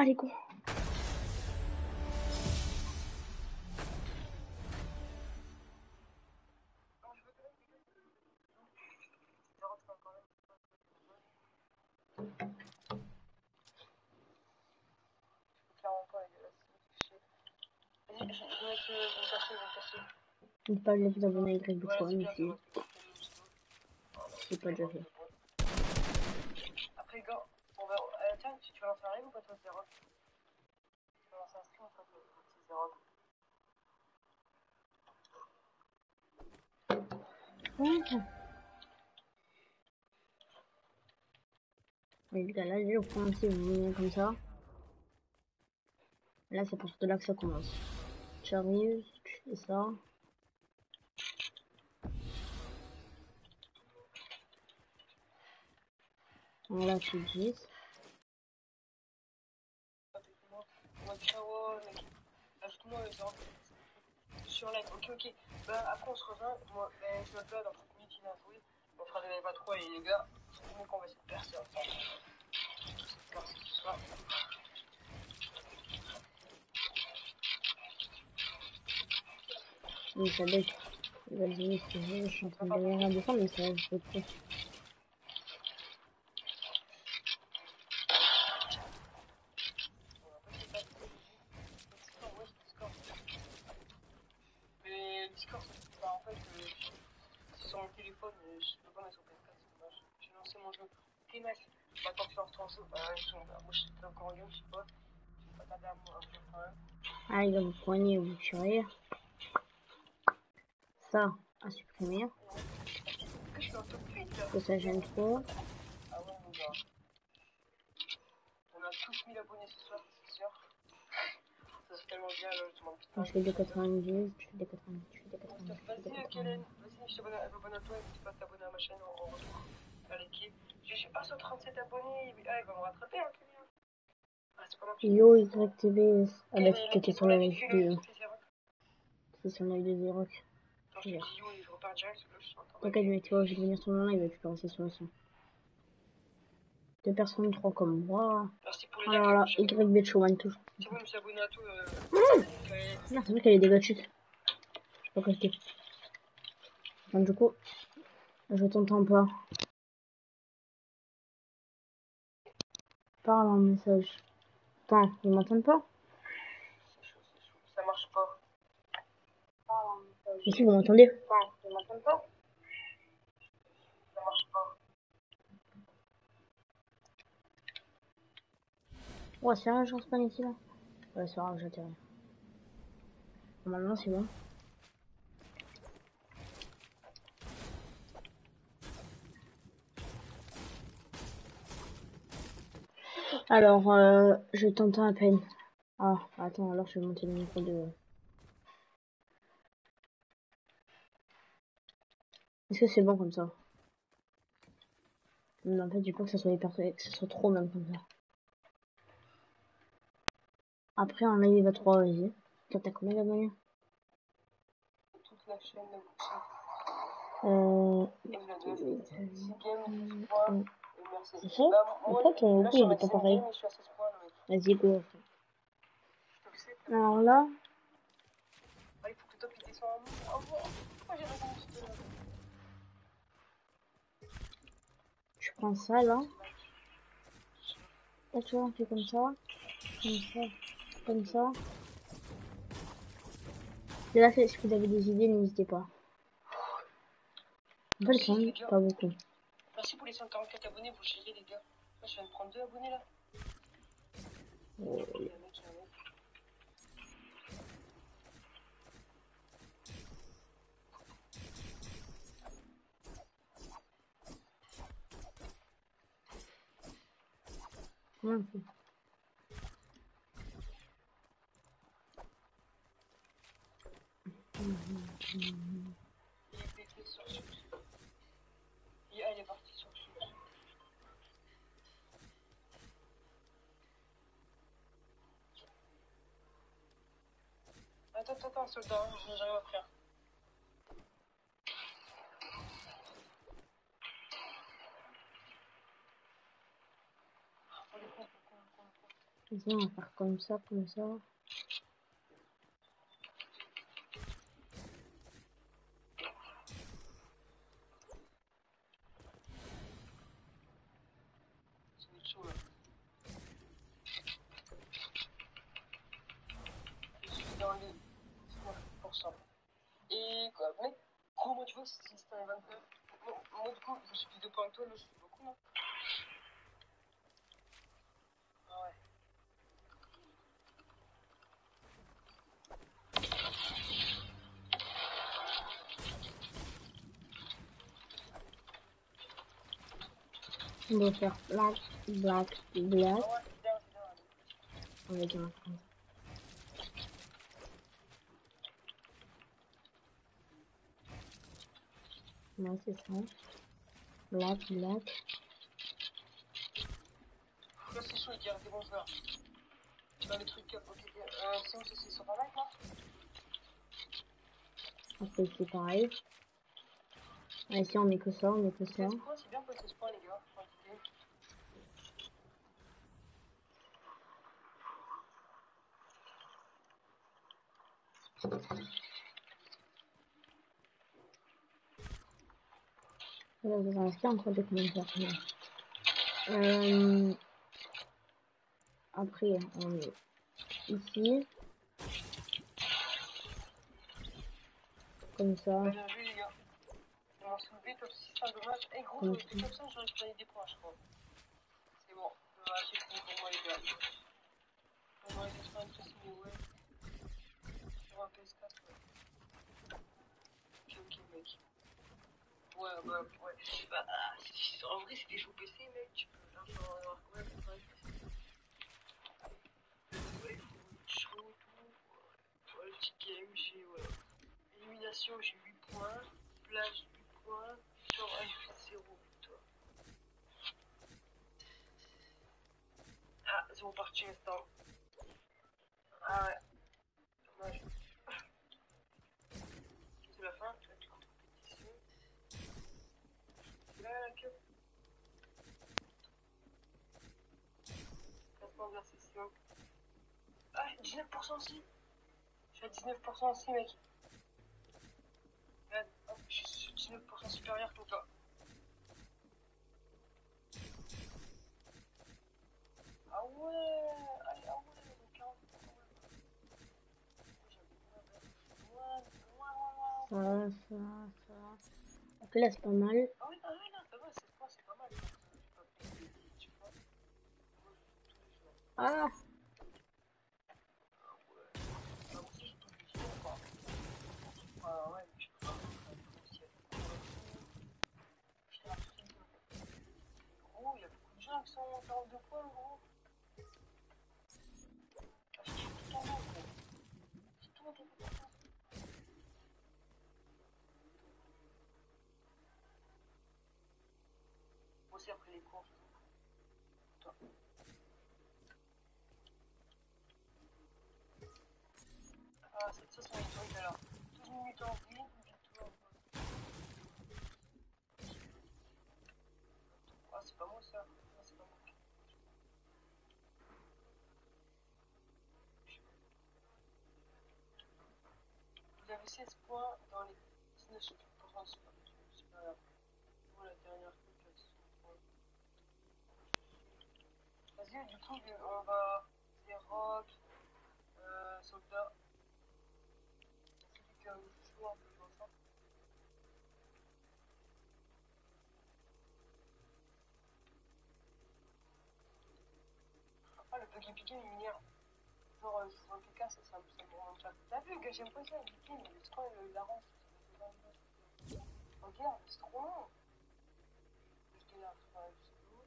Allez, go. N'oublie pas de vous abonner à YB3 ici. C'est pas déjà fait. Après, gars, tiens, tu, tu vas lancer un rêve ou pas, toi, Zéro Tu vas lancer un stream ou pas, toi, les gars, là, je un comme ça. Là, c'est pour de là que ça commence. Tu arrives, tu fais ça. Là, tu dis. Ciao, mec. Zéro. Sur live, ok, ok. Bah, après, on se rejoint. Moi, je note là, dans 30 minutes, il a joué. On fera des pas 3 et les gars, c'est qu'on va essayer de percer. Percer tout ça. Oui, c'est je suis en train de descendre, mais ça va, je peux te Mais Discord, bah, en fait, euh, c'est sur mon téléphone, mais je peux pas mettre sur PS4, c'est dommage. J'ai lancé mon jeu. Ok, nice. Bah, quand tu rentres en jeu, bah, je, bah, moi, j'étais encore en game, je sais pas. Je vais pas tarder à moi un peu quand même. Ah, il va vous poigner, vous tuer. Ça, à supprimer. Est-ce que je suis en top 8 là Que ça gêne trop. Ah ouais, mon gars. On a tous 1000 abonnés ce soir, c'est sûr. Ça serait tellement bien, là, je demande putain. Je fais des 90, je fais des 90, je fais des 90, je fais des Vas-y, 90. Kellen, vas-y, je t'abonne à, à toi et pas de t'abonner à ma chaîne en, retour. Qui Je suis pas sur 37 abonnés. Ah, il va me rattraper, hein, Kellen. Ah. Yo, YTBS. Ah bah, tu sur la live de... C'est sur la live de Xerox. Non, je te dis yo et repars direct T'inquiète, mais tu vois, je vais venir sur mon live, tu peux rester sur le son. Deux personnes, trois comme moi. Merci pour les Oh likes. là là, YB Showman toujours. C'est bon, je me suis abonné à tout. Euh... Merde, c'est vrai qu'elle est dégâts de chute. Je sais pas. Donc du coup, je t'entends pas. Parle en message. Attends, ils m'entendent pas? C'est chaud, c'est chaud. Ça marche pas. Ici, vous m'entendez? Attends, ils m'entendent pas? Ça marche pas. Ouais, c'est vrai, j'en spawn ici là. Ouais, c'est grave, j'atterris. Normalement, c'est bon. Alors, euh, je t'entends à peine. Ah, attends, alors je vais monter le micro de... Est-ce que c'est bon comme ça? Non, en fait, j'ai peur que ça soit hyper... que ça soit trop même comme ça. Après, en live à 3, vas-y. Toi, t'as combien d'abonnés Toute la chaîne, Euh... Et je la deux. 6 games, 12 points. Et merci. C'est ça ton coup, suis il pas 25 pareil. games et je suis à 16 points, le mec. Vas-y, go. Alors là, il faut que le top il descende en haut. Oh, bon. Pourquoi j'ai raison prends ça, là. Là, tu vois, on fait comme ça. Comme ça. Comme ça. Et là, si vous avez des idées, n'hésitez pas. Pas beaucoup. Merci pour les 144 abonnés, vous gérez les gars. Moi, je viens de prendre 2 abonnés là. Oh, Il y a un mec, il y a un mec. Fait Il est pété sur ce Il est parti sur Attends, attends, attends, soldat, j'arrive après. hein. On est con, con, con, con, con. Vas-y, on va faire comme ça, comme ça. C'est une sous là. Je suis dans les 9%. Et quoi, mec, comment tu vois si un 29 Moi, coup, je suis de points là, beaucoup, non Ah ouais. On va faire black, black, black. Ah ouais, c'est bien, c'est dire un comme ça. Là, c'est ça. Black, black. Là, c'est chaud, il y a des bons joueurs. Dans les trucs, ok, euh, c'est où c'est sur Fortnite, là c'est pareil. Ah, ici, on est que ça, on est que ça. C'est c'est les gars. Enfin, l'idée. Là, vous allez rester encore des commentaires. non. Euh, après, on est ici. Comme ça. Bien vu, les gars. On m'a soulevé top 6 fin de match. Eh, gros, Ok. j'aurais fait comme ça, j'aurais gagné des points, je crois. C'est bon. Pour moi, les gars. On aurait dû faire une petite mais ouais. Sur un PS4, ouais. Ok, ok, mec. Ouais, bah, ouais. Bah, ah, en vrai, c'est des jeux PC, mec. Tu peux largement avoir quand même un vrai PC. Ouais, il faut et tout. Ouais, le petit game, j'ai, ouais. Élimination, j'ai 8 points. Plage, 8 points. Ah, j'ai fait 0 victoire. Ah, c'est reparti instant. Ah ouais. Dommage. C'est la fin de la compétition. C'est là la queue. Classement vers session. Ah, 19% aussi. Je suis à 19% aussi, mec. Regarde, hop, je suis 19% supérieur que toi. Ah ouais, allez, ah ouais, donc 40, ouais. Loin, loin. Ça, ça, ça. Donc là, c'est pas mal. Ah oui, ah oui, Ah! De- de gens qui sont en 42 points, gros. Ah, je suis tout en haut, gros. Je suis tout en haut, tout en haut. Aussi après les courses. Toi. Ah, ça, c'est alors. 12 minutes en vie, une victoire. Ah, c'est pas moi ça. Ah, c'est. Vous avez 16 points dans les 19 supporters supérieurs. Pour la dernière qualification. Du coup, on va. C'est rock, euh, soldat. C'est le chaud un peu ça. Ah, le buggy piqué, il m'énerve. Genre, euh, je vois quelqu'un, ça, ça. T'as vu que j'aime pas ça, le piqué, mais c'est trop le larron. Regarde, c'est trop long. J'étais là, ouais, c'est long.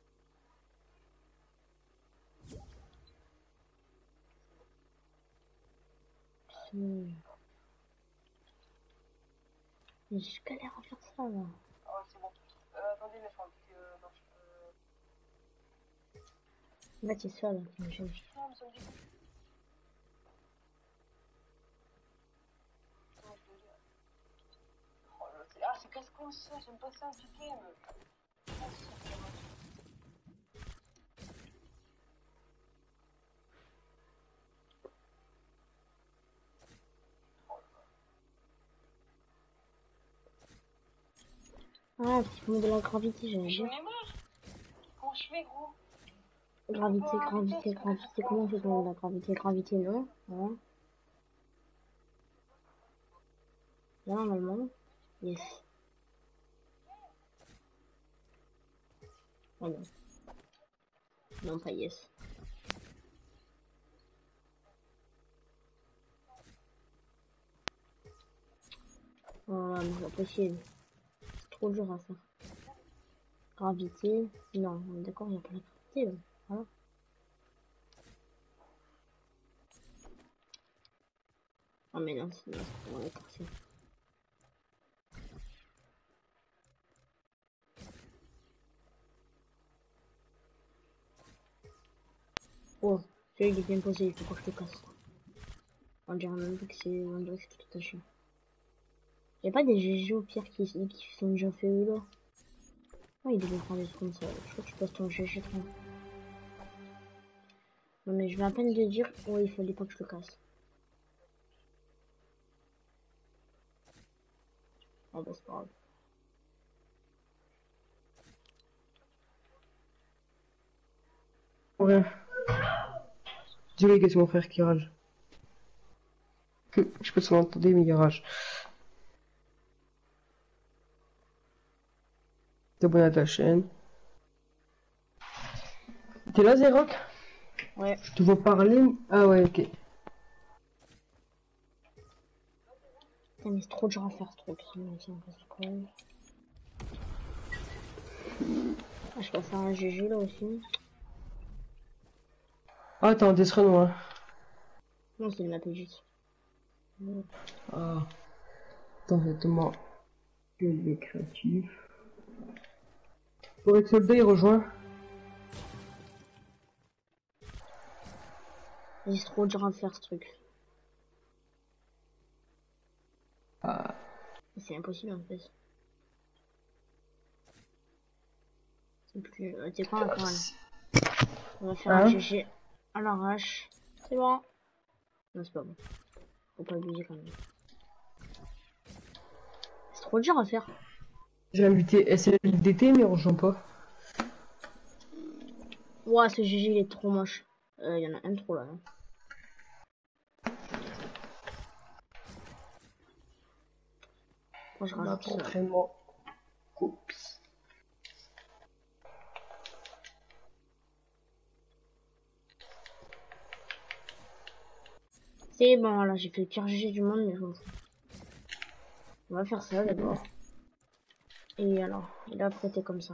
Je galère à faire ça, là. Ah ouais, c'est bon. Euh, attendez, mais enfin, euh, non, je ça, là, me. Non, mais ça me peux dire? Oh là, c'est- Ah, c'est casse-cou ça, j'aime pas ça, du game. Ah, c'est ça, c'est dommage. Ah, peux mettre de la gravité, j'allais J'en ai marre. Comment je fais, gros Gravité, gravité, gravité. Comment on fait pour la gravité? Gravité, non. Voilà. Là, normalement. Yes. Oh non. Non, pas yes. Oh, mais c'est pas possible. Trop dur à faire. Gravité. Non, on d'accord, il n'y a pas la gravité là. Voilà. Oh mais non, c'est non, c'est pas d'accord, c'est- Oh, celui il est bien posé, il faut que je te casse. On dirait même pas que c'est... On dirait que c'est tout. Y'a pas des GG au pire qui, qui sont déjà faits eux là Ouais, ils devaient faire des trucs comme ça. Je crois que tu passes ton GG. Non mais je vais à peine de dire, ouais il fallait pas que je le casse. Oh bah c'est pas grave. Rien. Désolé, c'est mon frère qui rage. Je sais pas l'entendez, mais il rage. T'abonnes à ta chaîne. T'es là, Zerok Ouais. Je te vois parler. Ah ouais, ok. Putain, mais c'est trop dur à faire ce truc. C'est c'est. Ah, je peux faire un GG là aussi. Ah, Death Run, ouais. Non, c'est une map juste. Ah. Attends, exactement. Les créatifs. Pour Soldat, il rejoint. Mais C'est trop dur à faire ce truc. Ah. C'est impossible en fait. C'est plus. euh, quoi, on va faire un- On va faire un Hein GG à l'arrache. C'est bon. Non, c'est pas bon. Faut pas abuser quand même. C'est trop dur à faire. J'ai invité SLDT, mais il rejoint pas. Ouah, ce GG il est trop moche. Euh, Il y en a un trop là. hein. Moi je rajoute ça. Entraînement. Oups. C'est bon, là j'ai fait le pire GG du monde, mais je. On va faire ça d'abord. Et alors, et après t'es comme ça.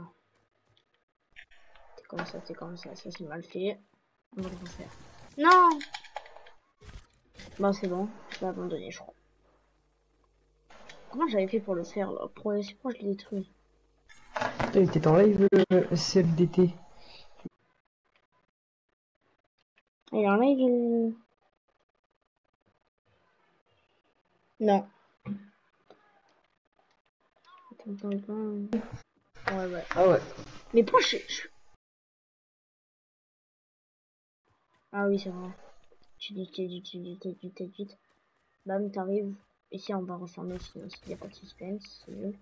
T'es comme ça, t'es comme ça, ça c'est mal fait. On va le refaire. Non Bah c'est bon, je vais abandonner je crois. Comment j'avais fait pour le faire là? Pour c'est pourquoi je l'ai détruit il était en live, euh. Il est en live il- Non. Attends. Ouais, ouais. Ah ouais. Mais pourquoi je... je- Ah oui, c'est vrai. Tu dis, tu dis, tu dis, tu dis, tu dis. Bam, t'arrives. Ici, on va refermer, sinon il n'y a pas de suspense. C'est nul.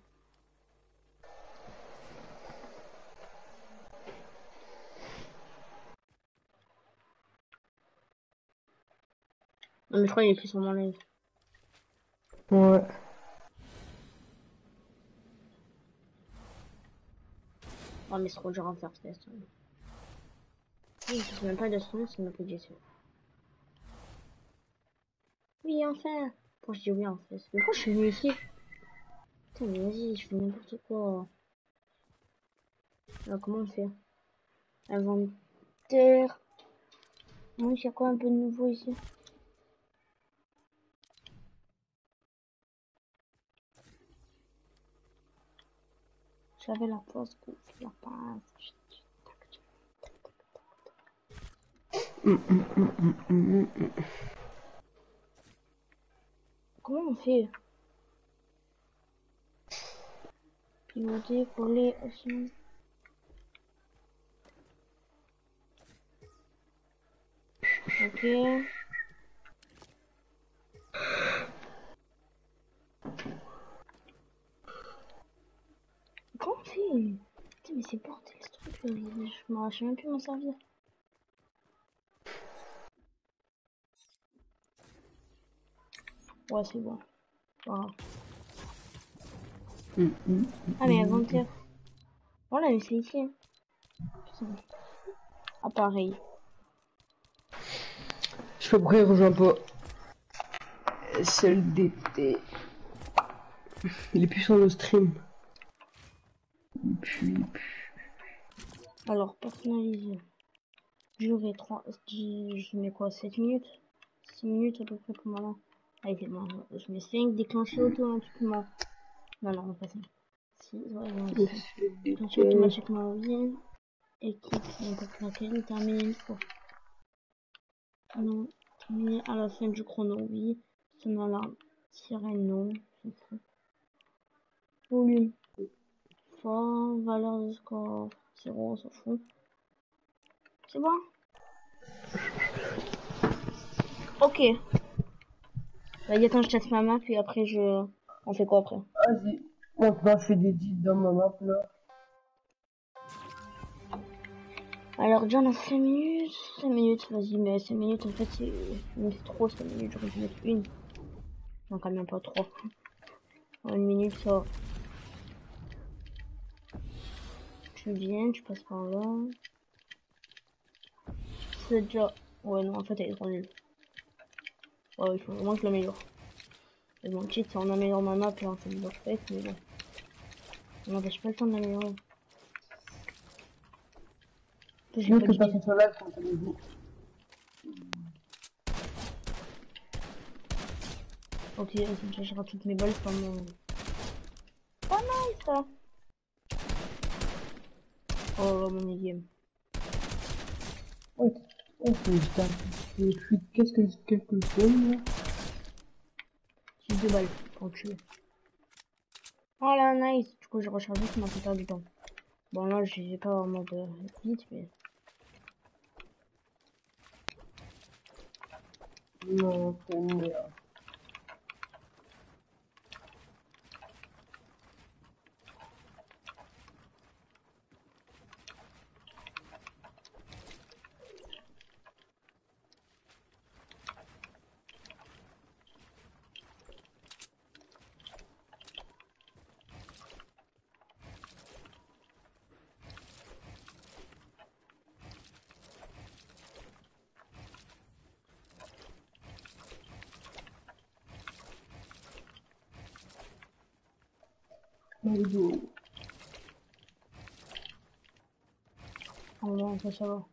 Non, mais je crois qu'il est plus sur mon live. Ouais. Oh, mais c'est trop dur à faire, ce test. Oui, je même pas de son, c'est ma position. Oui, enfin Pourquoi je dis oui, en fait? Mais pourquoi je suis venu ici? Putain, mais vas-y, je fais n'importe quoi. Alors, comment on fait? Inventaire. Moi, il y a quoi un peu de nouveau ici? J'avais la pause, coup, la hum. Comment on fait Piloter, coller, aussi. Ok. Non, je sais même plus m'en servir. Ouais, c'est bon. Ah, mais inventaire. Voilà, mais c'est ici. hein. Putain. Ah, pareil. Je pourquoi il rejoint pas. Celle d'été. Il est plus sur le stream. Puis, Alors, personnaliser. Durée 3. Je mets quoi 7 minutes? 6 minutes à peu près pour moi. Allez, bon. Je mets 5. Déclencher automatiquement. Non, non, pas 5. 6. Ouais, non, Déclencher automatiquement. Équipe. N'importe laquelle. Terminer une fois. Non. Terminer à la fin du chrono. Oui. Sonne alarme. Sirène. Non. Volume. Valeur de score. 0. On s'en fout. C'est bon? Ok. Vas-y, attends, je teste ma map et après je... On fait quoi après? Vas-y. Maintenant, je fais des deals dans ma map là. Alors déjà on a 5 minutes. 5 minutes, vas-y, mais 5 minutes en fait c'est... c'est trop 5 minutes, j'aurais dû mettre une. Non, quand même pas 3. En une minute ça... Tu viens, tu passes par là. C'est déjà... Ouais non, en fait elle est trop nulle. Ouais, il faut vraiment que je l'améliore. Mais bon, cheat, on améliore ma map et on fait du perfect, mais bon. On n'empêche pas le temps de l'améliorer. Je veux que là quand allez-vous. Ok, rate toutes mes balles pendant... Pas mal ça Oh mon game. Ouais, juste un petit fuite. Qu'est-ce que quelque chose là? J'ai deux balles pour tuer. Voilà, nice. Du coup, j'ai rechargé, ça m'a fait perdre du temps. Bon, là, j'ai pas en mode euh, vite, mais... Non, c'est une merde. Mario. On peut savoir.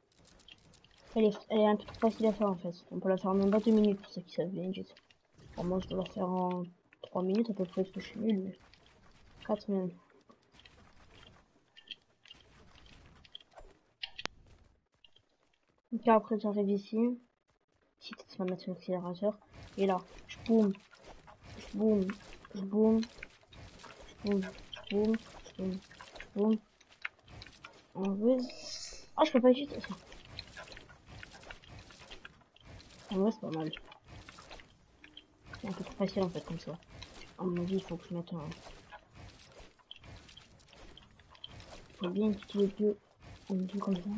Elle est, elle est un peu facile à faire, en fait. On peut la faire en même pas deux minutes, pour ceux qui savent bien, juste. Bon, moi, je dois la faire en 3 minutes, à peu près, parce que je suis nul, mais... 4 même. Donc là, après, j'arrive ici. Ici, tu vas mettre l'accélérateur. Et là, je boum. Je boum. Je boum. Je boum. Je boum. Je boum. Je boum. En vrai... Ah, je peux pas utiliser ça. En vrai, c'est pas mal. C'est un peu trop facile, en fait, comme ça. À mon avis, il faut que je mette un... Faut bien utiliser deux... Deux comme ça.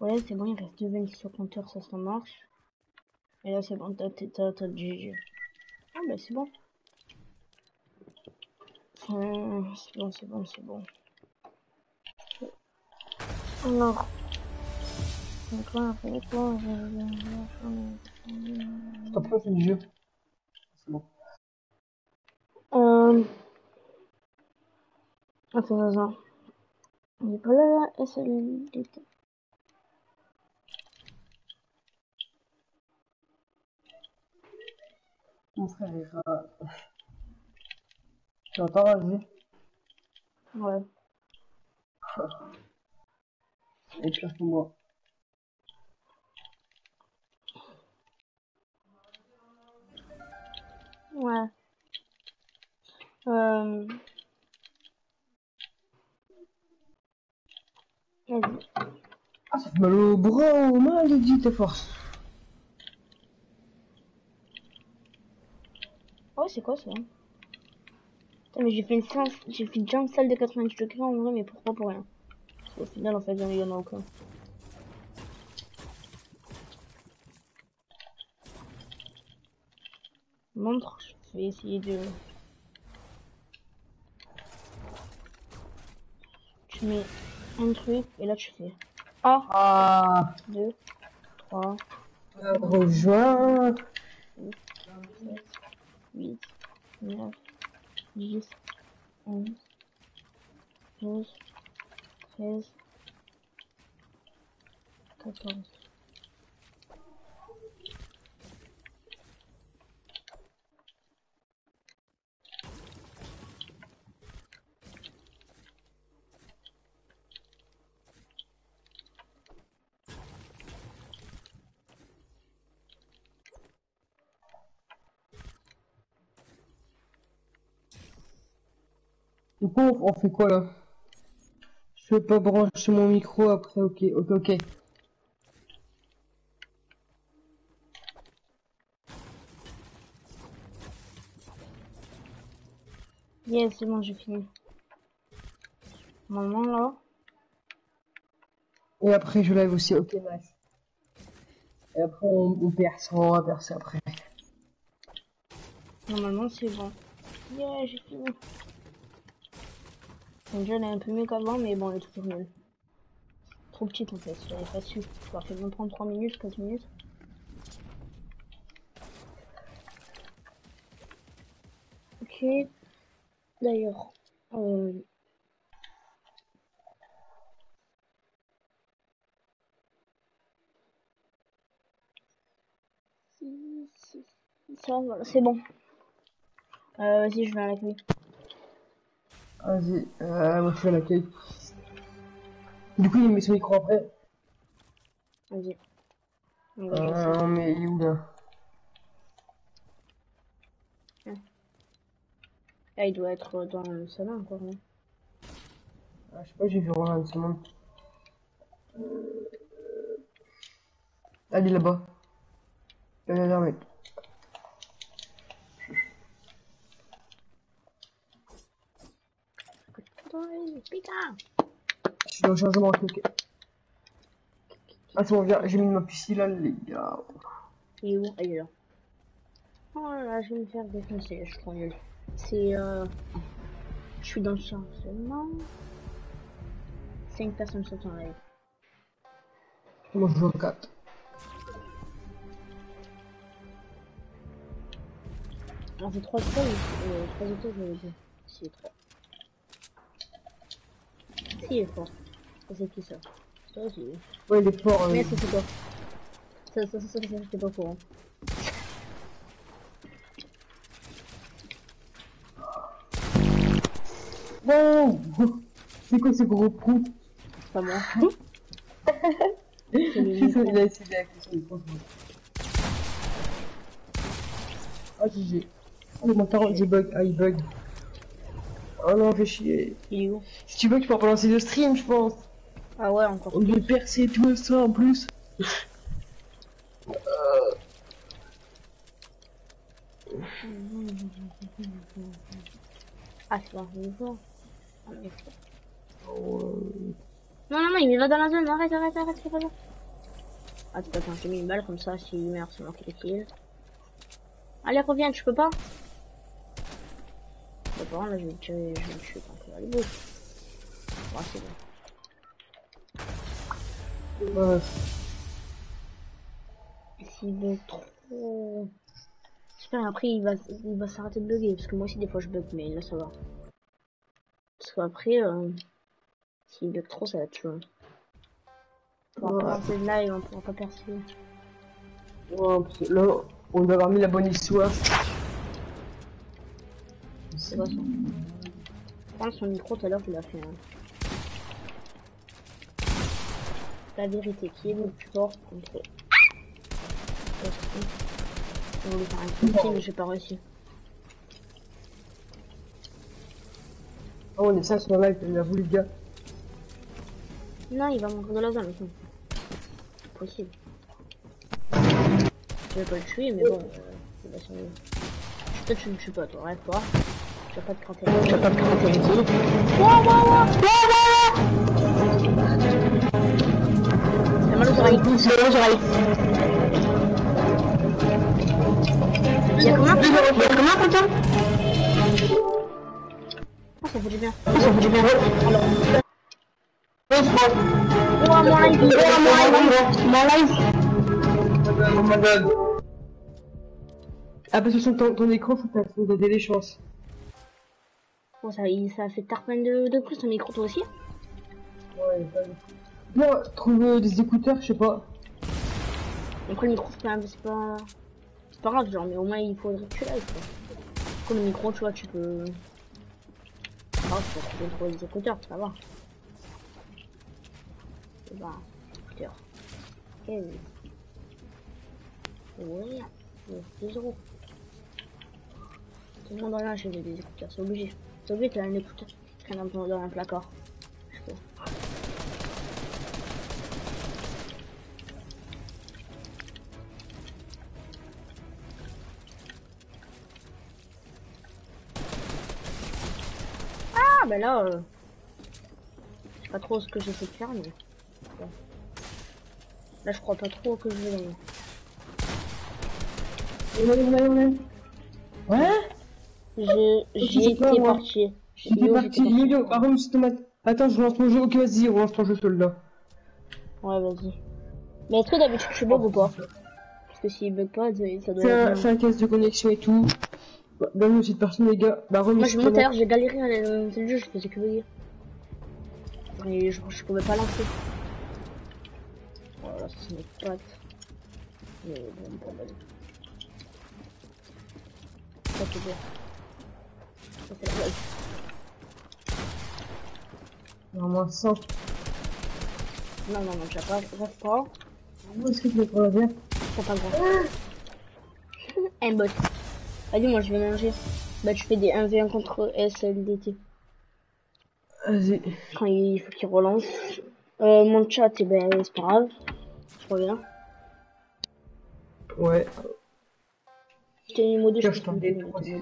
Ouais, c'est bon, il reste deux 26 sur compteur, ça, ça marche. Et là, c'est bon, t'as, GG. Ah, bah, c'est bon. Euh, c'est bon, c'est bon, c'est bon. Là, je... Stop, ça, c'est le jeu? C'est bon. Euh... Attends, attends. Il est pas là, la SLDT. Mon frère, il va. Tu entends, vas-y. Ouais. Et pire que moi. Ouais. Euh... Vas-y. Ah, ça fait mal au bras, aux mains, de dit tes forces. Oh, c'est quoi ça? Putain, mais j'ai fait une séance, j'ai fait une salle de 90 degrés en vrai, mais pourquoi pour rien? Qu'au final, en fait, il y en a aucun. Montre, je vais essayer de... Tu mets un truc, et là tu fais 1, Ah, 2, 3, rejoins. 7, 8, 9, 10, 11, 12, 13, 14. Du on fait quoi là Je peux pas brancher mon micro après, ok, ok, ok. Yes, c'est bon, j'ai fini. Normalement, là, Et après, je live aussi, ok, nice. Et après, on, on perce, on va percer après. normalement, c'est bon. Yeah, j'ai fini. Mon jeu, elle est un peu mieux qu'avant, mais bon, elle est toujours nulle. Trop petite, en fait. J'avais pas su. Ça aurait fait même prendre 3 minutes, 4 minutes. Ok. D'ailleurs, euh... Ça, voilà, c'est bon. Euh, vas-y, je vais à l'accueil. Vas-y, euh, moi je fais l'accueil. Du coup, il met son micro après. Vas-y. On. Euh, mais il est où là Ah, il doit être dans le salon encore, non ah, Je sais pas, j'ai vu Roland une seconde. Allez là-bas. Là, là, là, mec. Putain Je suis dans le changement, ok. Ah, c'est bon, viens, j'ai mis ma puce là, les gars. Il est où Ah, il est là. Oh là là, je vais me faire défoncer, je suis trop nul. C'est euh... Je suis dans le chargement. 5 personnes sont en live. Moi, je joue à 4. Alors c'est 3 étoiles, euh, 3 étoiles, je vais dire. Si, 3. Il est fort. C'est qui ça. Ouais, il est fort. Mais ça, c'est quoi Ça, ça, ça, ça, ça, c'est pas courant. Wow C'est quoi ce gros C'est pas moi. Il a essayé micro. Ah, GG. Oh, mon tarot, j'ai bug. Ah, il bug. Oh non, fais chier. Il est où? Si tu veux, tu peux pas lancer le stream, je pense. Ah ouais, encore. On devait percer tout ça en plus. Ah, c'est pas il est fort. Ah, fort. Oh, Non, non, non, il va dans la zone. Arrête, arrête, arrête, fais pas ça. Attends, attends, j'ai mis une balle comme ça. S'il meurt, c'est moi qui le kill. Allez, reviens, tu peux pas? D'accord, là, je vais le tuer, je vais le tuer. Donc, allez, bouge. Ouais, c'est bon. ouais. S'il bug trop... J'espère après il va, il va s'arrêter de bugger, parce que moi aussi des fois je bug, mais là ça va. Parce qu'après, euh, s'il bug trop, ça va être chaud. On pourra pas Ouais. lancer de live, on pourra pas percer. Ouais, parce que là, on doit avoir mis la bonne histoire. C'est quoi ça Je pense son micro tout à l'heure tu l'as fait. Hein. La vérité qui est le plus fort contre. On va lui faire un petit mais j'ai pas réussi. Oh, on est 5 sur live, il a voulu le gars. Non, il va mourir de la zone. C'est possible. Je vais pas le tuer, mais bon, euh, sérieux. Peut-être que tu le tues pas, toi, rêve pas. Vas pas gratter. Tu vas pas ouah, ouah. T'as mal aux oreilles. T'as mal aux oreilles. Y'a combien Y'a combien, Quentin Oh, ça fait du bien. Oh, ça fait du bien. Ouah, mon live. Ouah, mon live. Mon live. Oh. Ah, parce que ton, ton écran, faut faut donner chances. Bon, ça, il- ça fait tarpin de, de plus ton micro, toi aussi Ouais, Moi, trouve euh, des écouteurs, je sais pas. Après, le micro, c'est pas, c'est pas, pas grave, genre, mais au moins, il faudrait que tu l'aies, quoi. Comme le micro, tu vois, tu peux... Grave, tu vas trouver trouver des écouteurs, ça va. Bah, écouteurs. Ok, oui. Ouais, ouais, 2 euros. Tout le monde en a acheté des écouteurs, c'est obligé. C'est obligé, t'as un écouteur qui traîne dans, un placard. Ah, bah là, euh... je sais pas trop ce que j'essaie de faire, mais... Là, je crois pas trop que je vais. Ouais parti. J'étais parti, j'étais yo yo, arrête tomate. Attends, je relance mon jeu, ok vas-y, relance ton jeu celui-là. Ouais, vas-y. Mais est-ce que d'habitude tu bug ou pas? Parce que s'il bug pas, ça doit être... c'est un casse de connexion et tout. Bah, Bienvenue cette personne les gars. Bah remis Moi, je monte j'ai galéré à lancer le jeu, je faisais que bugger. Et je, je pouvais pas lancer. Voilà, c'est mes potes. Mais bon, bon, vas-y. Ça c'est bien. Ça la blague. Normalement 100. Non, non, non, vas pas. Où est-ce que tu veux pas dire C'est pas grave. Un bot. Vas-y, moi je vais manger. Bah, tu fais des 1v1 contre SLDT. Vas-y. Quand il faut qu'il relance. Euh, mon chat, eh ben, c'est pas grave. Je reviens. Ouais. T'es niveau 2, je trois. niveau 2.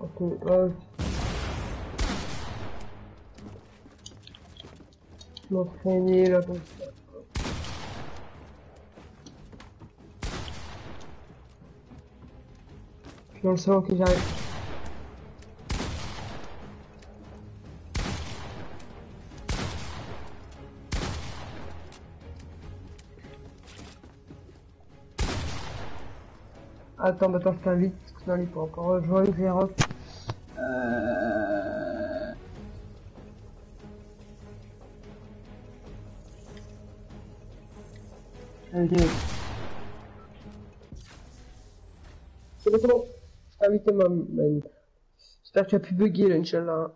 Ok. Je m'entraîner là comme ça. Je suis dans le salon que j'arrive. Attends, bah attends, je t'invite, non, il faut encore rejoindre Zéro. Euh... Ok. C'est bon, c'est bon. Je t'ai invité, ma man. J'espère que tu as pu bugger, là, Inch'Allah.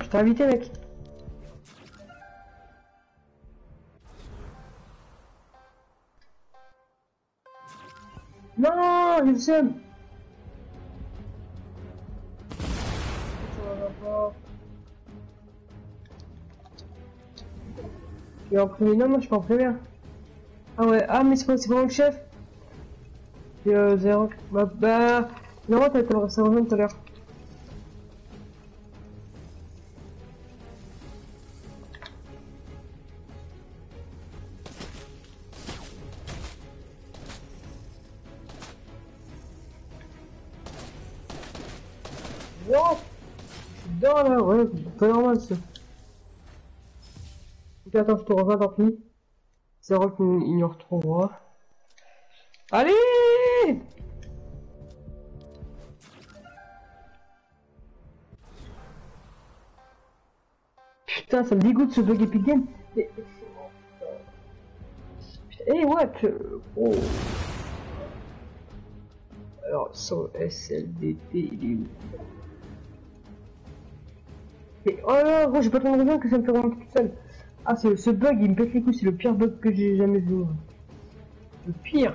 Je t'ai invité, mec. Non. Il est en premier, non, moi je suis pas en première. Ah ouais, ah mais c'est pas, le chef. C'est euh, zéro. Bah, bah, non, t'as été le restaurant tout à l'heure. Là, ouais, pas normal ça. Ok, attends, je te tant pis. C'est vrai qu'il nous retrouvera. Allez Putain, ça me dégoûte ce bug Epic Game. Eh, what Oh. Alors, son SLDT, il est où? Oh là, gros, j'ai pas trop de raison que ça me fait remonter tout seul. Ah, ce bug, il me pète les couilles, c'est le pire bug que j'ai jamais vu. Le pire.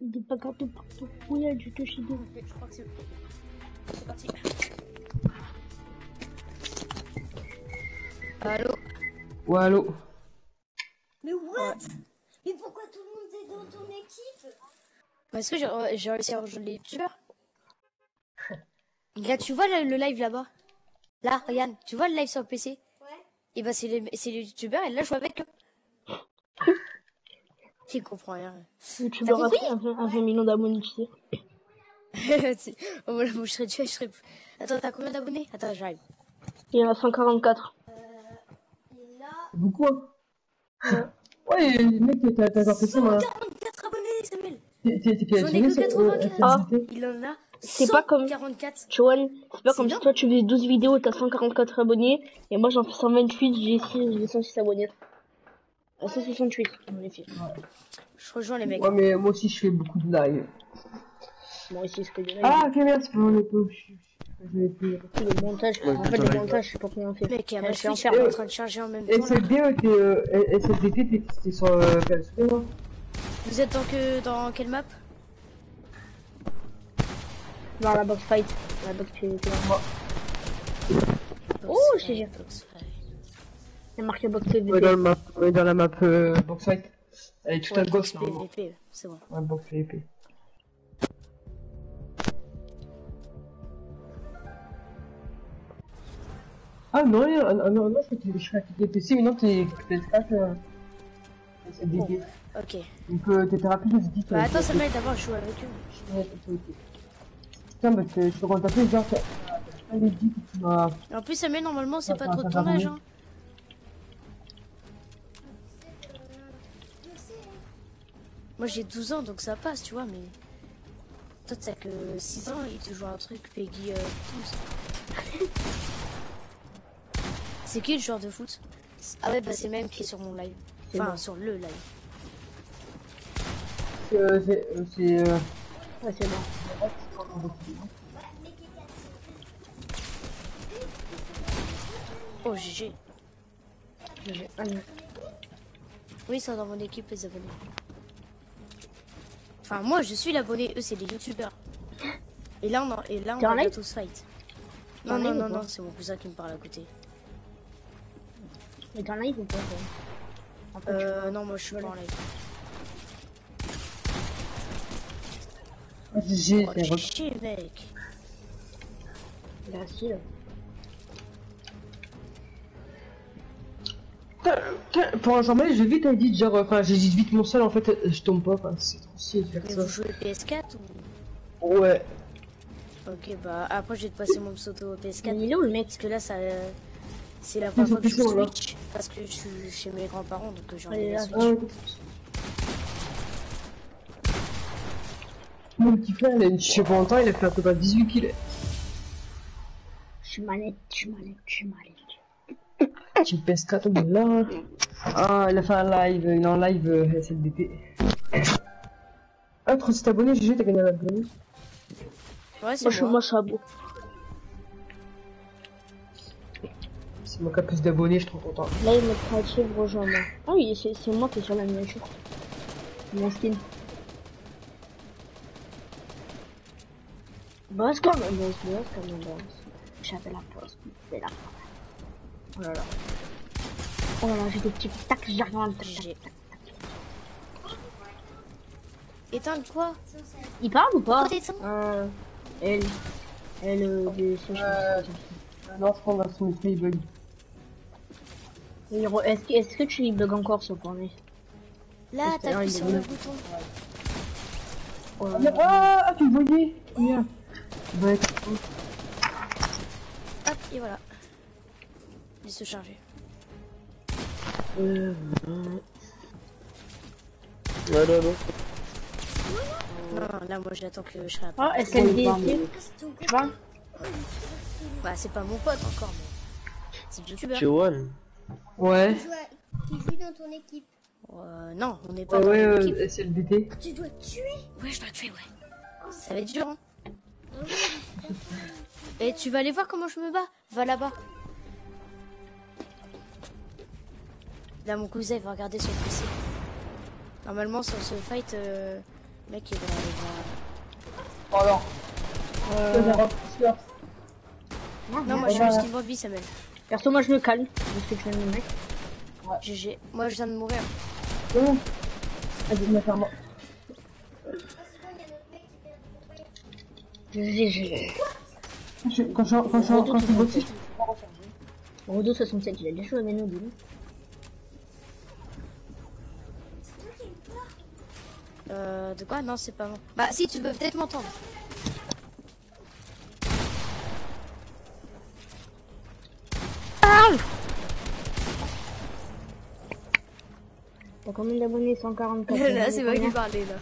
Des pagates partout. Oui, il y a du Toshido. Ok, je crois que c'est c'est parti. Allô Ouais, allô Mais what Mais pourquoi tout le monde est dans ton équipe Est-ce que j'ai réussi à rejoindre les youtubeurs Là, tu vois le, le live là-bas? Là, regarde, tu vois le live sur le PC Ouais. Et bah, c'est les, c'est les youtubeurs et là, je joue avec eux. Tu comprends rien. Tu rater un, un 20 millions d'abonnés, tu sais. C'est- oh, voilà, moi, je serais tué, je serais. Attends, t'as combien d'abonnés? Attends, j'arrive. Il y en a 144. Et là, C'est beaucoup, hein Ouais, mec, t'as t'as encore fait ça, moi. 44 abonnés, Samuel J'en ai que euh, 95. euh, SLDT Il en a C'est pas comme- 44. Tu vois, c'est pas comme si toi tu fais 12 vidéos, t'as 144 abonnés, et moi j'en fais 128, j'ai 6, j'ai 106 abonnés. Euh, 168, en effet. Je rejoins les mecs. Ouais, mais moi aussi, je fais beaucoup de live. Moi aussi, ce que je Ah, ok, merde, c'est pas mon épaule. Je je vais plus. le montage, en fait, le montage, je sais pas comment on fait. Mec, il y a ma je en Switch train de charger en même temps. SLD, ouais, t'es, euh, SLDT, t'es sur euh, PS2, moi Vous êtes dans, que, dans quelle map Dans la box fight, la box PvP. Oh, je. A marqué box PvP. Ouais, dans, le map, ouais, dans la map euh, box fight. Elle est tout à Ouais, box. PVP, c'est bon. Ouais, box PVP. Ah non, non, non, non, non, je je crois que t'es PC, mais non, t'es PS4, euh, SLDT. Ok. Donc, euh, t'étais rapide, je dis que... Bah attends, Samuel, d'abord, je joue avec eux. Ouais, ok, ok. Putain, je je te genre, t'as pas dit que tu m'as... En plus, Samuel, normalement, c'est pas Attends, trop de attends, ton âge. attends. Hein. Moi, j'ai 12 ans, donc ça passe, tu vois, mais. Toi, t'as que 6 ans et tu joues un truc Peggy euh, 12. c'est qui le joueur de foot? Ah ouais, bah c'est le même qui est sur mon live. Enfin, sur le live. Euh, c'est... euh, c'est... Euh... Ouais, c'est bon. Oh, GG. Oui, c'est dans mon équipe, les abonnés. Enfin, moi, je suis l'abonné, eux, c'est des youtubeurs. Et là, on, en- et là, on va se fight. Non, non, non, non, c'est mon cousin qui me parle à côté. Mais t'es en live ou pas toi En fait, tu Euh, non, moi, je suis pas en live. GG, Oh, chier, mec. Putain, Pour un journal, j'ai vite dit, genre, enfin, j'ai dit vite mon seul, en fait, je tombe pas, enfin, c'est trop faire Mais vous jouez PS4 ou... Ouais. Ok, bah, après, je vais te passer mon pseudo au PS4. Mais il est où le mec Parce que là, ça... euh, C'est la première fois que je PC, joue voilà. Switch. Parce que je suis chez mes grands-parents, donc j'ai Allez, enlevé la. Switch. Mon petit frère, il a une je sais pas longtemps, il a fait un peu pas 18 kills. Je suis manette, je suis manette, je suis manette. Team PS4, on est là. hein. Ah, il a fait un live, il est en live euh, SLDT. Ah, 37 abonnés, GG, t'as gagné un abonné. Ouais, c'est Moi, je suis moi. je suis à bout. C'est mon cas plus d'abonnés, je suis trop content. Là, il me créatif, rejoins-moi. Ah oui, c'est moi qui est sur la miniature. Mon skin. Boss comme un boss, boss comme un boss. J'avais la boss, c'est la Oh là là. Oh là là, j'ai des petits tacs, j'arrive tac, J'ai- tac, tac. Éteindre quoi Il parle ou pas euh, Elle. Elle, euh, des je sais pas si c'est- Non, je prends ma son il bug. Oui, re- Est-ce que, est-ce que tu bug encore sur Fortnite Là, t'appuies sur est le bouton. Oh là Ah, ah, tu voyais Bien. Ouais, Hop, et voilà. Il se charger. euh... Non, non, là, moi, j'attends que je serai Ah, après. SLD Oui, ici. ton Tu vois Bah, c'est pas mon pote encore, mais. C'est le youtubeur. Johan, Ouais. qui joue, dans ton équipe. Euh, non, on n'est pas Ouais, dans ouais, euh, équipe. SLDT. Tu dois tuer Ouais, je dois tuer, ouais. Ça va être dur, hein. Et tu vas aller voir comment je me bats Va là-bas. Là, mon cousin, il va regarder sur le PC. Normalement, sur ce fight, euh, mec, il va. Euh, Zéro, sûr. Non, moi, je suis Samuel. Perso, moi je me calme. Que viens de me mettre. GG. Moi, je viens de mourir. Bon. Vas-y, me faire moi. GG. Quand je quand je quand je je je. Rodo 67, il a déjà joué à Menodine. Euh, de quoi Non, c'est pas bon. Bah, si, tu peux peut-être m'entendre. T'as combien d'abonnés 144. là, c'est moi qui parlais, là.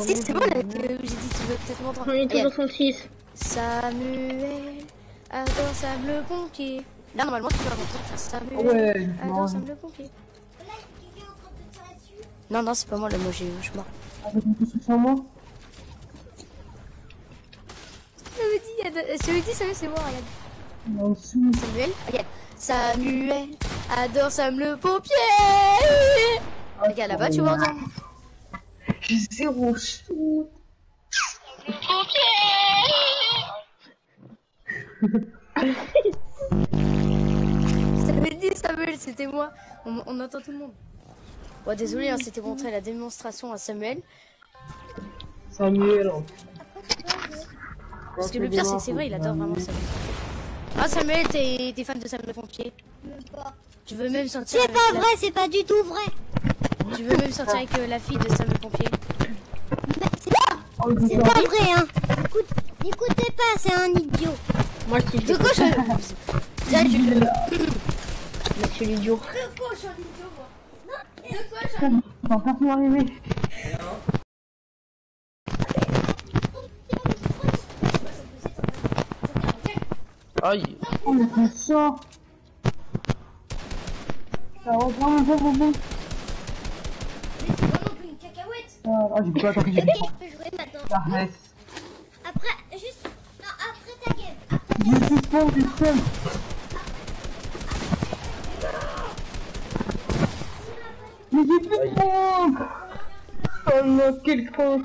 Si, c'est moi, là, que j'ai dit, tu peux peut-être m'entendre. Ai Regarde. toujours 66. Samuel adore Sam le pompier. Là, normalement, tu vas entendre Samuel Ouais, adore. Sam le pompier. Non, non, c'est pas moi, là, moi, j'ai- je suis mort. Avec une construction en moi. Je a de- je me dis, Samuel, c'est moi, regarde. Dessous. Samuel, regarde. Samuel adore Sam le pompier. Regarde là-bas, tu vas entendre. J'ai zéro chou. Samuel dit, Samuel, c'était moi. On, on entend tout le monde. Bon, désolé, hein, c'était montrer la démonstration à Samuel. Samuel. Parce que le pire, c'est que c'est vrai, il adore vraiment Samuel. Ah, Samuel, t'es fan de Sam le pompier Même pas. Tu veux même sortir C'est avec pas la- vrai, c'est pas du tout vrai. Tu veux même sortir avec euh, la fille de Sam le pompier Mais c'est pas, Oh, vrai, hein. Écoute, écoutez pas, c'est un idiot. Moi je De suis quoi je... Tiens, tu le... Monsieur l'idiot. De quoi je suis un idiot, moi Non, de quoi un T'en arriver. Aïe Oh, mais c'est ça. Ça reprend mon pauvre bébé. Mais c'est vraiment qu'une cacahuète. Ah, j'ai pas attendu. Ok, je peux jouer maintenant. Arrête. Après, juste. Non, après ta game. Après Je suis pas, je Mais j'ai plus de temps. Oh non, quel con.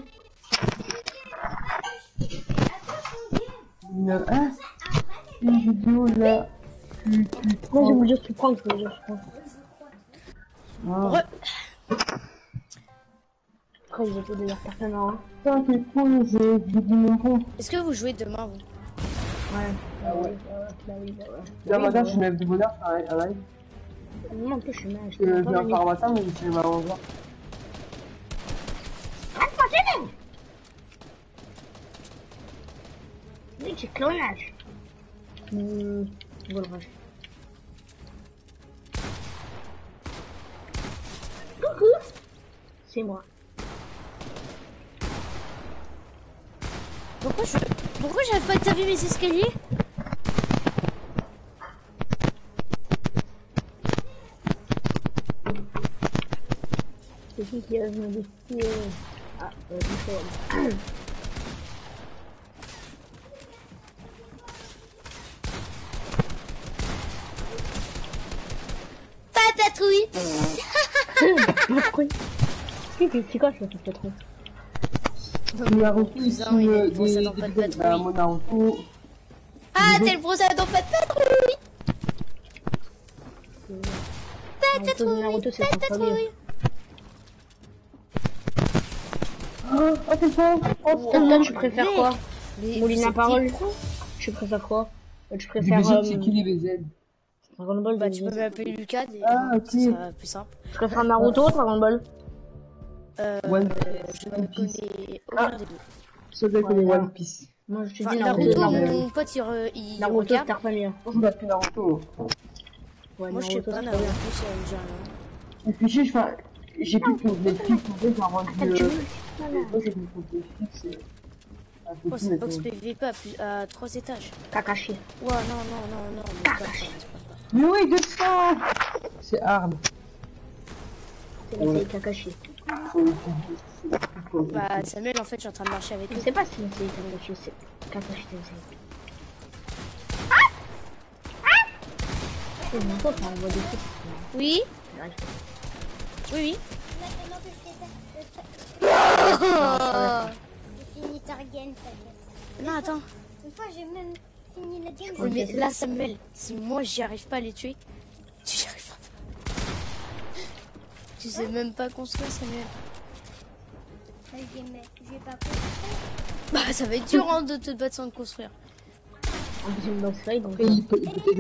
Une, hein, une vidéo là. Tu, tu Moi je prends. veux juste te prendre, je veux juste te prendre. Ah, Après j'ai tout dire personne hein. putain, t'es con, j'ai dit mon con. Est-ce que vous jouez demain, vous? Ouais. Ah ouais. Oui, bah ouais. Là, me lève de bonne heure, ça va, Moi en plus je suis mal. Je de faire un matin, mais je vais à 11h. Oui, c'est clonage. Hmm. Coucou C'est moi. Pourquoi je... Pourquoi j'arrive pas à taper mes escaliers? C'est qui qui a modifié Ah, euh, Michel. Patatouille. Pourquoi C'est quoi ça, Naruto, brosse à dents pas de. Bah, mon Naruto. Ah, t'es le brossade en pas de patrouille c'est son famille. Oh, oh, c'est. Oh, quoi? Moulin à c'est parole? Tu préfères quoi? Tu préfères euh, c'est qui les BZ Dragon Ball Bah, tu peux m'appeler Lucas, et Ah, ça plus simple. Tu préfères Naruto ou Dragon Ball? Euh, One je One ne Piece. connais Ah. des deux. One Piece. Moi, je te Enfin, dis Naruto, Naruto. Naruto. Naruto, mon pote, il, il Naruto regarde. Star Family. Je pense que Naruto? Ouais, Moi, je sais Naruto, pas, c'est Naruto, dit rien. Et puis, je enfin, j'ai plus fait, j'ai rendu Ah, Moi, j'ai. Ah, c'est Oh, c'est box PVP à, plus, à 3 étages. Kakashi. Ouais, non, non, non, non, mais pas ça, c'est pas ça. Mais oui, 200 C'est hard. C'est la Kakashi. Bah, Samuel, en fait, je suis en train de marcher avec Je eux. sais pas si c'est Kakashi, c'est Kakashi, mon on envoie des trucs. Oui. Oui, oui. Ta- t'inquiète. Non, attends. Une fois, j'ai même fini la game. Oui, mais là, Samuel, si moi j'y arrive pas à les tuer, tu y arriveras pas. Tu sais même pas construire, Samuel. J'ai pas. Bah, ça va être dur hein, de te battre sans te construire. Une donc. Et il peut,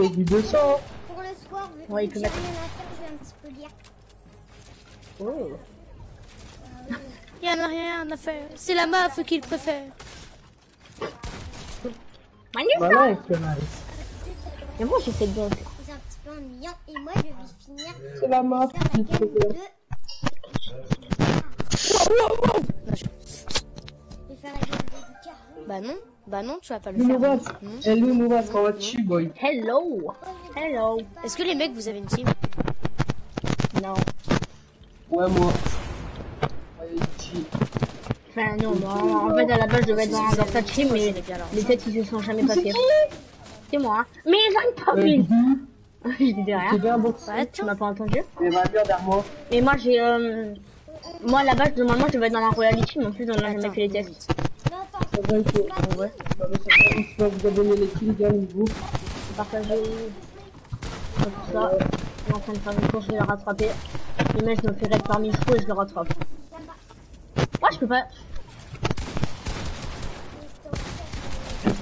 du 200. hein. Pour le soir, vu Ouais, il que peut j'ai mettre- rien à faire, je vais un petit peu lire. Oh. Y en a rien à faire. C'est la maf qu'il préfère. Magnifique Voilà, Experience. Mais moi, j'ai cette boss. C'est un petit peu ennuyant. Et moi, je vais finir C'est la map faire la qui game préfère. 2. Je vais faire la game 2 du carreau. Bah non, bah non, tu vas pas le faire. Nova. Non. Eh, le Nova, on va dessus, boy. Hello Hello Est-ce que les mecs, vous avez une team? Non. Ouais, moi. Enfin, non, moi, en fait, à la base, je devais être dans, dans ta team, mais les gars, alors. les têtes, ils se sont jamais passés. C'est moi. hein. Mais j'arrive pas, Euh, lui Guigui, J'étais derrière. bien. Ouais, Tu m'as pas entendu Et va bien derrière moi. Mais moi, j'ai... Euh... Moi, à la base, normalement, je devais être dans la Royalty, mais en plus, on a jamais fait les tests. Non, attends. Donc, ouais. Il faut vous abonner les kills, gars, niveau. Partager... Comme ça. Je suis en train de faire une course, je vais la rattraper. Le mec, je me fais raid par mille et je le rattrape. Moi, je peux pas...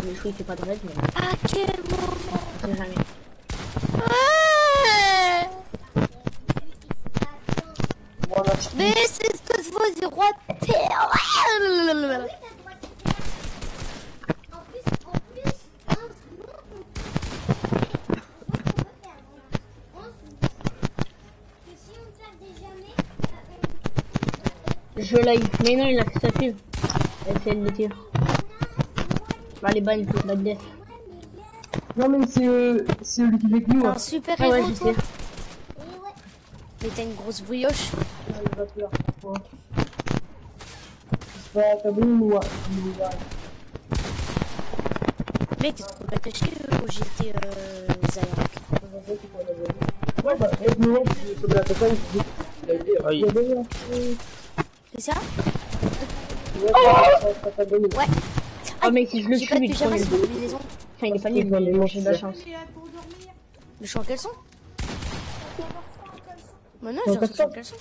Le chou, il fait pas de raid, mais À quel moment on sait jamais. Ouais Voilà. Mais c'est ce que je vois Je live. Mais non, il a fait sa pub. Elle le tir. Bah, les balles, il de death. Non, mais c'est euh, c'est celui qui fait que nous. hein. Un super Ah ouais, je sais. Mais t'as une grosse brioche. Va faire. Mec, t'es trop attaché au GT euh, Zyrock. Ouais, bah, avec Nova, tu peux la total, tu dis. C'est ça Ouais. Oh, mec, si je le tue, pas il une combinaison. Enfin, il est pas nul, mais moi, j'ai de la chance. Le chant en caleçon Bah non, j'ai en caleçon.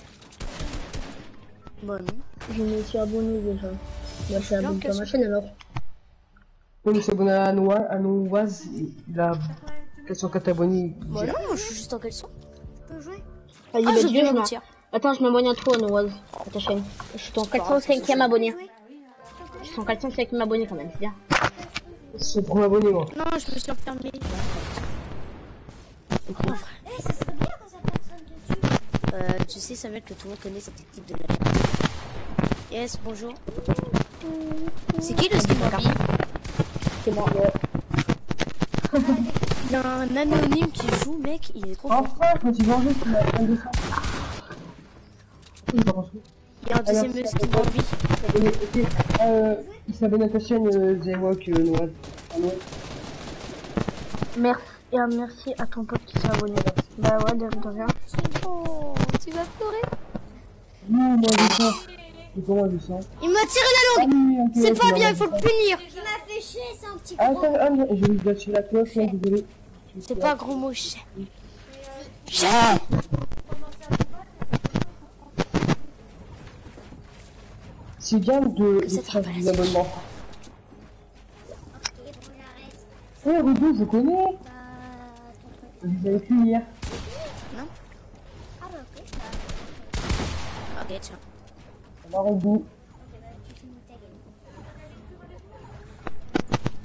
Bah non. Je me suis abonné déjà. Bah, je suis abonné à ma chaîne alors. Oui, mais c'est abonné à Novaz, il a 404 abonnés. il Bah non, je suis juste en caleçon. je peux jouer. Ah, bah, j'ai Dieu, oublié je m'en- routière. Attends, je m'abonne à toi, Noise, à ta chaîne. Je suis ton 405ème abonné. Je suis ton 405ème abonné quand même, c'est bien. C'est son premier abonné, moi. Non, je me suis enfermé. Eh, ce serait bien que ça personne dessus. Euh, tu sais, Samuel, que tout le monde connaît cette équipe de la. Yes, bonjour. C'est qui le skin Barbie C'est moi. Il y a un anonyme qui joue, mec, il est trop fort. Enfin, je me suis vengé ça. Il. Il y a un deuxième ok. Euh, il s'abonne à ta chaîne, euh, Zewok, euh, Noël. Ah, Noël. Merci, et, euh, merci à ton pote qui s'est abonné. Bah ouais, de, de rien. Oh, tu vas pleurer Non, moi, je sens. C'est comment je sens Il m'a tiré la Ah langue oui, ok, C'est pas bien, il faut le punir Tu m'as fait chier, c'est un petit Ah, attends, ah, je vais lâcher la cloche, désolé. C'est pas un gros mot, chien. C'est bien de, de abonnements. Bon, j'arrête. Eh, Rudo, je connais. Bah. Vous avez pu hier. Ah, bah, ok. Ok. Tu finis ta game.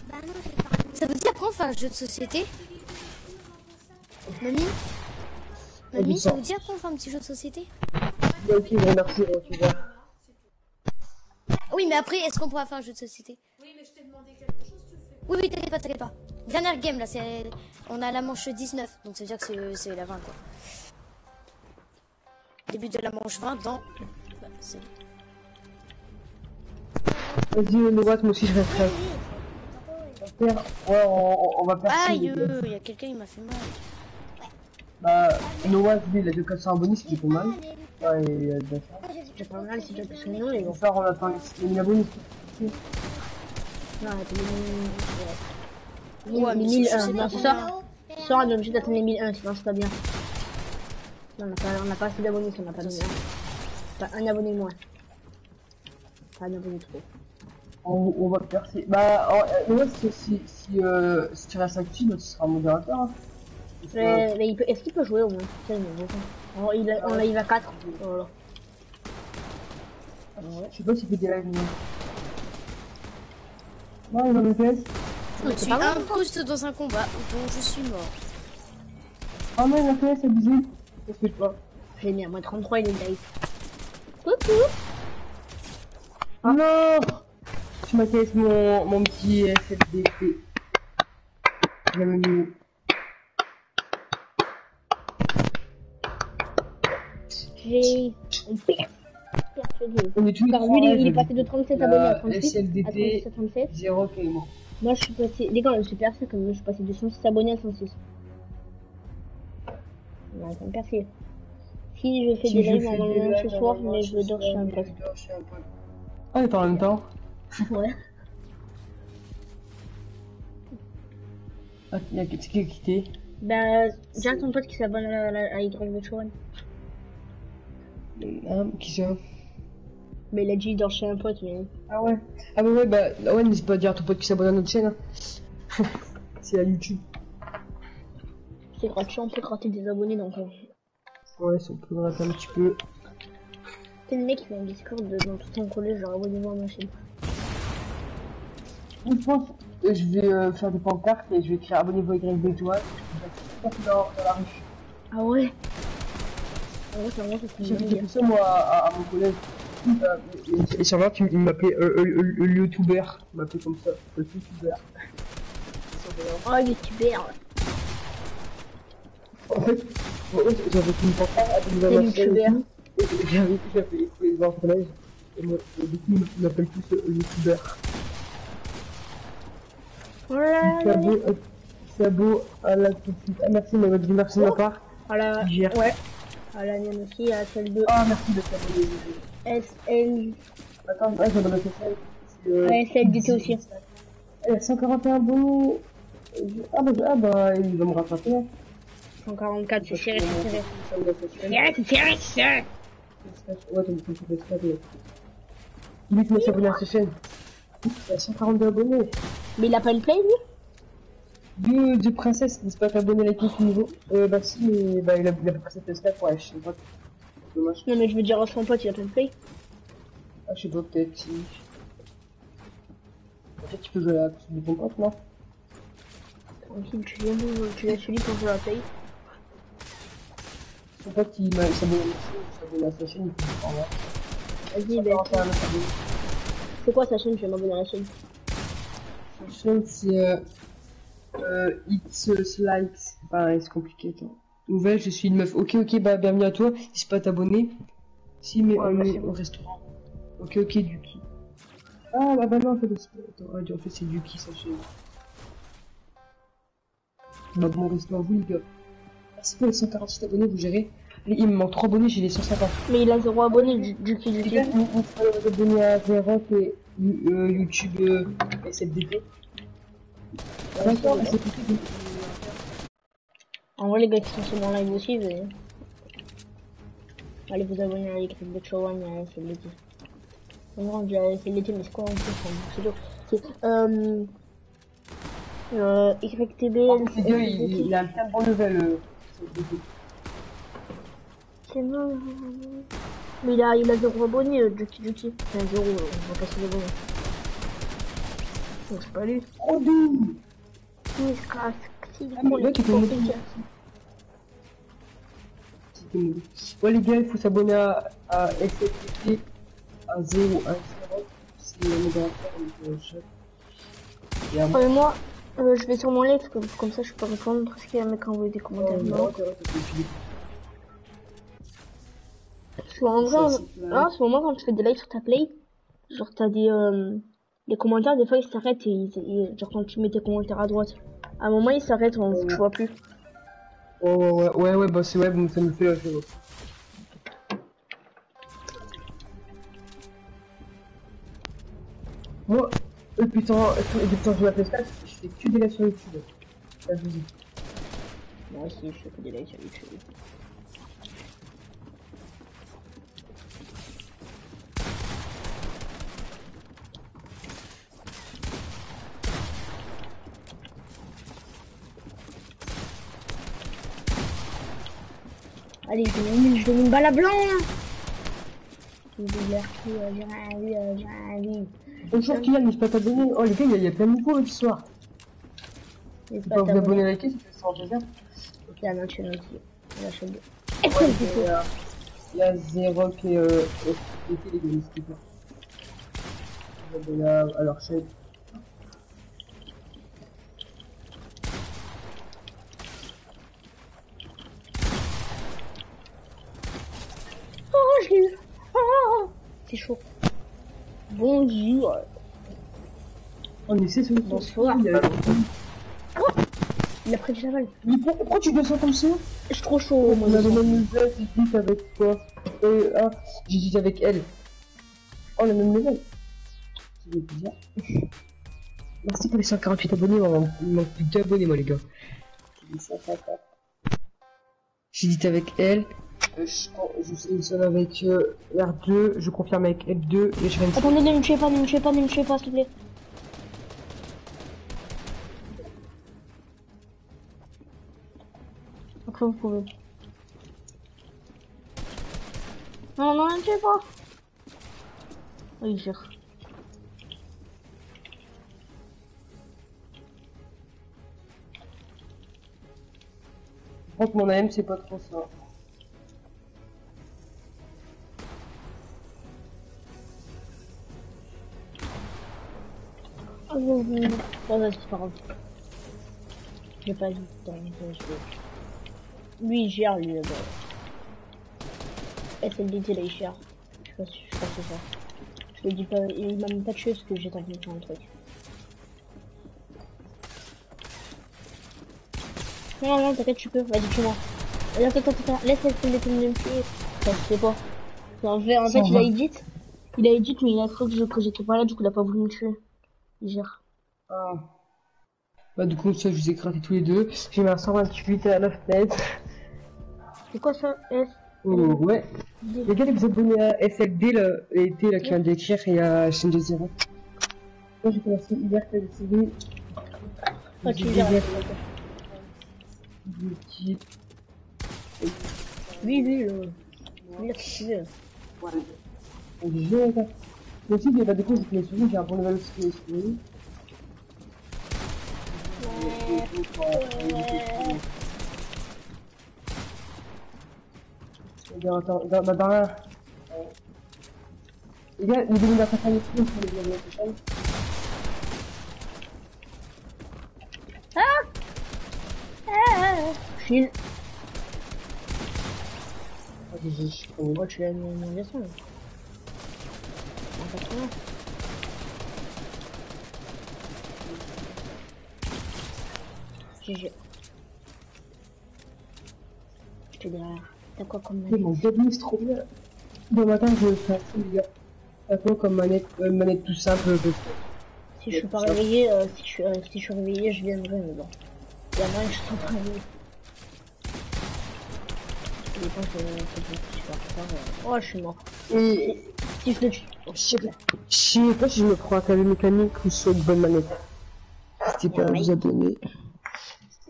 Bah, non. Ça veut dire qu'on fait un jeu de société? Mamie? Mamie, ça veut dire qu'on fait un petit jeu de société? Bah, ok, je remercie, tu vois. Oui, mais après, est-ce qu'on pourra faire un jeu de société? Oui, mais je t'ai demandé quelque chose, tu le fais. Oui, oui, t'inquiète pas, t'inquiète pas. Dernière game, là, c'est... On a la manche 19, donc ça veut dire que c'est- c'est la 20, quoi. Début de la manche 20 dans... Bah, c'est- Vas-y, euh, Nova, moi aussi, je resterai. Faire- Ouais, on, on- on va faire Aïe, il y a quelqu'un, il m'a fait mal. Bah, Nova, lui, il a 2400 abonnés, ce qui est pas mal. Ouais, il y a déjà ça. Ah, j'ai pas mal ça, on attend les 1000 abonnés. Non, attends, les 1000. Ouais, mais les c'est 1001, juste non, pas c'est ça. Ça, on est obligé d'attendre les 1001, sinon c'est pas bien. Non, on n'a pas, on assez d'abonnés si on n'a pas 1001. Pas un abonné moins. Pas un abonné trop. On, on va percer. Bah, en- euh, ouais, si, si, si, euh, si tu restes actif, bah, tu seras modérateur. Hein. Mais, mais il peut, est-ce qu'il peut jouer au moins? Ça, il. Oh, a, on l'a, il va 4. Voilà. Je sais pas s'il fait des lives. mais- Non, il me PS. Je suis incruste dans un combat dont je suis mort. Ah non, il va PS, abusé. Je sais pas. J'ai mis à moins 33, il est live. Coucou Ah non Tu m'as cassé mon, mon petit SFDP. Je l'avais mis J'ai... On Car lui, il, est- il est passé de 37 abonnés à 38. À SLDT 37, 37. 0 paiement. Moi, je suis passé... Les gars, je suis percé comme moi, je suis passé de 106 abonnés à 106. On est en train de percer. Si je fais Si des lives normalement ce soir, mais je dors chez un pote. Ah, on est en même temps. Ouais. Ah, il y a qui qui a quitté Bah, j'ai ton pote qui s'abonne à, la- à YV1. Ah, qui ça Mais il a dit il dort chez un pote, mais. Ah ouais Ah bah ouais, bah ah ouais, n'hésite pas à dire à ton pote qui s'abonne à notre chaîne. Hein. C'est à YouTube. C'est gratuit, on peut gratter des abonnés donc. Ouais, on peut gratter un petit peu. C'est le mec qui fait un Discord dans tout son collège, genre abonnez-moi à ma chaîne. Je pense que je vais euh, faire des pancartes et je vais écrire abonnez-vous à YB Étoile. Je vais faire dans, dans la rue. Ah ouais? C'est J'ai fait ça moi à, à mon collège. Et sur là, il m'appelait euh, euh, euh, youtuber. Il m'appelait comme ça, le youtuber. Oh, youtubeur En fait, j'avais une pancarte et tout. Et J'avais j'avais les collège. Et moi, du coup, il m'appelle plus euh, le youtuber. Voilà Sabot, à la petite. Ah, merci, mais votre merci de ma part. À la... Gère. Ouais. À la mienne aussi, à celle de Ah, merci de t'abonner. SL... Attends, ouais, chaîne. C'est, euh, Ouais, SLDT aussi. Il y a 141 abonnés. Ah bah, ah bah, il va me rattraper. hein. 144, c'est serré, c'est serré. Serré, c'est serré, c'est serré Ouais, t'as dit que ça fait Lui qui m'a s'abonner à sa chaîne. Il a 142 abonnés. Mais il a pas une play, lui? Deux, deux princesses, n'est-ce pas, t'abonner avec notre niveau Euh, bah si, mais bah, il a, il a pas pris cette snap, ouais, je sais pas. Dommage. Non, mais je veux dire à son pote, il a pas play. Ah, je sais pas, peut-être si. Peut-être tu peux jouer à la de ton pote, non Tranquille, tu viens nous, tu laisses celui pour jouer à la play. Son pote, il m'a s'abonné à à sa chaîne, il peut me prendre. Vas-y, ben, 141 abonnés. c'est quoi sa chaîne Je vais m'abonner à la chaîne. Sa chaîne, c'est euh, euh, It's uh, Slides. Pareil, c'est compliqué, attends. Nouvelle, je suis une meuf. Ok, ok, bah bienvenue à toi. N'hésite pas t'abonner. Si, mais Ouais, on est c'est au restaurant. Ok, ok, Duki. Ah, bah, bah non, en fait, c'est- attends, ouais, en fait, c'est Duki, sa chaîne. Bah, bon restaurant, vous, les gars. Merci pour les 146 abonnés, vous gérez. Il me manque 3 abonnés, j'ai les 150. Mais il a zéro abonné, du, du du qui. gars, on fera les abonnés à Zerok et euh, YouTube euh, SFDP. En vrai, les gars qui sont sur mon live aussi. Allez vous abonner à l'équipe de Chowan et à SLT. On est rendu à SLT, mais c'est quoi en plus pseudo C'est euh. Euh. YTB. Les il, a un bien bon level. Euh. C'est. Mais il a, il a zéro abonné, euh. Enfin, zéro, euh, on va passer l'abonné. Donc c'est pas lui. Oh, doux Qui se casse. Ouais, les gars, il faut s'abonner à, à SFDP à 0, à 0. C'est le modérateur, je- Et à moi. Euh, je vais sur mon live, comme, comme ça je peux répondre parce qu'il y a un mec qui a envoyé des commentaires. Oh, Non. fait filer. Parce qu'en vrai, en ce moment, quand tu fais des lives sur ta play, genre t'as des. Euh, les commentaires, des fois, ils s'arrêtent et ils, ils, genre quand tu mets tes commentaires à droite, à un moment, ils s'arrêtent, on ne voit plus. Oh, ouais, ouais, ouais, ouais, bah c'est ouais, ça me fait Moi, euh, putain, euh, putain, je m'appelle ça, je fais que des lives sur YouTube. Je vous. Moi aussi, je fais que des lives sur YouTube. Allez, je donne une, je donne une balle à blanc qui, euh, j'ai rien vu, euh, j'ai rien vu. Bonjour Kylian, n'hésite pas à t'abonner. Oh les gars, il y a- il y, a plein de nouveaux ce soir. J'ai Tu pas peux vous abonner t'abonner. avec eux, ça fait 100 plaisir. Là, non, tu l'as il y a- Il y a Zero qui est euh, SPT, les gars, n'hésitez pas. Vous abonnez à, à leur chaîne. Oh, je l'ai eu Oh, C'est chaud. Bonjour. On essaie sur le Bonsoir. Il a- Il a pris du cheval. Mais pour- pourquoi tu descends comme ça? Je suis trop chaud. On je a le sens. même level, j'hésite avec toi. Euh, ah, j'hésite avec elle. Oh, le même level. Ça bizarre. Merci pour les 148 abonnés, on manque plus que deux abonnés, moi, les gars. J'hésite avec elle. Euh, je, sélectionne avec euh, R2, je confirme avec F2 et je de Attendez, ne me tuez pas, ne me tuez pas, ne me tuez pas, s'il te plaît. Là, vous pouvez. Non, non, ne me tuez pas. Oui, gère. Par contre, mon AM, c'est pas trop ça. Bon, vas-y, c'est pas grave. J'ai pas dit je Lui, il gère, lui, là-bas. SLDT, là, il gère. Je sais pas si je crois que c'est ça. Je le dis pas, il m'a même pas tué parce que en train de faire un truc. Non, non, t'inquiète, tu peux, vas-y, tue-moi. Attends, attends, attends, laisse SLDT me tuer. Ça, je sais pas. En fait, en fait il a edit. Il a edit, mais il a cru que je- que j'étais pas là, du coup, il a pas voulu me tuer. Ah. Bah, du coup, ça, je vous ai gratté tous les deux. J'ai mis un 128 à la fenêtre. C'est quoi ça S Oh, ouais. Les gars, vous abonnez à SLD, là, et T, là, qui vient d'écrire, et à chaîne de zéro. Moi, j'ai commencé hier, t'as décidé. Ah, tu dit- Oui, oui. Oui, si tu veux. Gars. Moi aussi, bah, du coup, les souris, j'ai un bon level aussi, les souris. Les gars, attends, dans, bah, dans la... Les gars, les les souris, pour les. Je suis nul. Ah, je suis pas. Oh, tu l'as mis en mon dessin. 80. GG. Je te derrière. T'as quoi comme manette mon c'est trop bien. Bon matin, je stream, les gars. T'as quoi comme manette, euh, manette tout simple, euh, que- Si je suis pas réveillé, euh, si, je suis, euh, si je suis réveillé, je viendrai, mais bon. Il y a moyen que je sois pas que c'est je euh, Oh, je suis mort. Et, Si je le tue. je sais pas, je sais pas si je me prends un clavier mécanique ou sur une bonne manette. N'hésitez pas à vous abonner.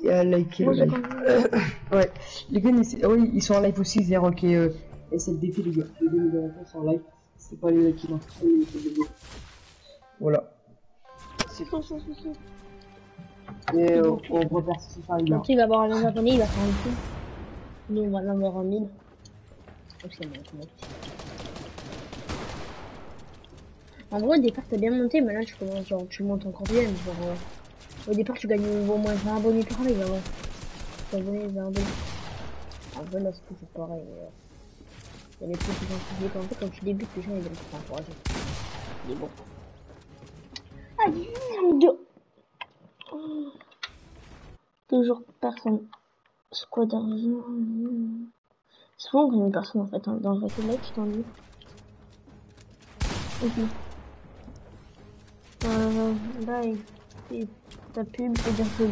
Et à liker le live. Ouais. Les gars, oui, ils sont en live aussi, Zero qui est, euh, SLDT, les gars. Les gars, les gars, sont en live. C'est pas les gars qui l'ont c'est. Voilà. C'est c'est c'est. Et, euh, on repart il va avoir un abonné, il va faire un coup. Nous, on va en mille. Donc, c'est bon, bon. En gros, au départ, t'as bien monté, mais là, tu commences, genre, tu montes encore bien. Genre, euh, au départ, tu gagnes au moins 20 abonnés par live, avant. 20 abonnés, 20 abonnés. En vrai, là, c'est toujours pareil. euh, Il y a des trucs qui sont en fait, quand tu débutes, les gens, ils encourager. Mais bon. Oh. Toujours personne. Squad d'argent. C'est souvent qu'on personne en fait hein. dans le vrai live, tu t'ennuies. Ok. Euh, live. Ta pub et dire que.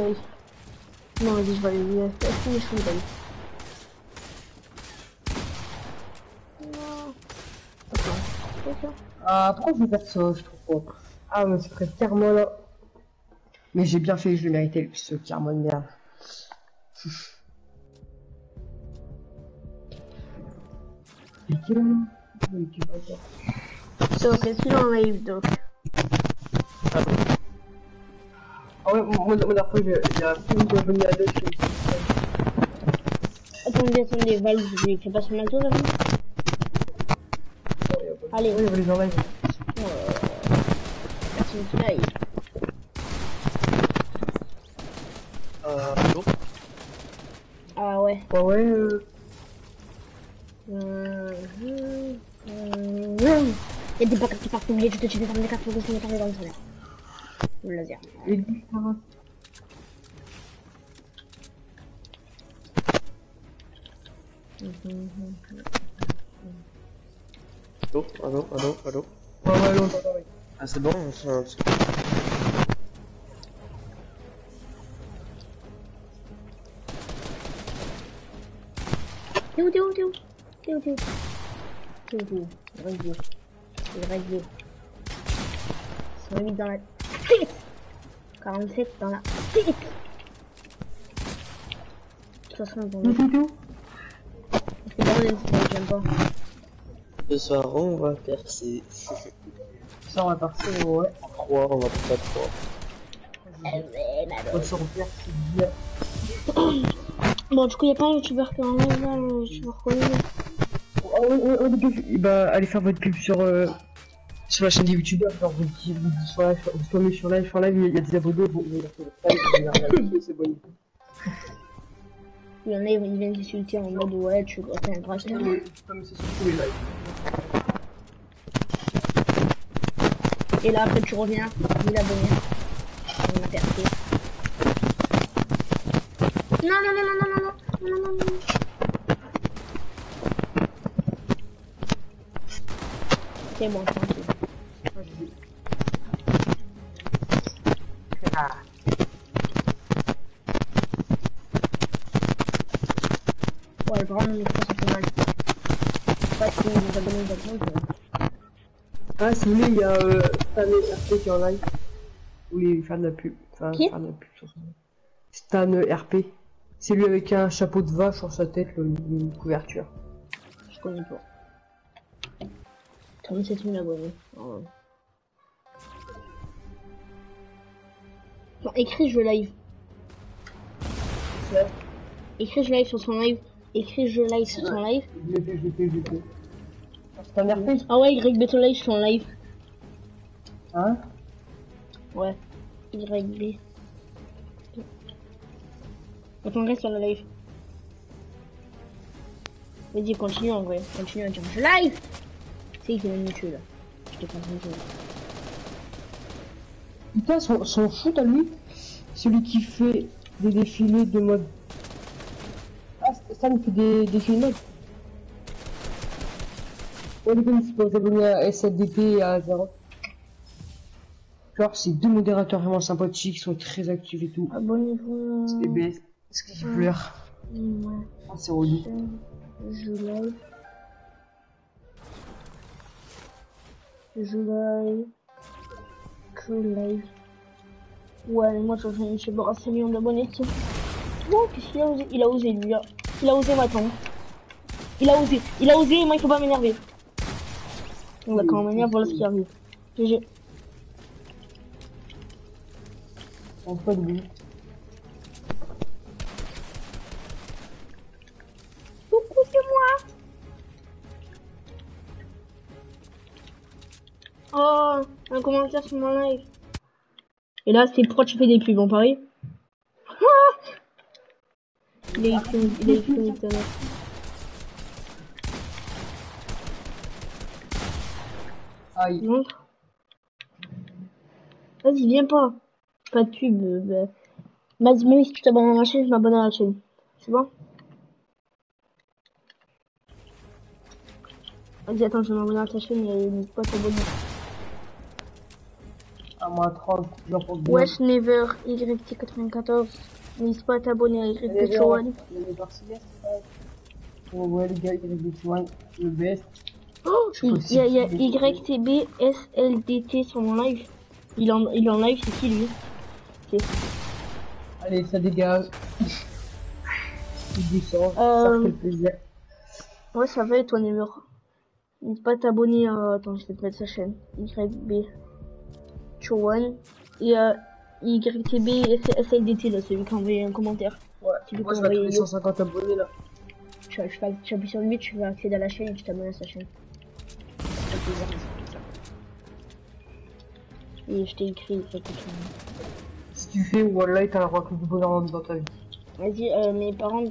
Non, vas-y, je vais aller lui acheter sur live. Non. C'est Ah, pourquoi je faire ça, je trouve. Ah, mais c'est très clairement là. Mais j'ai bien fait, je l'ai mérité, ce clairement de merde. C'est ok, tu en live donc. Ah bon. Ah ouais, moi, la dernière fois, j'ai la plume de venir à deux Attendez, attendez, Valou, je lui fais passer ma tour là Allez. Oui, vous les enlève. Euh... Euh, Ah ouais. Bah ouais, euh... Il y a des qui partent, obligé de te tirer par les cartes pour que je me dans le soleil. Le laser. Et différence. Allô, allô, allô, allô. Ah, allô, ah c'est bon, on s'en... T'es où, t'es où, t'es où? T'es où, t'es où Il reste. Il reste deux. 108 dans la tête 47 dans la tête 60 dans la tête. C'est j'aime pas. Ce soir, on va percer. Ça, on va partir, ouais. 3, on va faire 3. On va se refaire, c'est. Bon, du coup, y'a pas un youtubeur qui est en live là, youtubeur connu. Ah bah, allez faire votre pub sur, euh, sur la chaîne des youtubeurs, genre, vous vous sur live, sur live, sur live, il y a des abonnés, vous, vous vous c'est bon. Il y en a, ils viennent t'insulter en mode ouais, tu t'es un grâce. Comme c'est sur tous les lives. Et là, après, tu reviens, 1000 abonnés. On a percé. Non, non, non, non, non, non, non, non, non, non, C'est bon, tranquille. Ah. Ouais, vraiment, mon micro, ça fait mal. Pas les abonnés d'attente. Ah, si voulez, il y a, euh, Stan RP qui est en live. Voulez faire de la pub. Enfin, Qui? faire de la pub sur son Stan euh, RP. C'est lui avec un chapeau de vache sur sa tête, le- une couverture. Je connais pas. 37 000 abonnés. Oh, ouais. Bon, écris je live. Ouais. Écris je live sur son live. Écris je live sur son live. Je l'ai fait, je l'ai fait, je l'ai fait. Stan RP Ah ouais, Y Beto Live sur son live. Hein? Ouais. YB. Attends, reste sur le live. Vas-y, continue en vrai. Continue à dire je live. Qui me là. Je te. Putain, son, son shoot à lui, celui qui fait des défilés de mode. Ah, Stan fait des défilés de mode. Ouais, les gars, pour vous abonner à SLDP et à Zero. Genre, c'est deux modérateurs vraiment sympathiques, ils sont très actifs et tout. Abonnez-vous. C'est BS. Qu'est-ce qu'ils pleurent Ouais. Ah, c'est relou. Je. Je Que live. Ouais, moi je de chez Boras, millions d'abonnés. Oh, qu'est-ce qu'il a osé? Il a osé, lui. Il a osé m'attendre. Il a osé. Il a osé, moi il faut pas m'énerver. Bon, bah, quand on m'énerve, voilà ce qui arrive. GG. On pas de Oh, un commentaire sur mon live. Et là, c'est pourquoi tu fais des pubs en Paris? Il a écrit, il a une tonne. Aïe. Vas-y, viens pas. Pas de pub. euh, bah. Vas-y, même si tu t'abonnes à ma chaîne, je m'abonne à la chaîne. C'est bon? Vas-y, attends, je vais m'abonner à ta chaîne et ne pas t'abonner. Ah à moins 30, genre pour bien. Wesh Never, YT94. N'hésite pas à t'abonner à Allez, YT Show viens, il y a les Barcelès, ouais. Oh, ouais, les gars, il y a les Bitcoin, le best. Oh, il y a, y YTB SLDT sur mon live. Il en, il en live, c'est qui lui? Allez, ça dégage. Il descend, Euh, ça fait plaisir. Ouais, ça va et toi Never? N'hésite pas à t'abonner à... Attends, je vais te mettre sa chaîne. YB Chowan. Et euh, YTB SLDT, là, celui qui a envoyé un commentaire. Ouais, moi je vais envoie trouver 150 abonnés là. Tu, tu, tu appuies sur lui, tu vas accéder à la chaîne et tu t'abonnes à sa chaîne. Ça. Et je t'ai écrit, tu... Si tu fais Wallah, t'as le droit que du bonheur dans ta vie. Vas-y, euh, mes parents...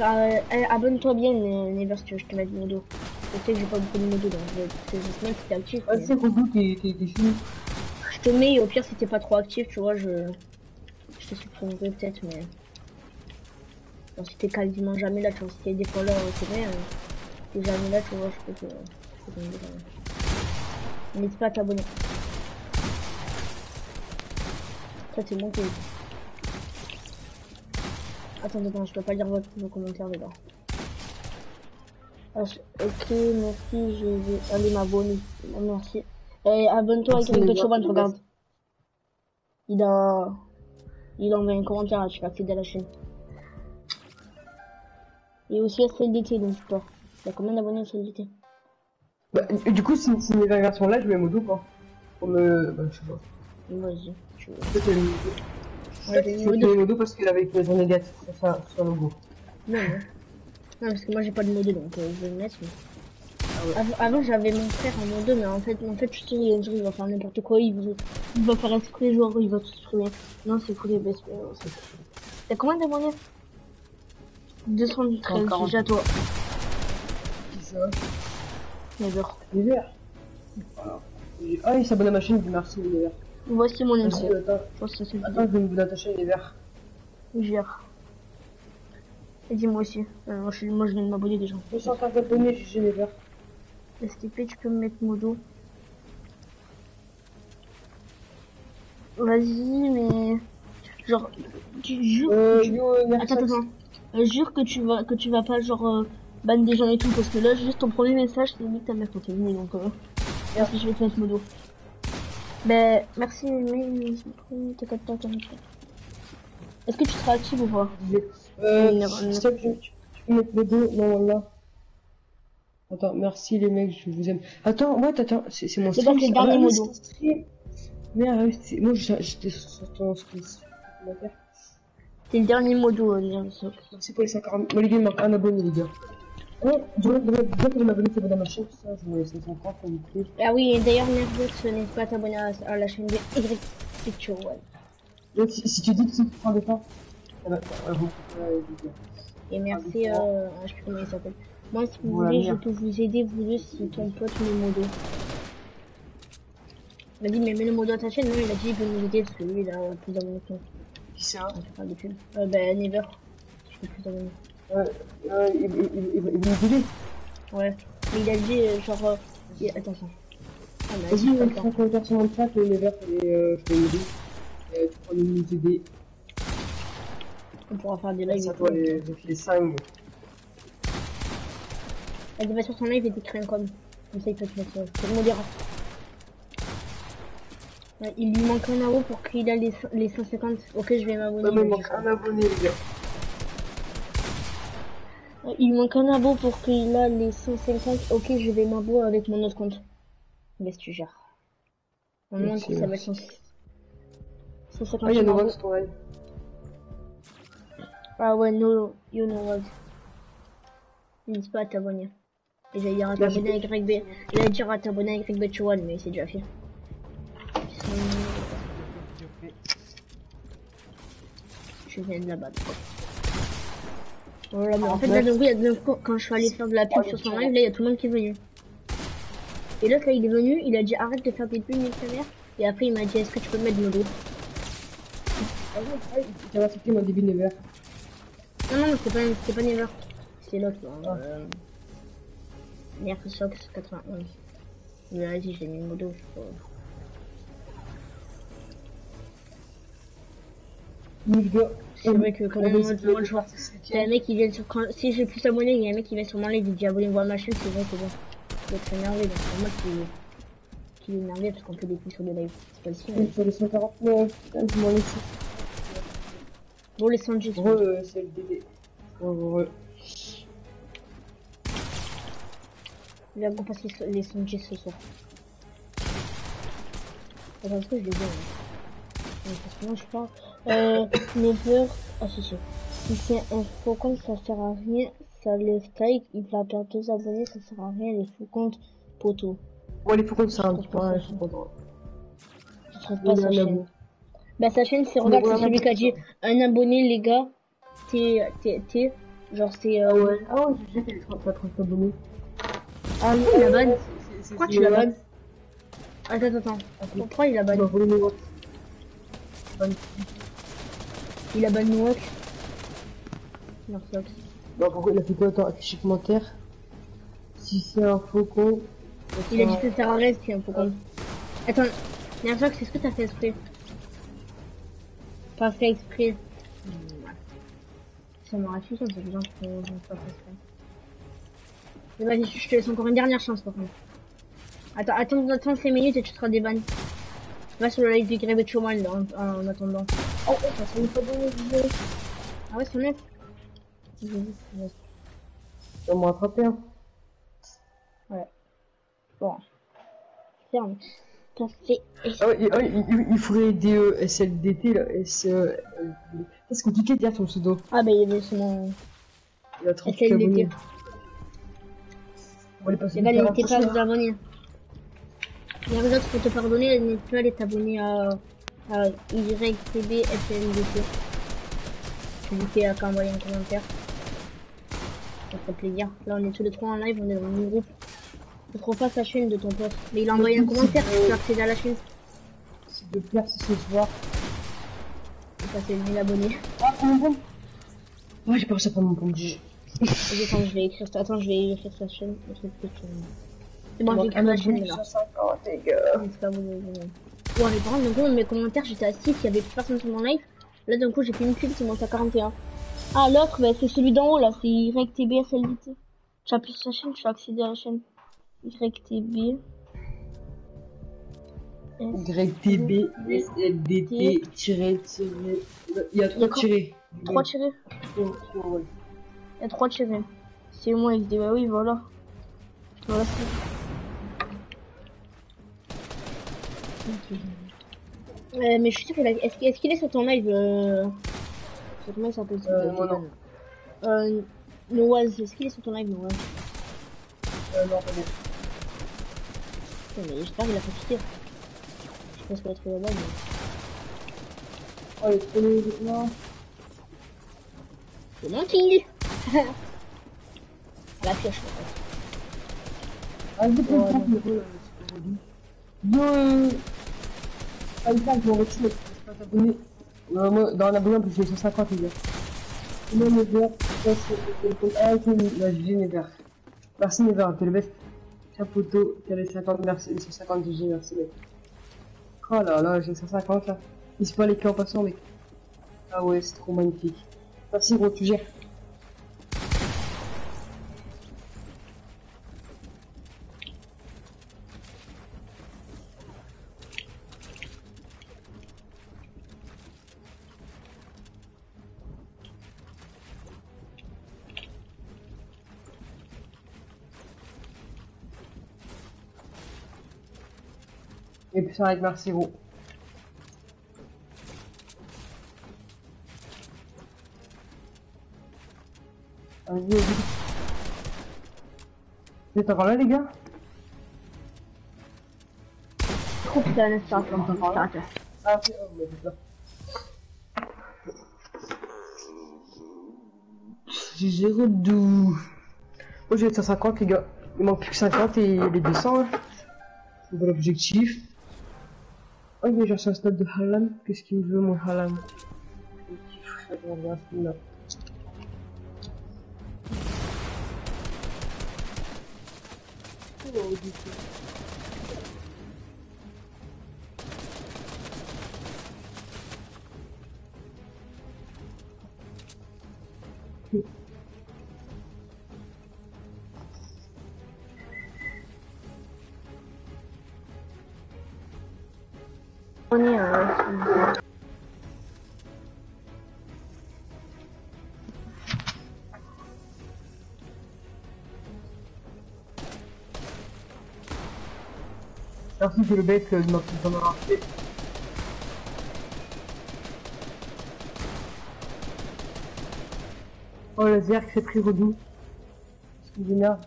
Euh, abonne-toi bien, Never, si tu veux, je te mets des modos. Je sais que j'ai pas beaucoup de modos, donc je c'est juste moi qui t'es actif. t'es fini. Je te mets, et au pire, si t'es pas trop actif, tu vois, je... Je te supprimerai peut-être, mais... Bon, si t'es quasiment jamais là, tu vois, si t'es des euh, c'est vrai, t'es jamais là, tu vois, je peux te... Je te euh. N'hésite pas à t'abonner. Ça, c'est bon, t'es... Attendez, non, je peux pas lire votre, vos commentaires. Ah, je- Ok, merci, je vais aller m'abonner. Merci. Et abonne-toi avec Choban, les regarde. Il a... Il a envoyé un commentaire, là, tu vas accéder à la chaîne. Et aussi SLDT, donc pas. Il y a combien d'abonnés SLDT Bah, du coup, si, si mes versions là, je mets modo quoi. Pour me. Bah, je sais pas. Vas-y. Tu veux. Je modo parce qu'elle avait une raison négative sur le logo. Non, non. Non, parce que moi j'ai pas de modo, donc euh, je vais le mettre. mais- Avant, avant, j'avais mon frère en modo, mais en fait, en fait, je sais, un jour il va faire n'importe quoi, il va, il va faire exprès, genre il va tout supprimer. Non, c'est fou les fou. T'as combien d'abonnés? 213, 140. déjà toi. Qui ça Never. Les verts. Ah, il s'abonne à ma chaîne, il merci les verts. Voici mon intro. attends. Je pense que c'est Attends, je vais chaîne les verts. Gère. Et dis-moi aussi. Euh, moi, je, moi, je viens de m'abonner déjà. 250 abonnés, j'ai chez les verts. STP, tu peux me mettre modo? Vas-y, mais. Genre, tu jures. Euh, que tu- yo, Attends, attends, attends. Euh, jure que tu vas, que tu vas pas, genre, euh, ban des gens et tout, parce que là, juste ton premier message, c'est limite ta mère quand t'es venu, donc, euh. Merci, je vais te mettre modo. Ben, merci, mais. Est-ce que tu seras actif ou pas? Euh, stop, je, tu peux mettre le dos, non, là. Attends, merci les mecs, je vous aime. Attends, what, attends, c'est mon C'est stream. pas c'est donc. ton stream. Merde, c'est- moi j'étais sur ton stream. C'est le dernier modo, euh, bien. Merci pour les 140. Moi les gars, il manque un abonné, les gars. Vais dire que je m'abonner, c'est dans ma chaîne, ça, je me 530 pour vous plaît. Ah oui, et d'ailleurs, Nervous, n'hésite pas à t'abonner à, à la chaîne de Y Picture One. Si, si tu dis que tu prends des temps, ça. Et merci, euh, je sais plus comment il s'appelle. Moi, si vous voulez, je peux vous aider, vous deux, si ton pote met modo. Il m'a dit, mais mets le modo à ta chaîne. Non, il a dit, il peut nous aider parce que lui, il a plus d'abonnés que nous. Qui c'est, hein On fait pas de pub. Euh, bah, Never. Je fais plus d'abonnés. Euh, euh, il, il, il, il, nous aider. Ouais. Mais il a dit, euh, genre, euh, il- attends, attends. Ah, bah, Vas-y, on le prend commentaire sur mon chat, les verts, et euh, je vais m'aider. Euh, tu prends une minute aider. On pourra faire des lives. À toi, les, les 5. Elle va sur son live et t'écris un com. Comme ça, il peut te mettre, euh, c'est le modérateur. Ouais, il lui manque un AO pour qu'il a les, les 150. Ok, je vais m'abonner. Il manque un abonné, les gars. Ouais, Il manque un abo pour qu'il a les 150. Ok, je vais m'abo avec mon autre compte. Laisse tu gères? Normalement, Merci, ça va être merci. 100 150 Ah, il y a Ah ouais, no, you know what. N'hésite pas à t'abonner. Et j'allais dire à Merci. t'abonner avec YB. J'allais dire à t'abonner avec YB Chuan, mais c'est déjà fait. Je viens de là-bas. Voilà, mais en fait, là, coup, quand je suis allé faire de la pub sur son live, là, il y a tout le monde qui est venu. Et l'autre, là, il est venu, il a dit arrête de faire des pubs, ta mère. Et après, il m'a dit est-ce que tu peux mettre mon dos Tu vas accepter mon début de verts. Non, non, c'est pas, c'est pas Never. C'est l'autre, non. Euh... Nersox 91. Mais vas-y, j'ai mis le modo. C'est vrai que quand même, moi, je vois. C'est un mec qui vient sur. Si j'ai plus abonné, il y a un mec qui vient sur mon live, il dit abonnez voir ma chaîne, c'est vrai que bon. Je vais être énervé, donc c'est moi qui. qui est énervé parce qu'on peut des coups sur des lives. C'est pas le sien. 149, putain, je m'en laisse. Bon, les Sanji, Re, euh, c'est le DD. Re, re. il va passer les Sanji ce soir. Attends, est-ce que je les ai hein? Ouais, Parce que moi, je parle. Euh, Never. Ah, si, si. Si c'est un faux compte, ça sert à rien. Ça lève taille, il va perdre deux abonnés, ça sert à rien, les faux comptes poteau. Ouais, les faucons, c'est un Je petit peu, trouve pas ouais, ça je. Je trouve pas y Bah sa chaîne c'est regarde c'est celui qui a dit un abonné les gars. T'es t'es genre c'est Ah euh... ouais, ah ouais, j'ai fait les 30 pas 30 abonnés. Ah oui, il la c'est- Pourquoi tu la là. bannes Attends attends attends. Pourquoi il mes votes. Il a banne Nook. Non c'est. Bah pourquoi il a fait quoi Attends, afficher commentaire. Si c'est un faucon. Il a dit que ça sert à rien c'est un faux compte. Attends, Nerfox c'est ce que t'as fait exprès Pas fait exprès. Ça m'aurait fait ça, c'est qui font pas fait exprès. Mais vas-y, je te laisse encore une dernière chance par contre. Attends, attends, attends 5 minutes et tu seras débanné. Va sur le live du Grebe de Chaumal en, en attendant. Oh, oh, ça est pas donné, désolé. Ah ouais, c'est net. Vas me rattraper, hein. Bon. Ferme. Fait. Ah ouais, il- ah ouais, il, il- il faudrait des euh, SLDT là. S, euh, euh, c'est compliqué de dire ton pseudo. Ah bah il y avait mon. Il a 30 SLDT. abonnés. On va les Les hyper n'hésitez pas à vous abonner. Il y a d'autres pour te pardonner, n'hésitez pas à aller t'abonner à, à YTB FLDT. N'hésitez à envoyer un commentaire. Ça ferait plaisir. Là, on est tous les trois en live, on est dans le groupe. Je trouve pas sa chaîne de ton pote. Mais il a envoyé un commentaire, tu peux accéder à la chaîne. C'est de plaire si ce soir. Ça fait 1000 abonnés. Ah, mon pompe Ouais, j'ai pas réussi à prendre mon pompe. Attends, je vais écrire ça. Attends, je vais écrire sa chaîne. C'est bon, Bon, j'ai écrit la chaîne là. 150, les gars. C'est pas vous, vous- vous. Ouais, mais par contre, d'un coup, dans mes commentaires, j'étais à 6, il y avait plus personne sur mon live. Là, d'un coup, j'ai fait une pub, c'est monté à 41. Ah, l'autre, bah, c'est celui d'en haut, là, c'est YTBSLDT. J'appuie sur sa chaîne, je vais accéder à la chaîne. YTB. YTB, SLDT, tiré, tiré. Il y a Il trois tirés. 3 tirés. Trois, trois, ouais. Il y a 3 tirés. C'est moi, XD. Bah oui, voilà. Voilà, c'est. Euh, mais je suis sûr qu'il a... Est-ce qu'il est, sur ton live euh... sur il Euh, moi, non. Euh... Noaz, est-ce qu'il est sur ton live, Noaz? Euh, non, pas bien. Mais qu'il a quitté. Je pense qu'il a trouvé la balle, mais... Oh, les premiers, non. C'est mon kill La pioche, en fait. Ah, j'ai le c'est pas. Yo, il je m'en. Euh, moi, dans l'abonné, en plus, j'ai 150, les gars. Non, ça, c'est le. Ah, ok, là, j'ai Never. Merci, Never, t'es le best. T'as les 50, merci, les 150 GG, merci, mec. Oh là là, j'ai 150, là. Il se pas les clés en passant, mec. Ah ouais, c'est trop magnifique. Merci, gros, tu gères. Et puis ça va être merci, gros. Vas-y, vas-y. Vous êtes encore là, les gars? Oh putain, laisse pas, arrête. Ah, ok, oh, mais c'est ça. J'ai zéro dou. Moi, j'ai 150, les gars. Il manque plus que 50 et les 200. Hein. C'est bon l'objectif. Oh, j'ai reçu un stade de Halan. Qu'est-ce qu'il me veut, mon a. Oh. On euh, Merci, c'est le bec euh, ma petite caméra. Oh, le zerk, c'est pris redou. Excusez-moi. Nayan,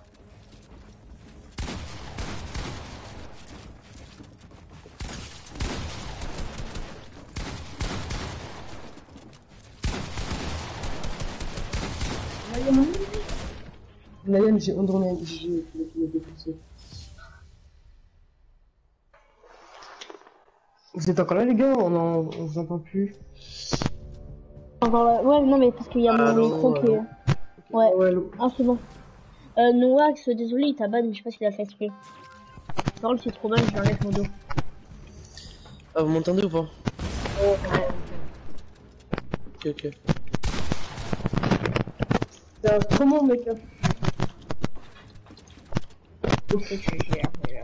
j'ai endormi, j'ai. Vous êtes encore là les gars On en, on vous entend plus Encore là. Ouais, non, mais parce qu'il y a mon micro qui est. Ouais. Ouais. Ah, c'est bon. Euh, Noax, désolé, il t'a ban, mais je sais pas s'il a fait exprès. Parole, c'est trop ban, je l'enlève mon dos. Ah, vous m'entendez ou pas? Ok, ok. C'est un comment mec hein Ok, tu gères, gères.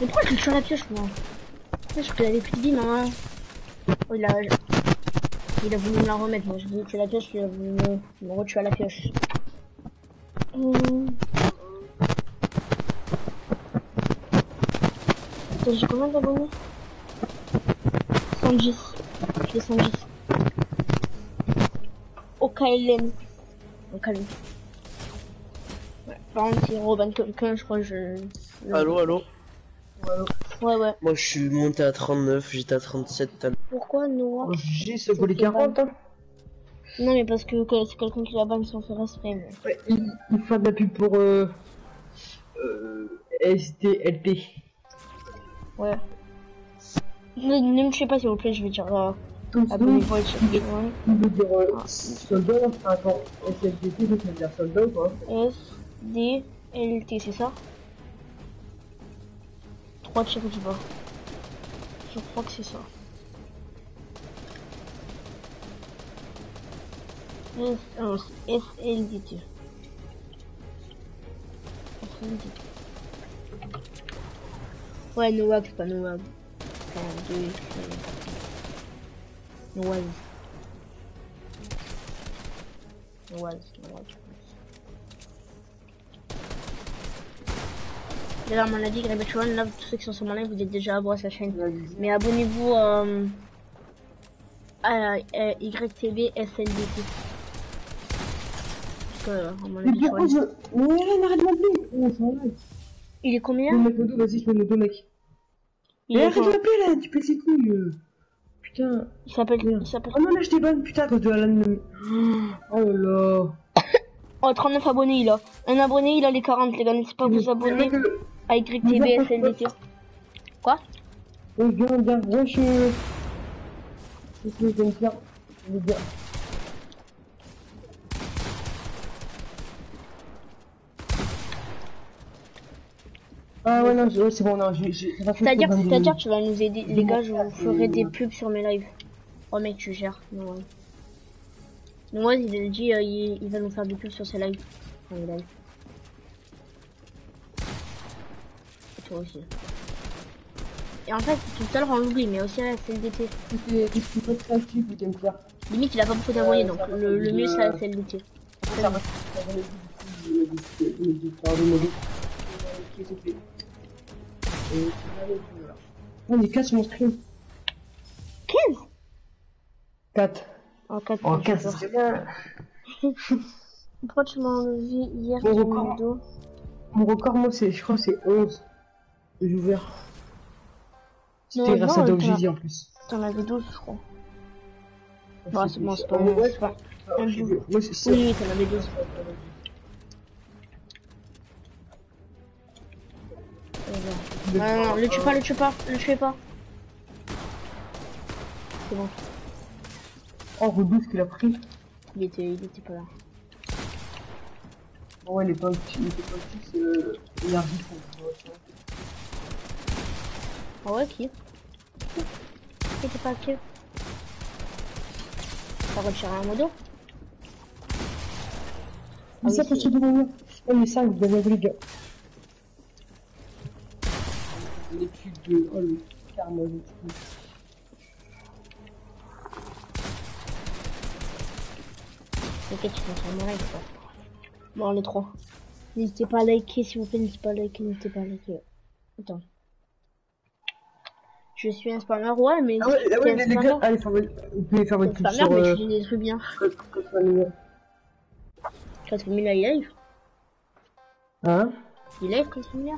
Mais pourquoi je sur la pioche, moi Je crois qu'il avait plus de vie, maman. Oh, il a... Voulu me la remettre, moi. Je voulais tuer la pioche, il a voulu me, me retuer à la pioche. Attends, J'ai combien d'abonnés 110. J'ai 110. Au KLM. Au calme. Ouais. Par contre, si Robin quelqu'un, je crois que je... Allô, allô Ouais, ouais. Moi, je suis monté à 39, j'étais à 37 tout à l'heure. Pourquoi Noah Oh, J'ai ce volet 40 hein? Non, mais parce que, que c'est quelqu'un qui la banne sans faire exprès. mais- Ouais, il, il fait de la pub pour euh, euh, SDLP. Ouais. Ne, ne me tuez pas, s'il vous plaît, je vais dire euh, donc, S, D, L, T, c'est ça 3 tirs bas. Je crois que c'est ça. S, SLDT. Euh, SLDT. Ouais, no wag, pas no Noise. Noise, noise. D'ailleurs, mon avis, Grébetchuan, là, tous ceux qui sont sur mon live, vous êtes déjà abonnés à sa chaîne. Mais abonnez-vous euh, à, à YTB SNDC. Parce que, à mon avis, Mais pourquoi je... Mais arrête de m'appeler On s'en va. Il est combien? Mets le dos, vas-y, je mets le dos, mec. Mais eh, arrête de m'appeler, là, tu peux ses couilles euh. Putain. Il s'appelle... Il s'appelle... Oh non, là, je t'ai bonne, putain, de Alan. Oh là là. Oh, 39 abonnés, il a. Un abonné, il a les 40, les gars. N'hésitez pas à vous abonner euh, à YTB SLDT. Quoi Oh, gars, gars, wesh. euh, Qu'est-ce que je vais me faire Je vais Ah ouais, non, c'est bon, non, j'ai... C'est-à-dire, c'est-à-dire, tu vas nous aider. Les gars, je vous ferai des pubs sur mes lives. Oh, mec, tu gères. Non, ouais. Donc, moi, il a dit, euh, il, il va nous faire des pubs sur ses lives. Enfin, lives. Et toi aussi. Et en fait, tout à l'heure, on l'oublie, mais aussi à la CLDT. Limite, il a pas beaucoup d'abonnés, donc le, le mieux, c'est la CLDT. Je Et là. On est 4 sur mon screen. 15 4. Oh, 4 Oh, 4, c'est bien. Pourquoi tu m'as enlevé hier Mon record. mon dos Mon record, moi, c'est, je crois, que c'est 11. J'ai ouvert. Non, C'était grâce à non, Dog t'as- Jeezy en plus. T'en avais 12, je crois. Bah, c'est bon, c'est pas Ah. Moi, c'est oui, t'en avais 12. Non, le tue pas, le tue pas, le tuez pas. C'est bon, Oh, Rebus qu'il a pris. il était, il était pas là. Bon, ouais, il est pas petit, il était pas petit, c'est euh, il a vite. Ah ouais, qui Qui était pas actif T'as retiré un modo Mais ça, oui, que devant moi. Ouais, mais ça, vous avez les gars. Les pubs de. Oh le trouve. Ok, tu sur mon live, quoi. Bon, les trois. N'hésitez pas à liker, s'il vous plaît, n'hésitez pas à liker, n'hésitez pas à liker. Attends. Je suis un spammer, ouais, mais... Ah ouais, ah ouais les, gars, allez, faire votre- vous pouvez faire votre spammer, sur. mais Euh, je dis des trucs bien. code- code famille. 4 000 il live. Hein? Il live 4 000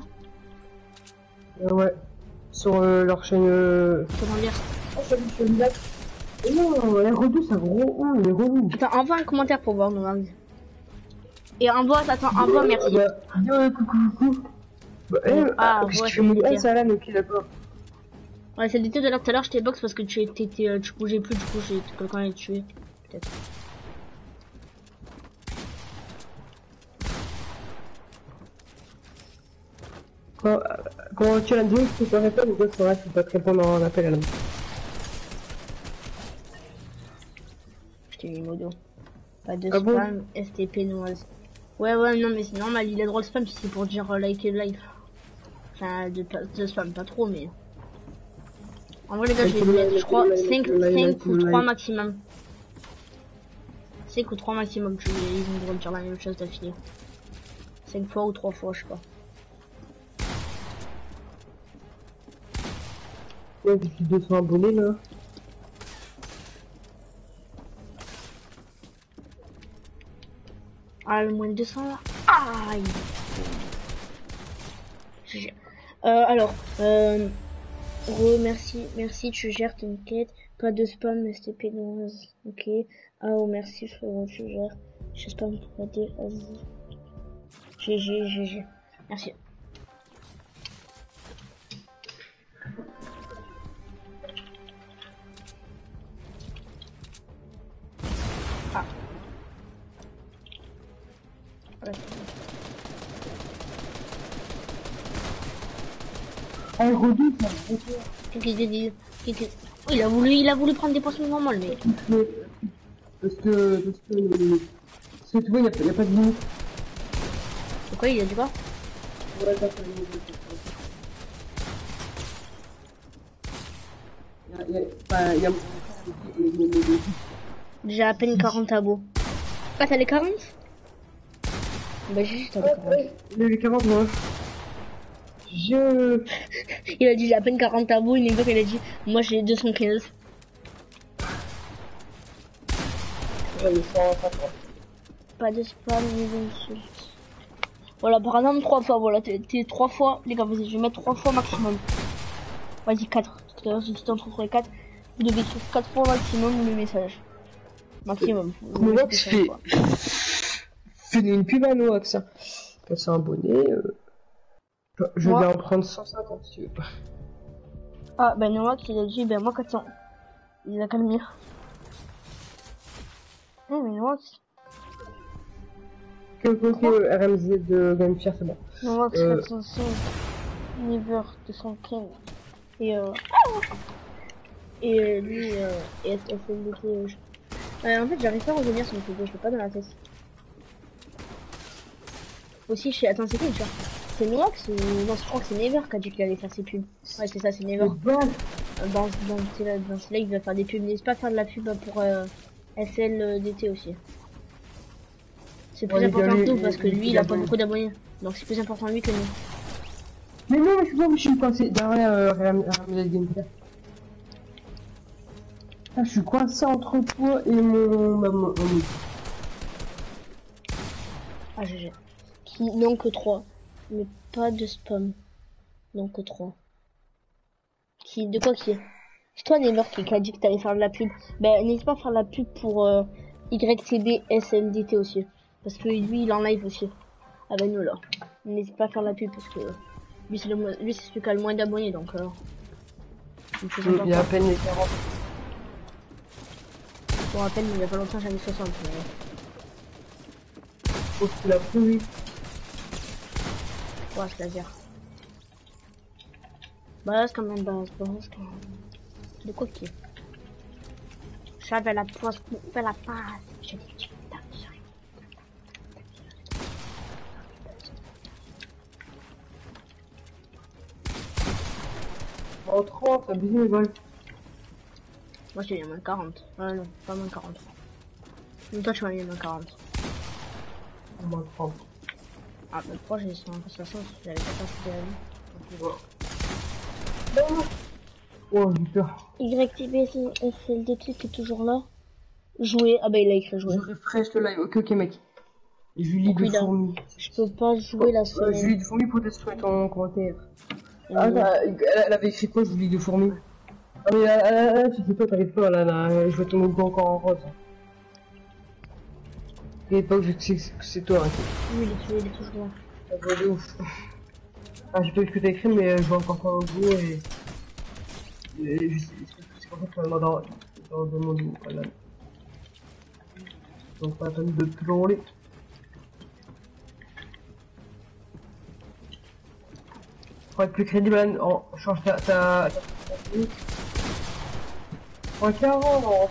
Euh, Ouais. Sur euh, leur chaîne. Euh... Comment dire Oh, je. Et non, les redous, c'est gros. Oh, les relous. Attends, envoie un commentaire pour voir, Noël. Et envoie, attends, envoie, merci. Bah, ouais, coucou, coucou. Bah, eh, Ah, ah, qu'est-ce ouais, que tu fais mon Ah, là, mais ok, d'accord. Ouais, c'est l'été de là tout à l'heure, je t'ai box parce que tu étais, euh, tu bougeais plus, du coup, j'ai quelqu'un allait te tuer. Peut-être. Quand, quand tu as vidéo, tu peux répondre ou quoi, c'est vrai, tu peux te répondre en appel à la main. Je t'ai mis modo. Pas de Ah bon spam, STP noise. Ouais, ouais, non, mais c'est normal, il a droit de spam si c'est pour dire euh, liker le live. Enfin, de, pas- de spam, pas trop, mais. En vrai, les gars, je vais mettre, je crois, 5, 5 ou 3 maximum. 5 ou 3 maximum, tu, ils ont le droit de dire la même chose d'affilée. 5 fois ou 3 fois, je sais pas. Ouais, depuis 200 abonnés là. Ah, le moins de 200 là. Aïe. Euh, alors, euh, merci, tu gères, t'inquiète. Pas de spam, STP noise. Ok. Ah, oh, merci, frérot, tu gères. Je spam pour aider, vas-y. GG, GG. Merci. Qu'il- Oh, Il a voulu, il a voulu prendre des poissons normales, mais. Mais, parce que, parce que, parce que tu vois, il n'y a, pas- a pas de limite. Pourquoi il a dit quoi Ouais, limite. Y a, bah, y a- J'ai à peine 40 abos. Ah, t'as les 40 Bah, j'ai juste les 40. les, les 40, moi. Je, Il a dit j'ai à peine 40 abos, une fois il a dit moi j'ai 215. j'en ai 150. Pas de spam ni d'insultes. Voilà, par exemple, 3 fois, voilà, t'es t'es 3 fois, les gars, vas-y, je vais mettre 3 fois maximum. Vas-y, 4. Tout à l'heure, 3 et 4. Vous devez écrire 4 fois maximum le message. Maximum. Vous fois. fait une pub à Nox, hein. 400 abonnés, euh, je- je vais en prendre 150 si tu veux. Ah, ben Noax, il a dit, ben moi 400. Il a qu'à le mire. Eh, mais Noax, Que, que, RMZ de Gamefire, c'est bon. Noax Euh. 405, Never 215. Et euh... Et euh, lui, euh, et SFLDT, je- Euh, en fait, j'arrive pas à revenir sur le photo, je peux pas dans la tête. Aussi, sais, attends, c'est qui, tu vois C'est Noax ou non, je crois que c'est Never qui a dit qu'il allait faire ses pubs. Ouais, c'est ça, c'est Never. Bon, dans, dans, dans ces là, il va faire des pubs. N'hésite pas à faire de la pub pour euh, SLDT aussi. C'est plus Ouais, important que nous parce que lui, il a pas beaucoup d'abonnés. Donc c'est plus important lui que nous. mais non, mais je sais pas où je suis coincé derrière euh. Ah, je suis coincé entre toi et mon- Ah, GG. Non que 3. Mais pas de spam. Non que 3. Qui, de quoi qui est C'est toi, Neymar, qui, qui a dit que t'allais faire de la pub. Ben, n'hésite pas à faire de la pub pour euh, YTB SLDT aussi. Parce que lui, il est en live aussi. Avec nous, là. N'hésite pas à faire de la pub parce que lui, c'est mo- celui qui a le moins d'abonnés, donc euh, Il y a à peine les 40. Je me rappelle, il y a pas longtemps, j'avais 60. mais- Oh, tu l'as pris, Ouais, c'est laser. Base quand même, base, base quand même. De quoi qui J'avais la poisse, fais la passe. J'arrive. en 30, abusé mes balles. Moi, j'ai moins de 40. Ah non, pas moins de 40. Mais toi, tu m'as mis moins de 40. Au moins 30. Ah, bah, pourquoi j'ai 160 J'avais pas passé de la vie. Oh, j'ai peur. YTBSLDT qui est toujours là. Jouer. Ah bah, il a écrit jouer. Je refresh le live. Ok, ok, mec. Julie de. Fourmi. Je peux pas jouer la Euh, semaine. Julie de Fourmi, peut-être trouver ton commentaire. Euh, Ah, t'as- elle, avait écrit quoi, Julie de Fourmi? Ah, mais là, là, là, tu sais pas, t'arrives pas, là, là, je vois ton logo encore en rose. T'inquiète pas que je sais que c'est toi, hein. Oui, il est, toujours- il est toujours là. Ça va de ouf. Ah, j'ai pas vu ce que t'as écrit, mais euh, je vois encore ton logo et. et c'est pour ça que tu m'as dans, dans, dans mon dos, voilà. Donc, pas la peine de pleurer. Pour être plus crédible, on change ta. ta. ta. En 40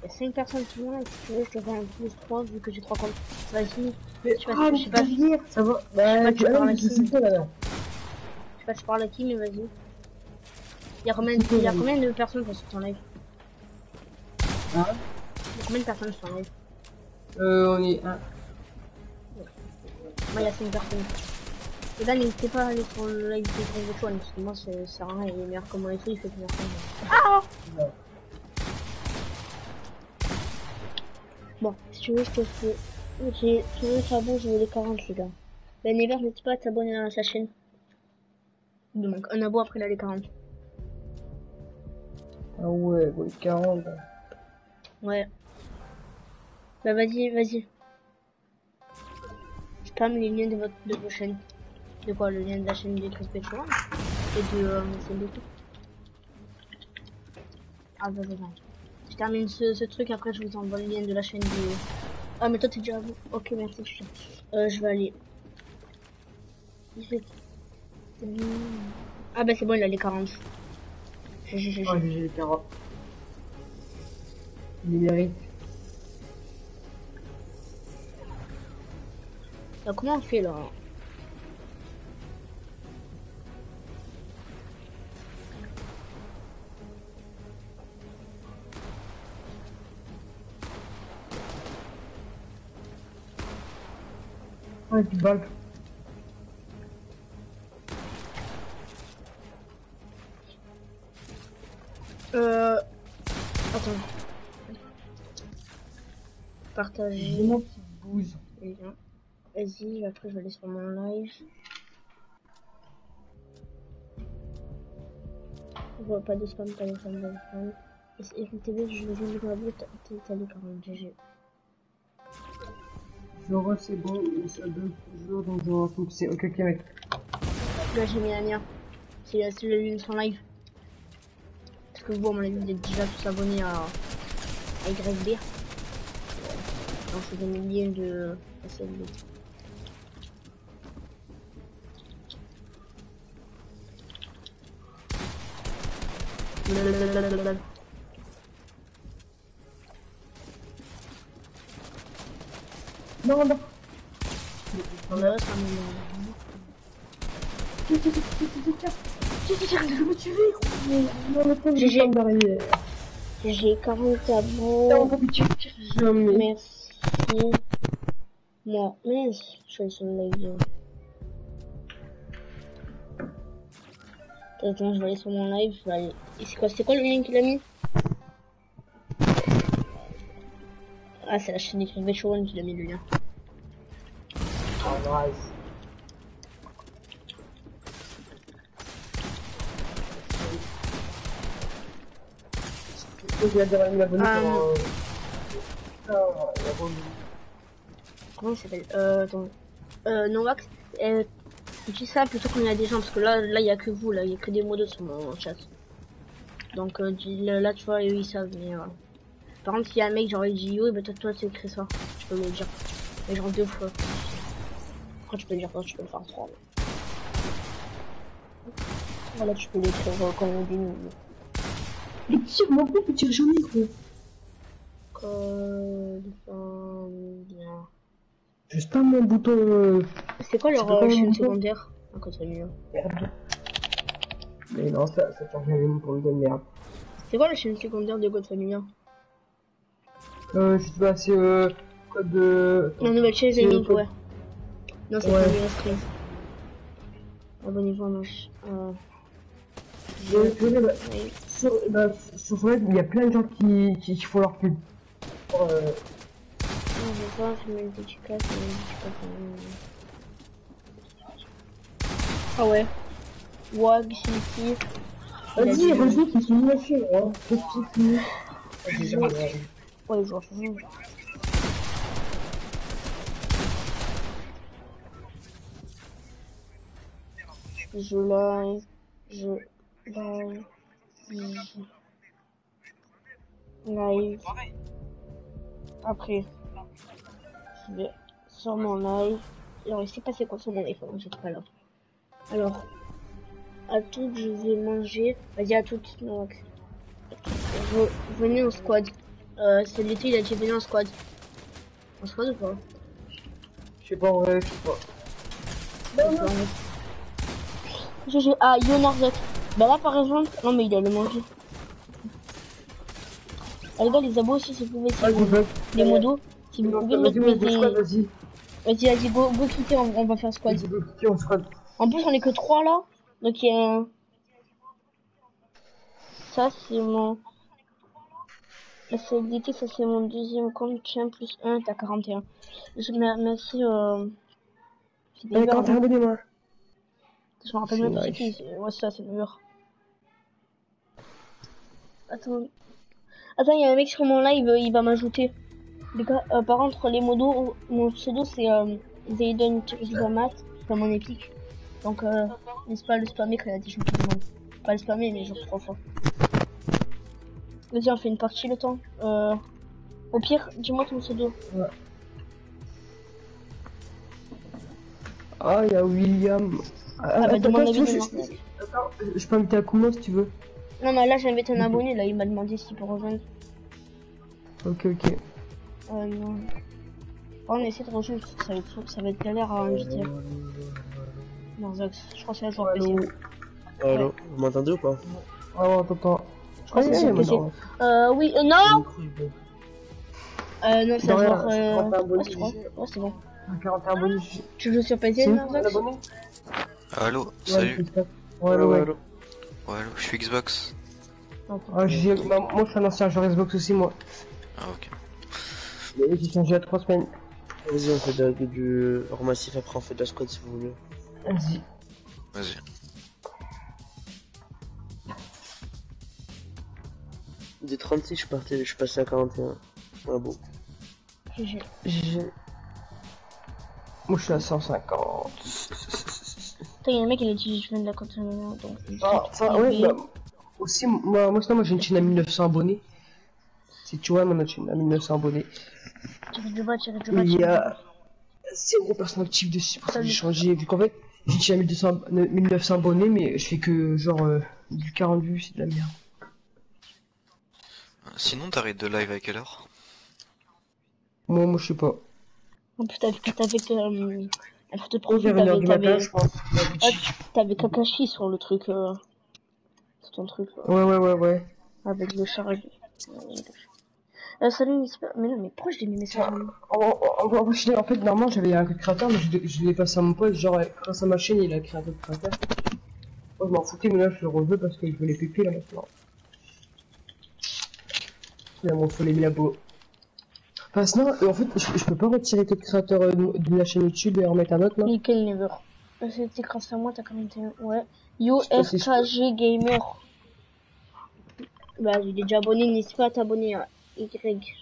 Il y a 5 personnes qui sont là. Si tu veux, je te fais un plus 3 vu que j'ai 3 comptes. Vas-y. Mais Je sais pas, ah, je mais sais pas. ça va. sais pas, Ouais, tu parles à qui c'est ça, là, là. Je sais pas, tu parles à qui, mais vas-y. Il y a combien, il y a combien de personnes sur ton live? Hein? Il y a combien de personnes sur ton live? Euh, on est un. Moi, il y a 5 personnes. Et là, n'hésitez pas à aller sur le live de Grave One, parce que moi, c'est c'est rien, il est meilleur que moi et tout, il fait plusieurs choses. Ah Bon, si tu veux, je te fais. Trouvé le sabot, je veux les 40, les gars. Ben, Never, n'hésite pas à t'abonner à sa chaîne. Manque un abo après, a les 40. Ah ouais, bon, 40. Ouais. Bah, vas-y, vas-y. Spam les liens de, votre, de vos chaînes. De quoi Le lien de la chaîne Chris Petron et de euh. Ah, bah, vas-y. Je termine ce, ce truc, après je vous envoie le lien de la chaîne de... Ah, mais toi t'es déjà à vous. Ok, merci. je- Euh, je vais aller... 18. Ah, bah c'est bon, il a les 40. J'ai- j'ai- j'ai- Ouais, j'ai les 40. Il mérite. Alors, comment on fait là? Balles. Euh... Attends. Partager. Bouge. Bien. Vas-y, après je vais aller sur mon live. Je vois pas de spam, pas de spam, pas de spam. Et je vais jouer t'es t'as les 40 GG. Zoro, c'est bon, se deux toujours, donc faut que c'est ok, ok, mec. Là j'ai mis la lien. C'est c'est le lien de son live. Parce que vous, à mon avis, vous êtes déjà tous abonnés à, à YB. Donc je vous donne le lien de SLB. Blablabla. Non, non. Là, ça me- GG. GG. derrière. J'ai 40 Non, abos. tu jamais. Merci. Moi, mince, je suis sur le live. Attends, je vais aller sur mon live. Je vais aller... Et C'est quoi, c'est quoi le lien qu'il a mis? Ah, c'est la chaîne Virtual One qui a mis le lien. Nice. Ah, euh, Ah. Comment il s'appelle? Euh, attends. Euh, Novax, euh, tu dis ça plutôt il y a des gens, parce que là, là, il y a que vous, là, il y a que des modos sur mon chat. Donc, euh, là, tu vois, eux, ils savent, mais voilà. Par contre, s'il y a un mec, genre, il dit et ben toi, toi, tu écris ça. Tu peux me le dire. Mais genre deux fois. Après, tu peux le dire quand tu peux le faire trois. Voilà, tu peux l'écrire euh, quand on dit Le tir, mon pauvre, tire jamais, gros. Code. Je spam mon bouton euh, C'est quoi leur pas euh, secondaire? Ah, Mignon. R2. Mais non, ça, ça change rien pour le de merde. C'est quoi la chaîne secondaire de God Familia Euh, je sais pas, c'est euh, code de... La nouvelle Gaming, quoi ouais. Non, c'est Ouais. Familia Stream. Abonnez-vous à ma chaîne. Euh, Je, je vais, bah, ouais. sur, bah, sur il y a plein de gens qui, qui, qui font leur pub. Pour, euh, Non, je vais pas filmer une dédicace, mais une dédicace, euh. Ah ouais. Wag, City. Vas-y, vas-y, qui sont hein. Qu'est-ce que tu fais Ouais, je vois ça. Je live. Je je- Live. Après. Je vais sur mon live. Alors, il s'est passé quoi sur mon iPhone? J'étais pas là. Alors. À toutes, je vais manger. Vas-y, à toutes. Re- venez en squad. Euh, c'est l'été, il a dit venez en squad. En squad ou pas? Je sais pas, en vrai, je sais pas. GG, ah, Yonarzek. Bah là, par exemple, non, mais il a le manger. Ah, les gars, les abos aussi, si vous pouvez, si Vas-y, vous- les modos, si vous pouvez Vas-y, mettre vas-y, des... vas-y. Vas-y, vas-y, go, go quitter, on, on va faire squad. Go, quitter, on squad. En plus, on est que 3 là. Donc, il y a un... Ça, c'est mon... La solidité, ça, c'est mon deuxième compte. Tiens, plus 1, t'as 41. Je, mer- merci, euh... Allez, gars, quand t'es hein. abonné, moi. Je me rappelle même Nice. qui. c'est- Ouais, c'est ça, c'est le mur. Attends. Attends, il y a un mec sur mon live, euh, il va m'ajouter. Euh, par contre, les modos, mon pseudo c'est euh, Zayden Mat, c'est pas mon épique. Donc, euh, n'hésite pas le spammer quand il a des gens qui demandent. Pas le spammer, mais genre trois fois. Vas-y, on fait une partie le temps. Euh, au pire, dis-moi ton pseudo. Ah, il y a William. Ah, bah, demande je, de je, Marc. attends, je peux inviter à comment si tu veux. Non, non, là j'ai invité un abonné, là il m'a demandé s'il peut rejoindre. Ok, ok. Euh, non. On essaie de rejoindre, ça va être, ça va être galère à inviter. Non, Zox, je crois que c'est la joueur PC. Allô Allo, vous m'entendez ou pas? Ah, ouais, attends, attends. Je crois que c'est Ouais, ouais, PC. Euh, oui, euh, non Euh, non, c'est la joueur, euh... ouais, je crois. Ouais, c'est bon. 41 abonnés. Tu joues sur PC, non, Zox? Allô, salut. Ouais, ouais, ouais. allo. Ouais, allô, je suis Xbox. Ah, j'ai- bah, moi, je suis un ancien joueur Xbox aussi, moi. Ah, ok. J'ai changé à 3 semaines. Vas-y, on fait de, de- du hors massif, après on fait de la squad si vous voulez. Vas-y. Vas-y. Des 36, je suis parti, je suis passé à 41. Ah bon. GG. J'ai... Moi, je suis à 150. Putain, y'a un mec, il a dit je viens de la donc... Ah, ouais, bah, aussi, moi, moi, sinon, moi, j'ai une chaîne à 1900 abonnés. Si tu vois, mon autre chaîne à 1900 abonnés. Du bas, du bas, Il y a zéro personne active dessus, pour ça que j'ai changé. Vu qu'en fait, j'ai une chaîne à 1200 1900 abonnés, mais je fais que, genre, euh, du 40 vues, c'est de la merde. Sinon, t'arrêtes de live à quelle heure? Moi, moi, je sais pas. En plus, euh, photo de Vers profil, 1h t'avais, t'avais, je pense. t'avais Kakashi sur le truc, euh... C'est ton truc, là. Ouais, ouais, ouais, ouais. Avec le charge. Euh, salut. Mais non, mais pourquoi je l'ai mis message en ligne En, en, en, en- je l'ai- en fait, normalement, j'avais un code créateur, mais je, l'ai- je l'ai passé à mon pote, genre, grâce à ma chaîne, il a créé un code créateur. Moi, je m'en foutais, mais là, je le reveux parce que je veux les péper, là, maintenant. Là, bon, faut les mettre euh, en fait, je, je peux pas retirer code créateur euh, de de la chaîne YouTube et en mettre un autre, non? Nickel Never. Euh, C'était grâce à moi, t'as 41. Ouais. Yo, Je sais pas si FKG Gamer. Bah, il est déjà abonné, n'hésite pas à t'abonner à Y.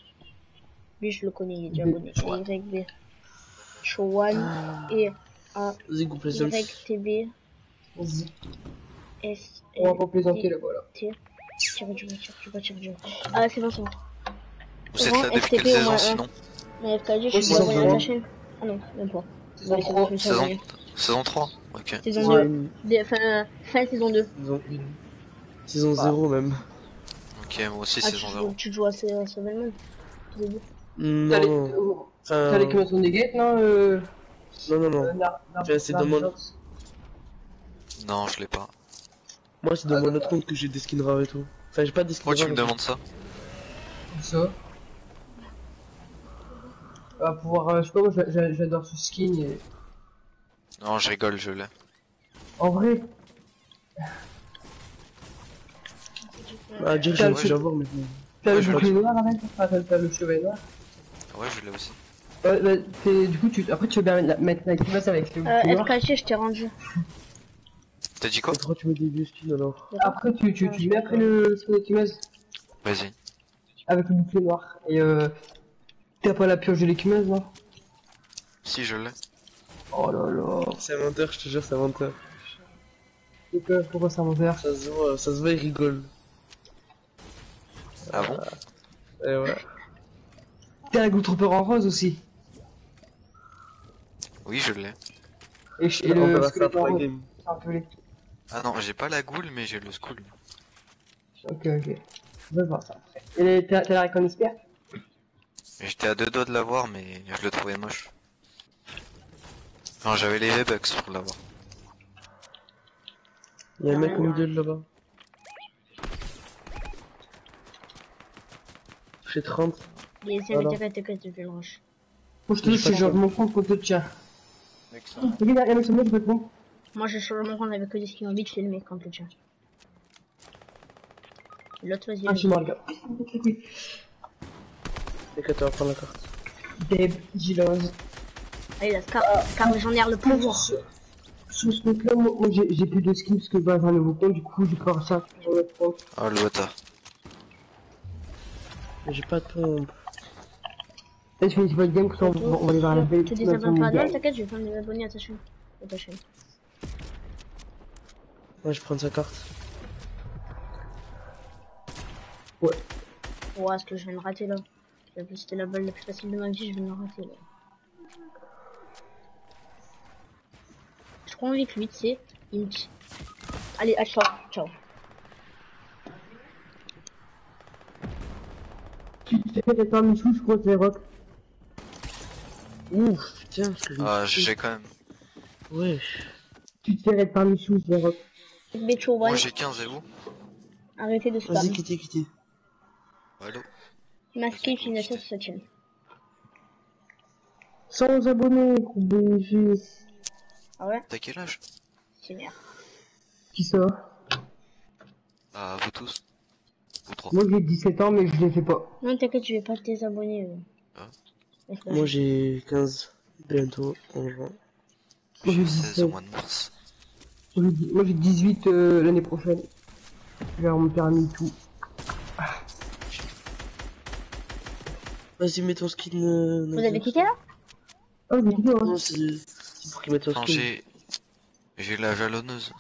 Lui, je le connais, il est déjà B. abonné. YB. Chowan et A. YTB. S. on va pas plaisanter, là, voilà. Tire du bas, tire du bas, tire du bas. Ah, c'est bon, c'est bon. Vous êtes là depuis quelle saison un. sinon Mais FKG, je suis saison abonné à ta chaîne. Ah non, même pas. Saison Ouais, trois. je me suis Saison, abonné. saison 3 Ok. Saison Ouais. 2. Des- Fin, saison 2. Saison 1. Saison 0 même. Ok, moi aussi, Ah, saison tu, 0. joues, tu joues à les, Non, t'as les commissions des gates, non euh, non, non, non. euh, c'est Nar- demande. Nar- Non, je l'ai pas. Moi, c'est dans mon autre compte que j'ai des skins rares et tout. Enfin, j'ai pas des skins Pourquoi tu rares. me demandes ça ça. Va pouvoir, euh, je sais pas, moi j'a- j'a- j'adore ce skin et... Non, je rigole, je l'ai. En vrai, Ah, dire, T'as j'ai le- j'ai à voir, mais. t'as le Ouais, je bouclier noir avec t'as le chevet noir Ouais, je l'ai aussi. Ouais, bah, t'es- du coup, tu, après tu veux bien mettre la, climasse avec le Euh, bouclier noir. FKC, je t'ai rendu. T'as dit quoi Pourquoi tu mets des vieux skins alors Après, tu, tu, tu mets après le skin de Vas-y. avec le bouclier noir. Et euh, t'as pas la pioche de l'écumeuse, non Si, je l'ai. Oh là là. C'est un menteur, je te jure, c'est un menteur. Que- Pourquoi ça m'envers Ça se voit, ça se voit, il rigole. Ah bon Et ouais. T'as un en rose aussi. Oui, je l'ai. Et, ch- et On le squelette en rose. C'est laid. Ah non, j'ai pas la goule, mais j'ai le school. Ok, ok. On va voir ça après. Et t'as la Expert J'étais à deux doigts de l'avoir, mais je le trouvais moche. Enfin, j'avais les V-Bucks pour l'avoir. Y'a un mec au milieu de là-bas. J'ai 30. Et c'est Voilà. vais le rush. Moi je te dis, c'est genre, je m'en prends contre le tien. Regarde, y'a un mec sur moi, je réponds. Moi, je change mon rang avec que des skins en bitch, c'est le mec quand le tien. L'autre, vas-y. Ah, je suis mort, les gars. Et que tu vas prendre la carte. Deb, Gilose. Allez, là, Scar, Scar légionnaire, le pouvoir. Sur ce compte là, moi, moi, j'ai j'ai plus de skins parce que bah, j'ai un nouveau compte, du coup j'ai pas ça. Je vais prendre. Oh, le bâtard. J'ai pas de pompe. Et je finis pas le game, comme ça on, va- on va aller vers la veille. Tu désabonnes pas non, t'inquiète, je vais faire des abonnés à ta chaîne. À ta chaîne. Ouais, je prends sa carte. Ouais, ce que je viens de rater là. C'était la balle la plus facile de ma vie, je viens de la rater là. Je crois avec lui, tu sais. Int. Allez, à ciao. Ciao. Tu te fais pas Michou, je crois c'est rock. Ouf, putain, je me Ah, j'ai quand même. Ouais. Tu te fais par Michou, c'est rock. Moi, j'ai 15 et vous? Arrêtez de spam. Vas-y, quittez, quittez. Allô? Masqué, cette chaîne. 100 abonnés, gros BG. Ah ouais? T'as quel âge? C'est merde. Qui ça Ah, vous tous Vous trois. Moi j'ai 17 ans, mais je les fais pas. Non, t'inquiète, je vais pas te désabonner. La Moi j'ai 15 bientôt en juin. Moi j'ai J'ai 16 au 17. mois de mars. Moi, j'ai- Moi j'ai 18 euh, l'année prochaine. Je vais avoir mon permis tout. Vas-y, mets ton skin. Euh, Vous avez quitté là Oh, j'ai quitté, hein. Non, c'est c'est pour qu'il mette ton Enfin, skin. j'ai. J'ai la jalonneuse.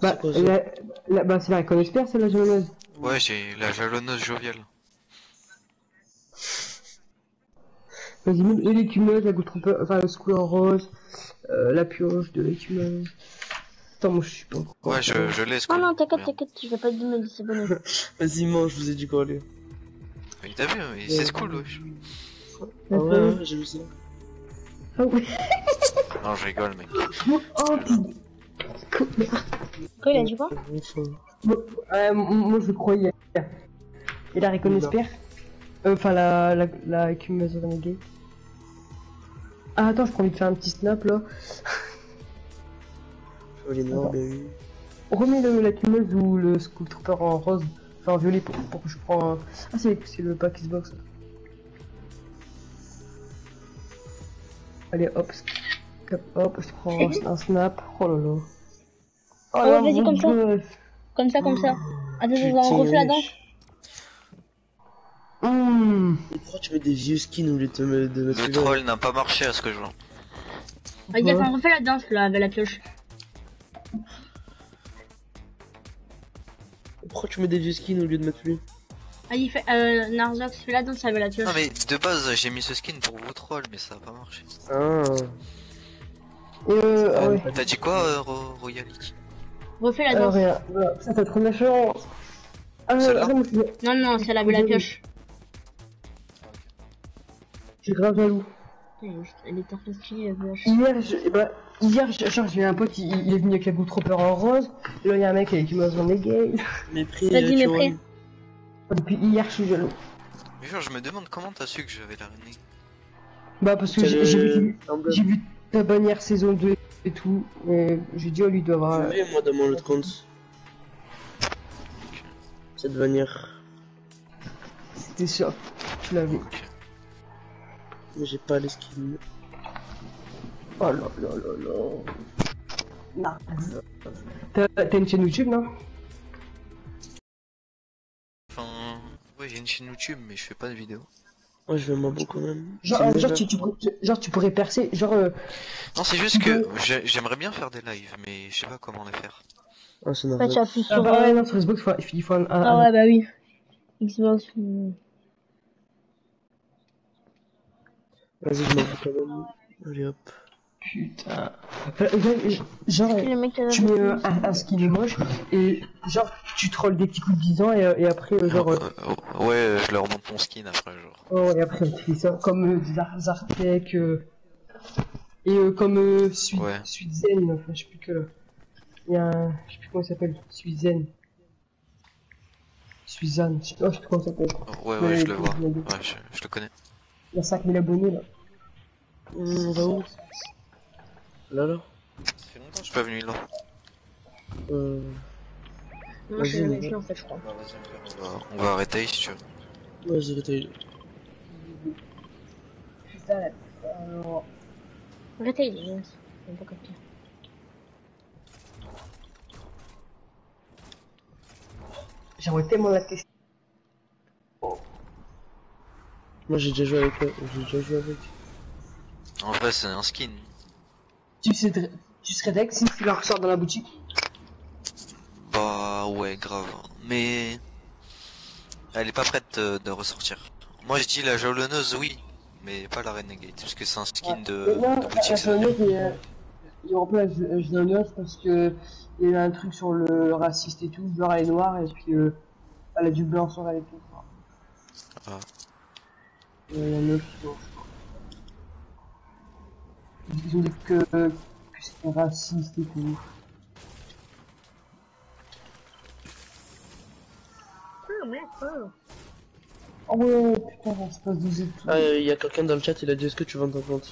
Bah, quoi, la, la, bah c'est la Recon Expert, c'est la jaune. Ouais, j'ai la jalonneuse joviale. Vas-y, mets l'écumeuse, la goutte trompeuse, enfin le en rose, euh, la pioche de l'écumeuse. Attends, moi je suis pas. encore- Ouais, je, je l'ai, ce Non, t'inquiète, t'inquiète, je vais pas te me désabonner. Vas-y, mange, je vous ai dit quoi aller. Mais t'as vu, hein, c'est cool, wesh. Ah ouais, ouais, j'ai vu ça. Ah ouais. Non, je rigole, mec. Oh putain. Quoi, il a dit quoi Moi, euh, je croyais. Et la Recon Expert Euh, Enfin la, la, la renegade. Ah attends, je prends envie de faire un petit snap là. Bien oui. Remets le, la écumeuse ou le School Trooper en rose, enfin en violet pour, pour que je prends un... Ah c'est c'est le pack Xbox. Allez hop, hop, hop, je prends un, snap. Oh là là. Oh ouais, vas-y, mon comme ça. Comme ça, comme ça. Attends, je vais Putain, refait la danse. Mmh. Pourquoi tu mets des vieux skins au lieu de, te me- de mettre Le troll n'a pas marché à ce que je vois. Vas-y, attends, refais la danse là, avec la pioche. Pourquoi tu mets des vieux skins au lieu de mettre lui Vas-y, fais, euh, Narzox, fais la danse avec la pioche. Non, mais de base, j'ai mis ce skin pour vous troll, mais ça a pas marché. Ah. Euh, ah ouais. T'as dit quoi, euh, Ro- Royality Refais la Alors danse. voilà, ça t'as trop de la chance. Ah, Non, non, c'est la avec la pioche. J'ai grave jaloux. Elle est. Hier, je, ben, hier, je- genre, j'ai un pote, il, il est venu avec la Blue Trooper en rose. Et là, il y a un mec qui m'a dit des gays. Mépris. Vas-y, euh, vois. Depuis hier, je suis jaloux. Mais genre, je me demande comment t'as su que j'avais la renée. Bah, parce que j'ai j'ai vu, j'ai vu ta bannière saison 2 et tout. Et j'ai dit, oh, lui doit avoir. Je l'ai, moi, dans mon autre compte. Cette bannière. C'était sûr. Tu l'avais. Mais j'ai pas les skins. Oh là là là là. Non. T'as une chaîne YouTube, non? Enfin, ouais, j'ai une chaîne YouTube, mais je fais pas de vidéos. Moi, je vais mabo quand même. genre, euh, genre, tu, tu pourrais, genre, tu pourrais percer. Genre, euh, Non, c'est juste que j'ai- j'aimerais bien faire des lives, mais je sais pas comment les faire. Ah, c'est normal. ah, bah, ouais, non, sur Facebook, il faut, il faut un. un- Ah ouais, bah oui. Xbox. euh, Vas-y, je m'abo quand même. Allez hop. Putain. Euh, genre, genre, Le mec, t'as tu mets euh, un, un skin moche et genre tu trolls des petits coups de 10 ans et, euh, et après euh, genre euh, Euh, euh, ouais, je leur montre mon skin après, genre. oh, et après tu fais ça comme euh, Zar- Zartek euh, et euh, comme euh, Sweet, Ouais. Enfin je sais plus que il y a un je sais plus comment il s'appelle Sweet Zen Suzanne je sais pas, je sais plus comment il s'appelle Ouais, ouais, je le vois. Ouais, je, je le connais. Il y a 5000 abonnés là Hum, on va où Là, là Ça fait longtemps que je suis pas venu là. Euh. Moi, je suis Vas-y, jamais vas-y. venu en fait, je crois. On va, on va arrêter si tu veux. Ouais, j'ai arrêté. putain là alors Arrêtez, il est j'ai pas compris. j'aimerais tellement la tester Moi, j'ai déjà joué avec. euh, J'ai déjà joué avec. En vrai, c'est un skin. tu sais tu serais deck si tu la ressors dans la boutique? Bah ouais, grave. Mais elle est pas prête de, de ressortir. Moi je dis la jalonneuse, oui, mais pas la renegade, parce que c'est un skin de, non, de boutique. la il, euh, il remplace euh, je la note parce que il y a un truc sur le raciste et tout, genre elle est noire et puis euh, elle a du blanc sur elle et tout. Ah. Et il y a Ils ont dit que, que c'était raciste et tout. Ah, merde, oh. Ouais, putain, ça se passe 12 et tout. Ah, il y a quelqu'un dans le chat, il a dit est-ce que tu vends ton compte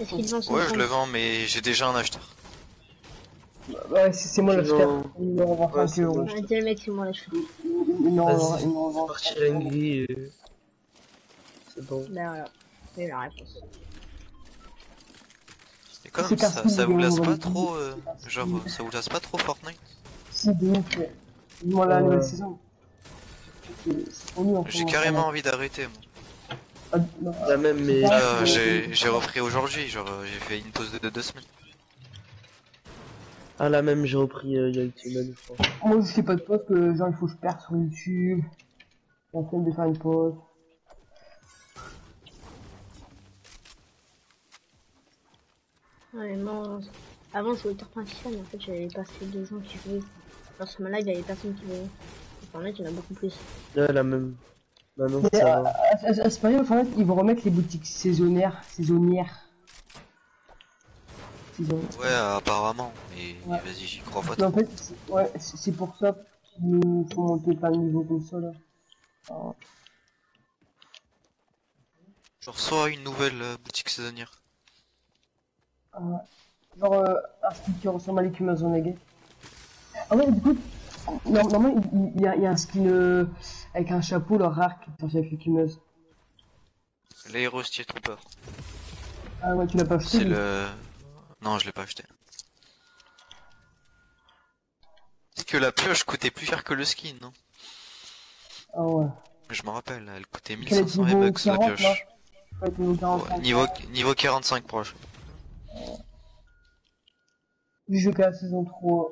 Est-ce qu'ils Ouais, je le vends, mais j'ai déjà un acheteur. Ouais, c'est c'est moi l'acheteur. Il me revend Ouais, 5 c'est euros. Ah, moi l'acheteur. Il me revend- Vas-y, il me revend. Parti. C'est bon. Ben voilà, c'est la réponse. Et comme C'est ça, ça vous lasse pas trop, euh, genre, ça vous lasse pas trop Fortnite Si, de ouf, ouais. Moi, la nouvelle saison. C'est c'est J'ai carrément envie d'arrêter, moi. Ah, même, mais. Ah, Euh, c'est- j'ai repris aujourd'hui, genre, euh, j'ai fait une pause de, de deux semaines. Ah, la même, j'ai repris euh, il y a une semaine, je crois. Moi, je fais pas de pause que genre il faut que je perds sur YouTube. J'ai la flemme de faire une pause. Ouais, mais moi, avant sur le Fun, en fait, j'avais passé deux ans qui jouaient. Alors sur ma live, il y avait personne qui jouait. Internet, il y en a beaucoup plus. Ouais, la même. Maintenant, Mais, ça euh, va. à, à, à ce période, en fait, ils vont remettre les boutiques saisonnières. Saisonnières. Saison- Ouais, apparemment, mais Ouais. vas-y, j'y crois pas Mais en fait, c'est- ouais, c'est pour ça qu'ils nous font monter niveaux comme ça là. Alors, Genre, soit une nouvelle euh, boutique saisonnière. Euh, genre euh, un skin qui ressemble à l'écume Zonagate. Ah ouais, du coup, normalement il, y, a, il y a un skin euh, avec un chapeau là, rare qui est sorti avec l'écumeuse. L'Aerostier Trooper. Ah ouais, tu l'as pas acheté C'est le... Non, je l'ai pas acheté. C'est que la pioche coûtait plus cher que le skin, non? Ah ouais. Je me rappelle, elle coûtait Quel est 1500 niveau V-Bucks la 40, là? pioche. Ouais, niveau 45. Ouais, niveau, niveau 45 proche. Du jeu la saison 3.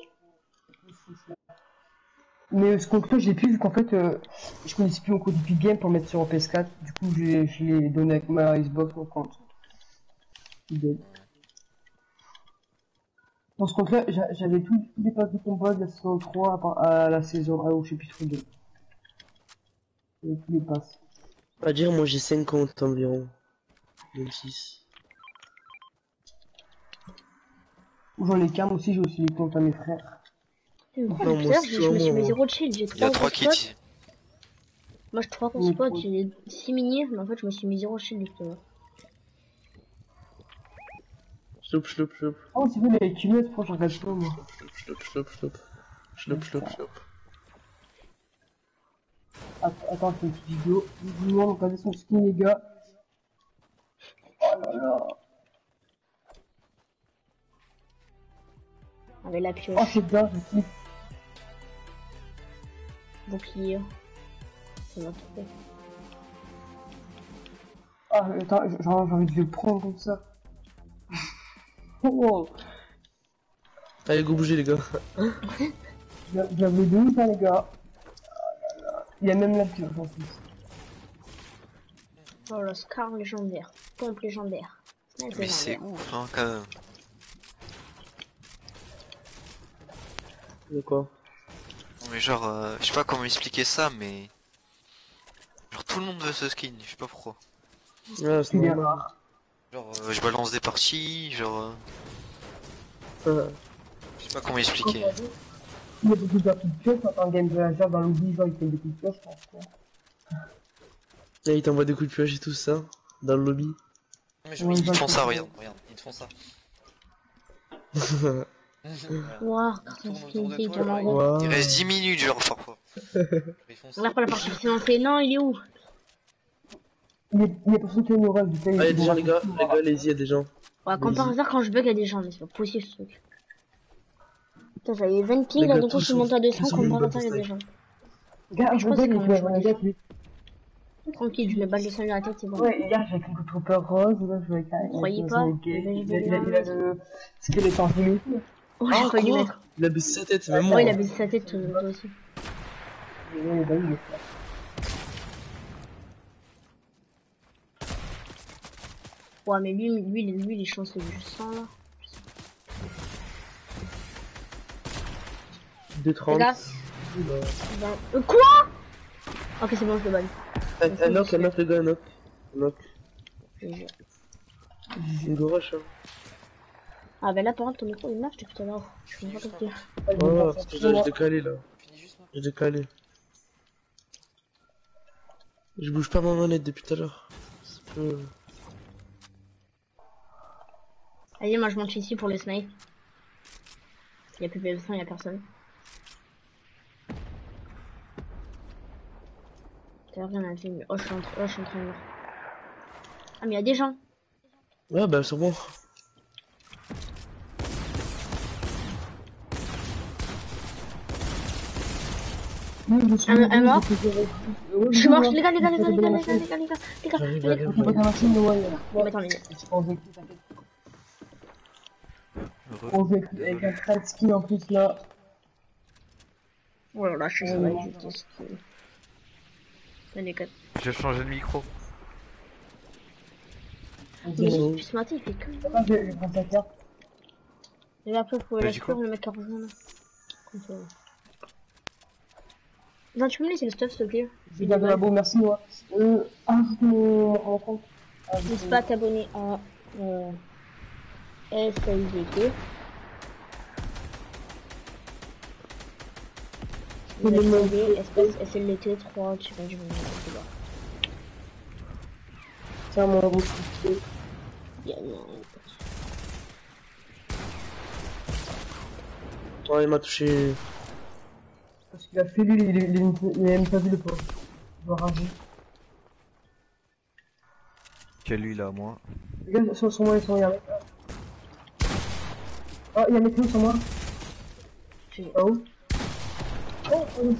Mais ce compte-là, je l'ai plus vu qu'en fait, euh, je connaissais plus mon code Epic Game pour mettre sur PS4. Du coup, je l'ai- je donné avec ma Xbox, mon compte. Dans ce compte-là, j'a- j'avais tous les passes de combat de la saison 3 à, la saison 1 au chapitre 2. J'avais tous les passes. À dire, moi j'ai 5 comptes environ. 26. J'en ai qu'un, moi aussi j'ai aussi les comptes à mes frères. Pourquoi Non, moi je, je me suis mis zéro de shield, j'ai Il y a 3 trois gros spots. kits. Moi j'ai 3 gros Oui, spots, j'ai 6 mini, mais en fait je me suis mis zéro shield depuis tout à l'heure. Chloup, chloup, chloup. Oh, c'est vrai, les cumulus, pourquoi je regarde pas moi Chloup, chloup, chloup. Chloup, chloup, chloup. Attends, attends, je fais une petite vidéo. Monde, regardez son skin, les gars. Oh là là. Avec la Oh, pioche, c'est bien, bouclier. Ça fait. Ah, attends, j'ai envie de le prendre comme ça. Oh, Allez, go bouger, les gars. j'avais de ouf, hein, les gars. Il y a même la pioche en plus. Oh le scar légendaire, pompe légendaire. Mais c'est ouf, hein, quand même. De quoi Mais genre, euh, je sais pas comment expliquer ça, mais... Genre, tout le monde veut ce skin, je sais pas pourquoi. Ah, c'est normal. Genre, euh, je balance des parties, genre... euh. Je sais pas comment expliquer. Il y a beaucoup de petites pioches, quand un game de hasard dans l'oubli, genre il fait des petites pioches, je pense. quoi. Là, il t'envoie des coups de pioche et tout ça. Dans le lobby. Mais je- Ouais, ils te font ça. regarde, regarde, ils te font ça. De il reste 10 minutes, genre, parfois. Ça. Là, après la partie c'est non, il est où? Il y a, il y a personne qui a une du a Ah, a les gars. Les gars, allez-y, il y a des gens. Ouais, comme par hasard, quand je bug, il y a des gens, mais c'est pas possible ce truc. Putain, j'avais 20 ping, Les là, gars, du coup, je suis monté à 200, tous sont comme par hasard, il y a des gens. Gars, Je pense que gars. Tranquille, je mets balle de 5 dans la tête, c'est bon. Ouais, hier, j'ai avec une trooper rose, là, je vais avec Croyez pas, Il vais a- a a le squelette en. Oh, j'ai Ah, quoi. Il a baissé sa tête, même moi. Ouais, il a baissé sa tête, euh, toi aussi. Ouais, bah. Ouais, mais lui, lui, lui, lui, il est chanceux du sang, là. 2,30. Les gars. Ben, euh, quoi? Ok, c'est bon, je le balle. Un un knock, un knock, les gars, un knock. Un knock. Une rush, hein. Ah, ben là, par contre, ton micro, il marche depuis tout à l'heure. Je comprends pas compris. Oh, j'ai décalé, là. J'ai décalé. Je bouge pas ma manette depuis tout à l'heure. C'est peu... Allez, moi, je monte ici pour le snipe. Il y a plus personne, il y a personne. Tout à l'heure, il y en a fait une- Oh, je suis en train, oh, de mourir. Ah, mais il y a des gens. Ouais, bah, c'est bon. Oui, je suis Un- un mort Je suis mort, les gars, les gars, les gars, les gars, les gars, les gars, les gars, les gars, J'arrive, les gars. pas j'arrive. faire un film, ouais. Mais attends, mais- C'est pas vécu, t'inquiète. On fait avec un crâne skin en plus là. Oh là là, je suis sur ouais. la vitesse. Les gars. J'ai changé de micro. Mais ce matin, il fait que. Je je prends ta carte. Et après, faut la quoi le mec revient là. Comme ça. Non, tu peux me laisser le stuff, s'il te plaît la beau, merci moi. Euh, ah. Ah, N'hésite pas à t'abonner à euh, le espace SLT 3, tu vas, je vais me Tiens, mon gros. Il y a non. Ouais, il m'a touché. Qu'il a fait lui, il, il, il, il a même pas vu le pauvre. Il va rager. Quel lui là, moi? Les gars, sur, sur moi, ils sont, il y a un mec là. Oh, il y a un mec là sur moi. Ah Oh, oh,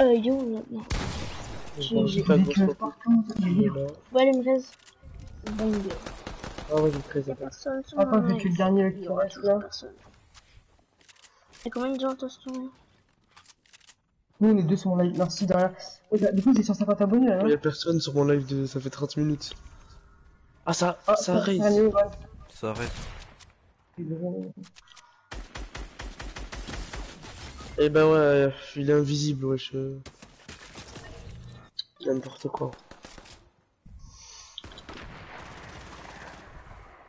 Euh, yo, non, non. J'ai j'ai- pas il partout. il Voilà. Ouais, allez, me reste. Bon, il y a Ah ouais, j'ai a sur Attends, vais tuer le dernier Il qui reste là. personne. Et combien de gens story Nous, les deux sont live. Merci derrière. Oh, Du coup, c'est sur 50 abonnés là, Il y a personne sur mon live de. Ça fait 30 minutes. Ah, ça. Ah, ça raise. allez, ouais. Ça arrête. Eh ben ouais, il est invisible, wesh. euh. N'importe quoi.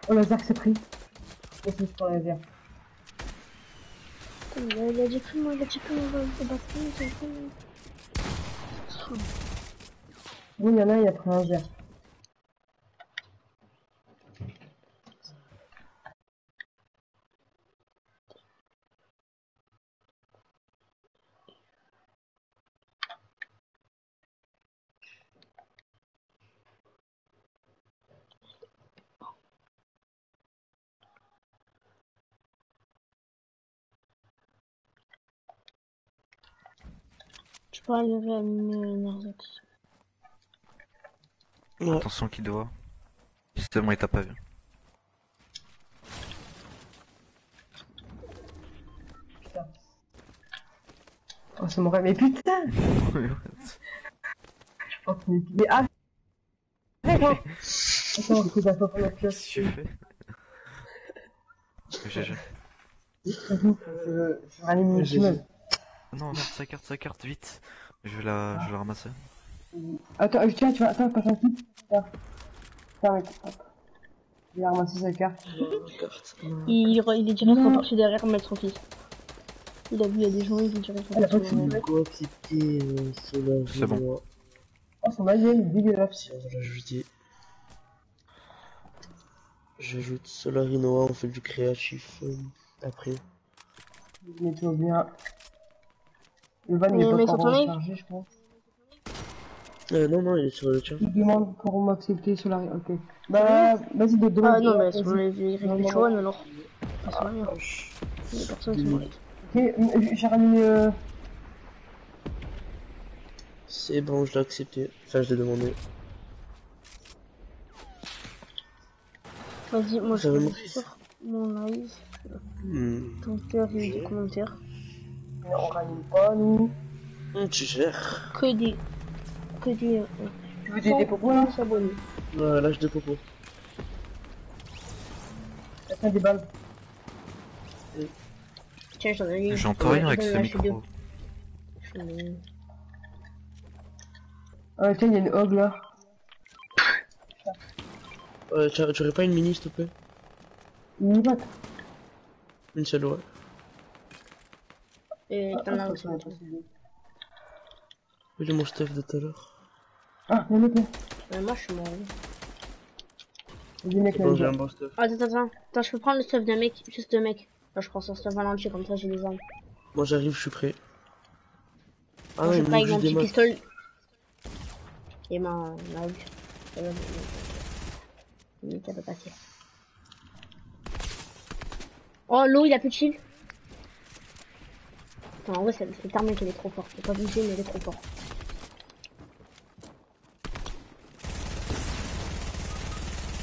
Oh, laser, c'est pris. Et c'est pour laser. Putain, Il a, il a dit que moi, il a dit que moi, on va se battre, c'est bon. Oui, il y en a, il a pris un peux aller réanimer Narzax. Ouais. Attention qui doit. Justement, il t'a pas vu. Oh, c'est mon rêve. Mais putain! Oh, mais, mais arrête! Arrête! Attends, coup, j'ai pas la pioche. Qu'est-ce que tu fais GG. J'avoue, je, je rallume une J'ai- chemin. Non, merde, sa carte, sa carte, vite. Je vais la, je vais la ramasser. Attends, euh, tiens, tu vas, attends, pas gentil. Tiens. Mec, hop. Il a ramassé sa carte. Il, il est direct reparti derrière mettre son fils. Il a vu, il y a des gens, il est direct reparti. de derrière. Euh, Solar C'est bon. Oh, son il est dégueulasse. Si on va l'ajouter. J'ajoute Solar Rinoa, on fait du créatif euh, après. Va bien. Le van, il Mais- est mais pas sur encore ton rechargé, je pense. Euh, non, non, il est sur le tien. Il demande pour m'accepter sur la... Ok. Bah, vas-y, de demande. Ah non, mais sur les les Non, non, règles non. Showan alors. Ça sert à rien. Il y a personne qui m'arrête. Ok, j'ai rallumé... Euh... C'est bon, je l'ai accepté. Enfin, je l'ai demandé. Vas-y, moi je vais mon live. Hmm. Donc, il y a des commentaires. On rallume pas, nous. Hmm, tu gères. Que des. Que des. euh, Tu veux des, des popos, là s'abonner. Ouais, lâche de popo. Attends, des balles. Tiens, j'en ai eu. J'entends rien avec ce deux. micro. Ah, tiens, il y a une hog, là. Ouais, tu tu aurais pas une mini, s'il te plaît? Une batte. Une seule, ouais. Et Ah, t'en as aussi. ah. Oui, j'ai mon stuff de tout à l'heure. Ah, a plein. Ouais, moi je suis mort. Bon, j'ai là. un bon stuff. Attends, attends, attends. Attends, je peux prendre le stuff d'un mec. Juste deux mecs. Là, je prends son stuff à l'entier, comme ça j'ai des armes. Moi, j'arrive, je suis prêt. Ah il manque mon juste des pistolet. Et ma. ma mais- Ça peut passer. Oh, l'eau, il a plus de shield. En vrai, c'est c'est Tarmac qu'elle est trop forte. J'ai pas bougé, mais elle est trop forte.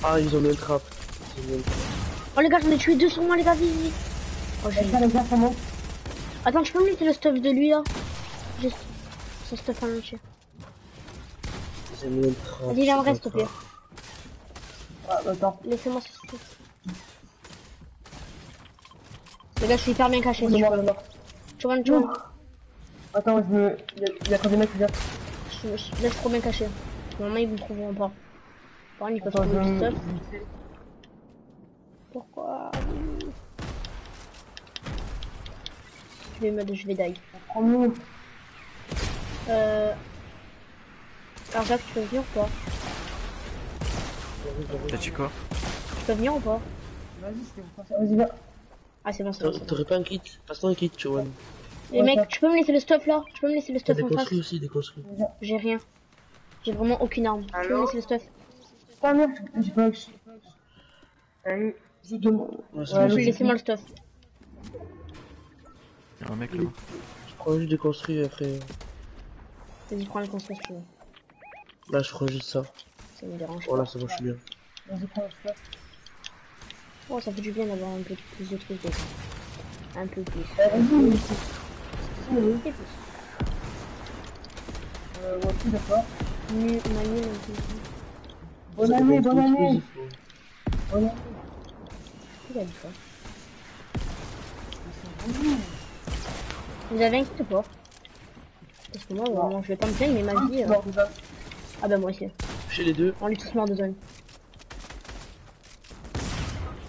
Ah, ils ont mis un trap. Ils ont mis un trap. Oh, les gars, j'en ai tué deux sur moi, les gars, vite, vite. Oh, j'ai. Attends, les gars, comment Attends, tu peux me laisser le stuff de lui là? Juste. Son stuff à l'entier. Vas-y, viens, c'est reste, plaît. trap. Ah, attends. Laissez-moi ce stuff. Les gars, je suis hyper bien caché. Il mort, tu vois. Attends, je me... Il y a, quand des mecs qui viennent. Je, je, là, je suis trop bien caché. Normalement, ils me trouveront pas. Par contre, ils peuvent trouver je. Pourquoi? Je vais me je vais die. Prends-nous. Euh. Alors, Jacques, tu peux venir ou pas? T'as dit quoi? Tu peux venir ou pas? Vas-y, bon. Vas-y, viens. Ah, c'est bon, c'est bon. T'aurais- pas un kit? Passe-moi un kit, tu vois. Les Ouais, mecs, ça- tu peux me laisser le stuff là? Tu peux me laisser le stuff en face? déconstruit aussi, déconstruit. J'ai rien. J'ai vraiment aucune arme. tu peux me laisser le stuff? Ah merde, j'ai pas... Ouais, bon, le- c'est- Laissez-moi le stuff. Y'a un mec là. je prends juste déconstruit après. Vas-y, prends le construction. Là, je prends juste ça. Ça me dérange Voilà, pas. c'est bon, je suis bien. Vas-y, prends le stuff. Oh, ça fait du bien d'avoir un peu plus de trucs. Un peu plus. Euh, Vas-y, Et plus. euh, ouais, d'accord. Un peu. Bonne année, bonne année. Bonne année. A dit Vous avez un kit ou pas? Parce que moi, vraiment, je vais pas me plaindre, mais ma vie. euh. Ah bah moi aussi. Chez les deux. On est tous morts de zone.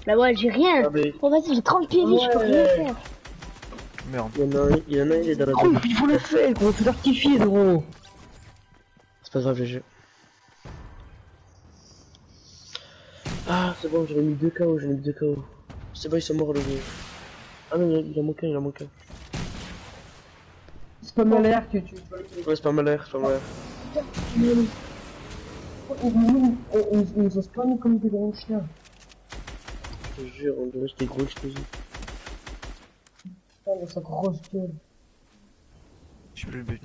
Bah ouais, j'ai rien. Ah, mais Oh vas-y, j'ai 30 PV, je peux rien Ouais. faire. Merde. il y en a un, il y en a un, il est dans la Oh, il faut le faire, gros, feu d'artifice, gros. C'est pas grave, GG. Ah, c'est bon, j'aurais mis 2 KO, j'en ai mis 2 KO. C'est bon, ils sont morts, le gros. Ah non, il, a- il en manque un, il en manque un. C'est pas mal l'air que tu. Ouais, c'est pas mal l'air, c'est pas mal l'air. Ils nous ont spawnés comme des gros chiens. Je te jure, on dirait que gros explosif. Putain, mais sa grosse gueule. J'ai plus le but.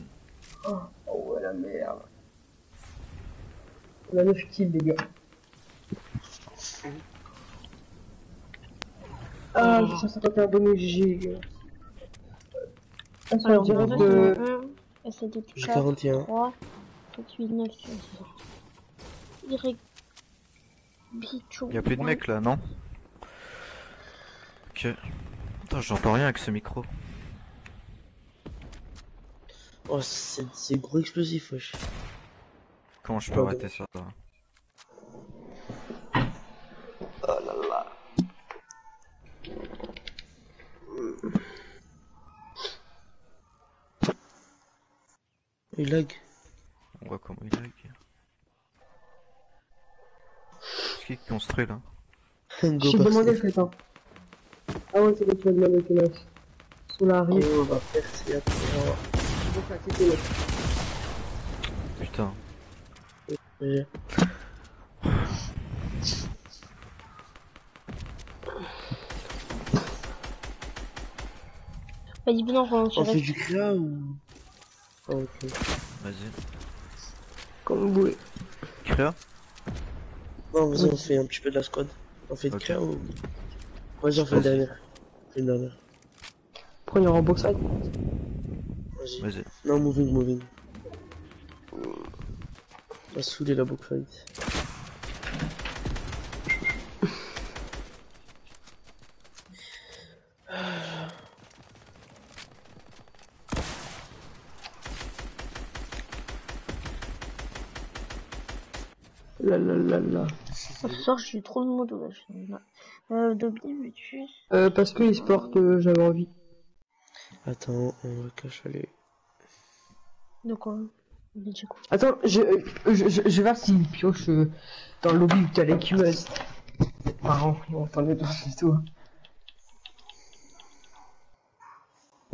Oh, oh ouais, la merde. On a 9 kills, les gars. Ah, j'ai 151 abonnés, GG, les gars. Ah, sur le Alors, direct on de... a 1, SAD J'ai 4, 41. 3, 4, 8, 9, 10. Y. Y'a plus de mecs là, non Attends, j'entends rien avec ce micro. Oh, c'est gros explosif, wesh. Comment je peux Pardon. arrêter ça là Il lag. On voit comment il lag. Qu'est-ce qui est construit là J'ai par demandé le Steph. Ah ouais, c'est bon, tu vas demander. Sous la rive. Oh, on va. Putain. Vas-y, non, on On fait tirer. du créa ou. Ah, ok. Vas-y. Comme vous voulez. Créa Non, vas-y, Oui. on fait un petit peu de la squad. On fait de Ok. créa ou. Vas-y, on fait une dernière. Une dernière. Prenez en box side. Vas-y. Vas-y. Non, moving, moving. On va saouler la book fight. La la la la. Ce soir, j'ai trop de wesh. Euh, Dobby, mais tu. Euh, parce que e-sport, euh, j'avais envie. Attends, on va cacher. De quoi? Attends, je, euh, je, je, je vais voir s'il pioche euh, dans le lobby où t'as l'écumeuse. Marrant, ils vont entendre dans du tout.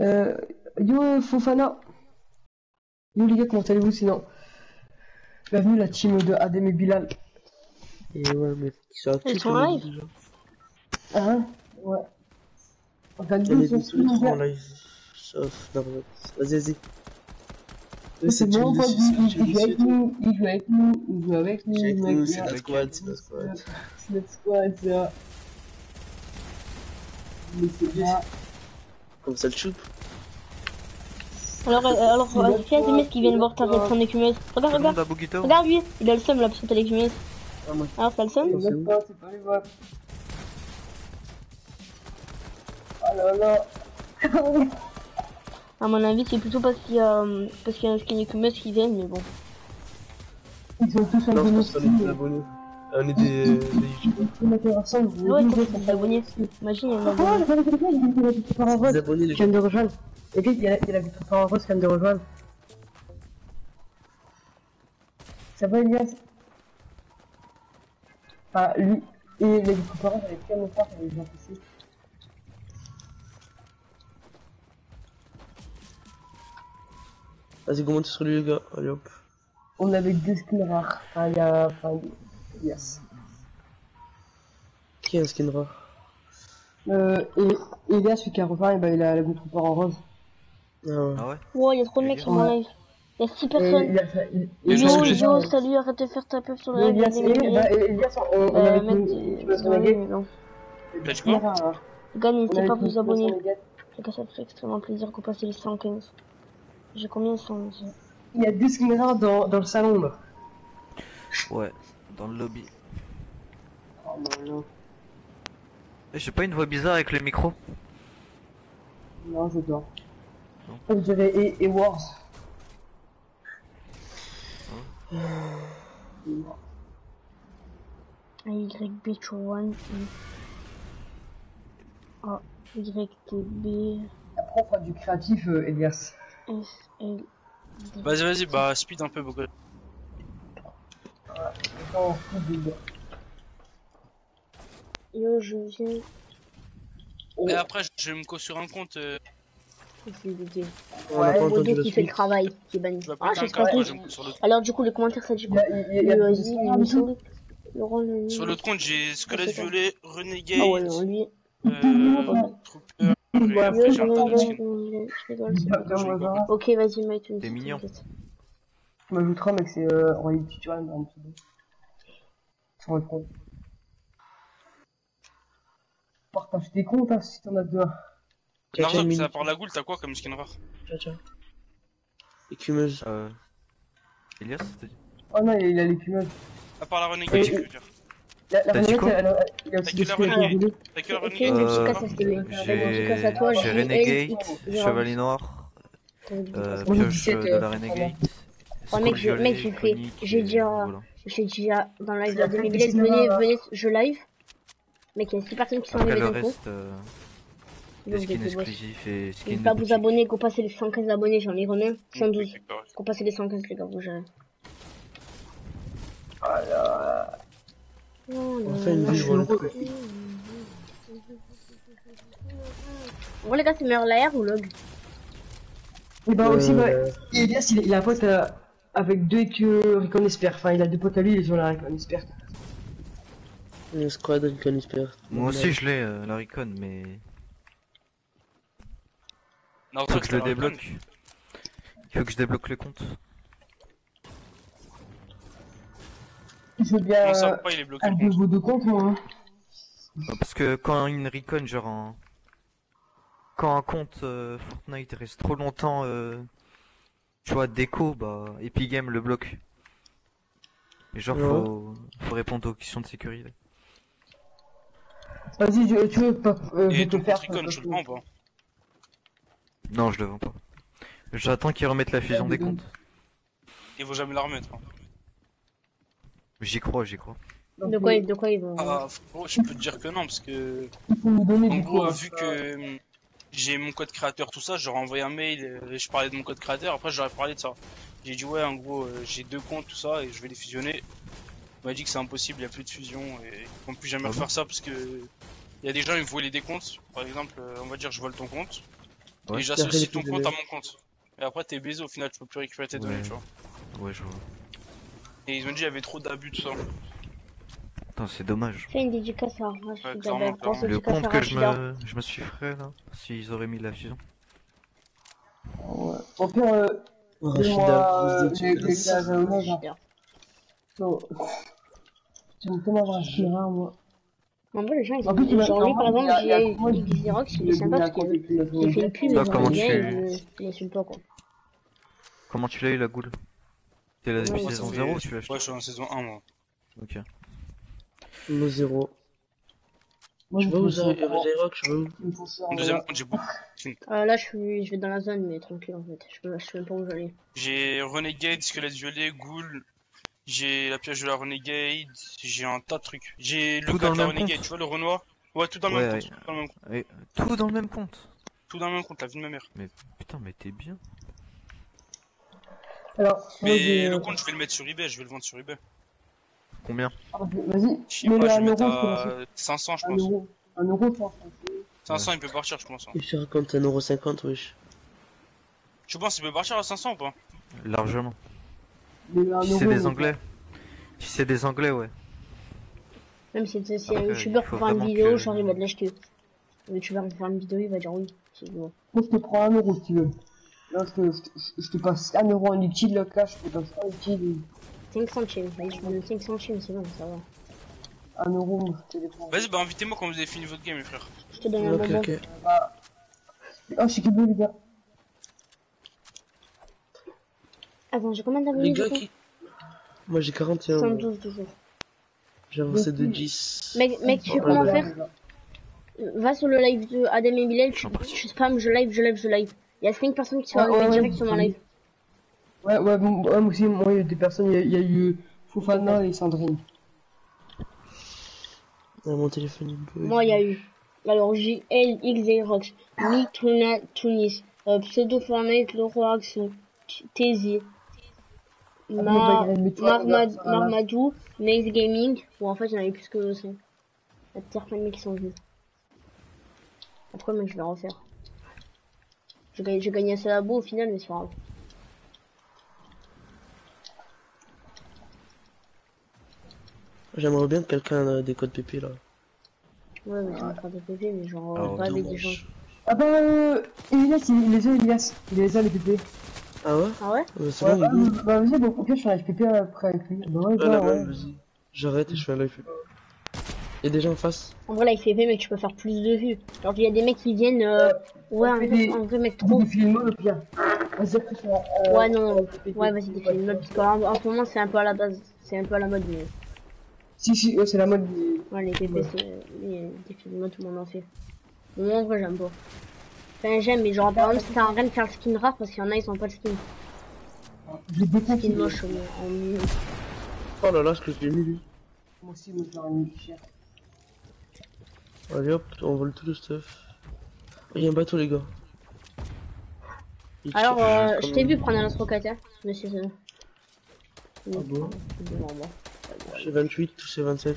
Euh, yo Fofana. Yo les gars, comment allez-vous sinon? Bienvenue la team de Adem et Bilal. Et ouais, mais ils sont actifs. Ils sont les live mecs, déjà. Hein Ouais. Enfin, On tous les trois en live. Sauf. Vas-y, vas-y. Mais C'est bon, pas dessus, il, joue avec nous, il joue avec nous, il joue avec nous, Check il joue avec nous, nous. c'est la squad, c'est la squad. C'est notre squad, ça. Mais c'est pas. Comme ça le choupe. Alors, euh, alors, a des faute, mecs qui viennent c'est voir ta faute. ton écumeuse Regarde, regarde, regarde lui, il a le seum là parce que t'as l'écumeuse. Ah, moi, Alors, t'as le seum c'est notre faute, c'est pas les votes. Oh là là. À mon avis, c'est plutôt parce qu'il y a, euh, parce qu'il y a un skin écumeuse qui viennent, mais bon. Ils sont tous Non, est des abonnés. Ah, On est des, des. Ah ouais. Imagine, il y a Ah, j'ai vu quelqu'un, il y a la en Des rose. Qui vient de rejoindre. Les gars, il y a la en rose qui vient de rejoindre. Ça va, Elias Enfin, lui et la vitre en rose avec tellement fort qu'elle est bien. Vas-y, commente sur lui, les gars? Allez hop. On avait deux skins rares. Enfin, il y a. Enfin. Qui a un skin rare? Euh, et Elias, celui qui a eh ben, il a la vitre en rose. Ah ouais. Ah ouais? Ouais, il y a trop de mecs sur mon live. Il y a 6 Et personnes. Il- il- Yo, que salut, arrête de faire ta pub sur le live. Elias, bah, on, on avait tout- tu On n'hésitez avait pas à tout vous. Les gars, ça fait extrêmement plaisir qu'on passe les 115. J'ai combien 111 Il y a deux skins rares dans, dans le salon, là. Ouais, dans le lobby. Oh non. Eh, J'ai pas une voix bizarre avec le micro Non, je dors. Non. Oh, vous avez et, et Wars. A, Y, B, Chuan, A, Y, T, B, Après, on fera du créatif, euh, Elias. Vas-y, vas-y, bah speed un peu, beau gosse. Attends, on fout des gars. Yo, je viens. Oh. Et après, je vais me co sur un compte. euh, qui fait le travail, qui est banni. Ah. Alors, du coup, les commentaires, ça dit quoi Laurent. Sur l'autre compte, j'ai Squelette. Violet, Renegade, Ah ouais, lui. euh, Trooper, et Ouais, après un je rigole, c'est. Ok, vas-y, mets une T'es mignon. Tu m'ajouteras, mec, c'est euh, en ligne tutoriel dans le pseudo. Sur le compte. Partage tes comptes, hein, si t'en as tiens, Narzak, mini. ça part la goule, t'as quoi comme skin rare Tiens, tiens. Écumeuse. Euh... Elias, t'as dit Oh non, il a l'écumeuse. À part la Renegade, je veux dire. La, la T'as dit quoi elle, elle, a aussi des Euh. J'ai Renegade, Chevalier Noir, euh, Pioche 17, de euh, la Renegade, mec, je- mec, j'ai fait- j'ai déjà- voilà. J'ai ah, dans la live de la Demi fête Village, du venez, cinéma, venez, je live. Mec, il y a 6 personnes qui sont arrivées le d'un coup. euh, Donc, des skins exclusifs et skins N'hésitez pas à vous abonner, qu'on passe les 115 abonnés, j'en ai remis 112. D'accord. Qu'on passe les 115, les gars, vous gérez. On fait une vie, coup. Bon, les gars, c'est meilleur l'AR ou log Et bah aussi, bah, Euh, Elias, il, il a un pote euh, avec deux que Recon Espère. Enfin, il a deux potes à lui, ils ont la Recon Espère. le squad, Recon Esper. Moi aussi je l'ai, euh, la Recon, mais faut Narzak, que je le débloque. Il faut que je débloque le compte. Je veux bien Comment ça euh, pas, il est bloqué un le de compte vos deux comptes, moi. hein. Parce que quand une Recon, genre un... Quand un compte euh, Fortnite reste trop longtemps, euh, tu vois, déco, bah Epic Game le bloque. Et genre, Ouais. faut... faut répondre aux questions de sécurité. Vas-y, tu, tu veux pas, euh, je Et te ton faire. compte Recon, tu le prends ou pas Non, je le vends pas. J'attends qu'ils remettent la fusion des comptes. Il faut jamais la remettre. hein. J'y crois, j'y crois. De quoi, de quoi ils vont. Ah, frérot, je peux te dire que non, parce que. En gros, coup. vu que hum, j'ai mon code créateur, tout ça, j'aurais envoyé un mail, euh, je parlais de mon code créateur, après j'aurais parlé de ça. J'ai dit ouais, en gros, euh, j'ai deux comptes, tout ça, et je vais les fusionner. On m'a dit que c'est impossible, il n'y a plus de fusion, et qu'on ne peut jamais Ah bon refaire ça, parce que il y a des gens, ils volaient des comptes. Par exemple, euh, on va dire, je vole ton compte, Ouais. et j'associe ton compte à mon compte. Et après, t'es baisé, au final, tu peux plus récupérer tes données, tu vois. Ouais, je vois. Et ils ont dit, il y avait trop d'abus, tout ça. Putain, c'est dommage. Fais une dédicace à Rachid, Ouais, d'abord. clairement, Grosse clairement. Le compte que je Rachida. me, je me suis fait là, s'ils auraient mis la fusion. Ouais. Au pire, euh, Rachida, moi. Rachida. J'aime tellement. En vrai, les gens, ils plus, ont genre par exemple, j'ai eu Xerox, il est sympa parce qu'il plus de fait une pub, mais il insulte pas, quoi. Comment tu l'as eu la goule? T'es depuis moi, saison ça 0 fait- tu l'as acheté Ouais, je suis en saison 1, moi. Ok. No zéro. Moi, Je vais sens- Zayrock, je en- deuxième compte, j'ai beaucoup. Euh, là, je suis, je vais dans la zone, mais tranquille, en fait. Je peux, je sais même pas où j'allais. J'ai Renegade, Squelette Violet, Ghoul, j'ai la piège de la Renegade, j'ai un tas de trucs. J'ai le Tout cas dans de la le même Renegade, compte tu vois le Renoir? Ouais, tout dans le Ouais, même ouais. compte. Tout dans le même compte. Tout dans le même compte Tout dans le même compte, la vie de ma mère. Putain, mais t'es bien. Alors, Mais le compte, je vais le mettre sur eBay, je vais le vendre sur eBay. Combien Vas-y, Je je vais un le mettre je à 500, je pense. euro. Un euro, je pense. 500, il peut partir, je pense. hein. Je te raconte 1,50€, wesh. Tu penses qu'il peut partir à 500 ou pas? Largement. Si c'est des anglais. Si c'est des anglais, ouais. Même si c'est si un youtubeur pour faire une vidéo, que- j'arrive à de l'acheter. Le youtubeur pour faire une vidéo, il va dire oui. Moi, je te prends un euro si tu veux. Là, je te, je te- je te passe un euro en liquide, là, cash, je te passe un liquide, 5 centimes. Je vous donne 5 centimes, c'est bon, ça va. un euro, je te les prends. Vas-y, bah invitez-moi quand vous avez fini votre game, les frères. Je te donne un Ok, bonbon. ok. Oh, je suis les gars. Attends, j'ai combien Les d'abonnés gars du coup qui. Moi j'ai 41, moi. 112 toujours. j'ai avancé de 10. Mec, mec, tu sais comment faire Va sur le live de Adam et Bilal, tu, tu spam, je live, je live, je live. Il y a 5 personnes qui sont Ouais, ouais, arrivées ouais. direct sur mon live. Ouais, ouais, bon, ouais, moi aussi, moi, il y a des personnes, il y a, il y a eu Fofana et Sandrine. Ah, mon téléphone il. Moi, il y a eu. Alors, J, L, X, et Rox, Mi, Tuna, Tunis, euh, Pseudo Fortnite, Leroy Action, Tézi, Ah, là. Marmadou, Next Gaming. Bon, en fait, j'en avais plus que ça. Il y a peut-être plein de mecs qui sont venus. Après, mais je vais refaire. J'ai gagné, j'ai gagné assez labo au final, mais c'est pas grave. J'aimerais bien que quelqu'un ait des codes PP là. Ouais, mais me fera des PV, mais genre, Alors, pas avec des gens. Ah bah, euh, Elias, il les a, Elias. Il les a, les PP. Ah ouais? Ah ouais? Euh, C'est Ouais, bon, bah, bah, vas-y, bon, au pire, je fais un FPP après avec lui. Bah, ouais, Ouais, bah, la ouais. vas-y. J'arrête et je fais un live. Et déjà en face En vrai, là, il fait mais tu peux faire plus de vues. Genre, il y a des mecs qui viennent, euh, ouais, en fait vrai, des- en vrai, mec, Trop films, euh, Ouais, non. Ouais, vas-y, défile une mode, parce qu'en en ce moment, c'est un peu à la base. C'est un peu à la mode, mais. Si, si, ouais, c'est la mode. des- Ouais, les PP, c'est. Les défis de mode, tout le monde en fait. Mais moi, en vrai, j'aime pas. Enfin, j'aime, mais genre, par exemple, ça sert à rien de faire le skin rare parce qu'il y en a, ils ont pas de skin. Skin moche, en. Oh là là, ce que je l'ai mis lui. Moi aussi, moi, l'aurais mis cher. Allez hop, on vole tout le stuff. Il y a un bateau les gars. Il Alors, euh, je t'ai vu prendre un lance-roquette, hein. Mais c'est ça. Ah bon Devant moi. Touché 28, touché 27.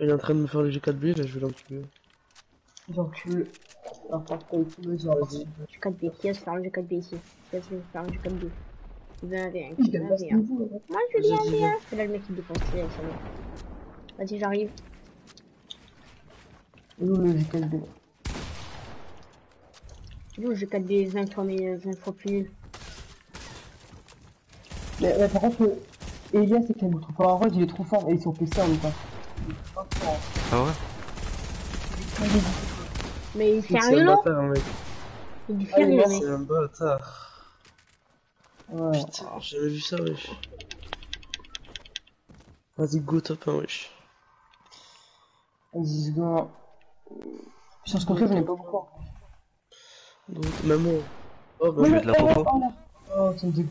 Il est en train de me faire le G4B, là je vais l'enculer. Genre, tu le. Alors, par contre, tu veux, genre, vas-y. G4B, qui va se faire le G4B ici? Qui va se faire le G4B Il veut un V1, Il qui veut un ce V1. niveau, là. Moi, je dis un Vas-y, V1. C'est là le mec qui défonce, c'est va. Vas-y, j'arrive. Nous, le G4B. C'est bon, le G4B 20 fois, mais 20 fois plus nul. Mais, mais par contre, euh, Elias, c'est qu'il est trop fort. En vrai, il est trop fort et ils sont PC même trop fort. Ah ouais Mais il est sérieux là. Il est Ah, sérieux. C'est un bâtard. Ouais. Putain, j'ai jamais vu ça, wesh. Vas-y, go top 1, wesh. Vas-y, je dois. Sur ce côté, j'en ai pas beaucoup. Donc, même moi. Oh, bah, Je veux de la popo. Oh, là. Oh, ça me dégoûte.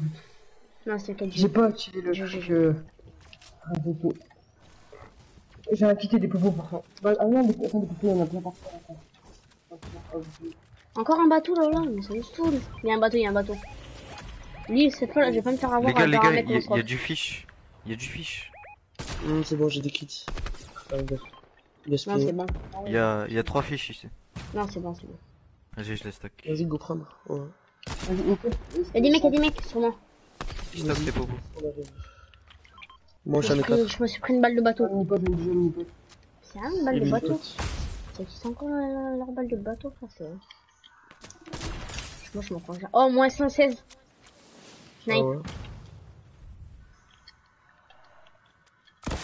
Non, c'est 4G. J'ai pas activé le Je- je- truc. euh, Un popo. J'ai quitté des popos pour ça. Bah, ah non, des, attends, des popos, il y en a plein partout. Encore un bateau là, là, mais ça me saoule. Il y a un bateau, il y a un bateau. Lui, cette fois là, je vais pas me faire avoir Les gars, les gars, il y, y a du fish. Il y a du fish. Hum, c'est bon, j'ai des kits. Ah, Non, c'est bon. Il y a, il y a trois fish ici. Non, c'est bon, c'est bon. Vas-y, je les stack. Vas-y, go prendre. Ouais. Vas-y. Il y a des mecs, il y a des mecs sur moi. Je stack les popos. Moi, Je j'en me, ai suis pris, 4. je me suis pris une balle de bateau. C'est un une balle de bateau. Ça existe encore euh, leur balle de bateau, frère, c'est. Moi, je m'en prends déjà. Oh, moins 116. Ah Snipe. ouais.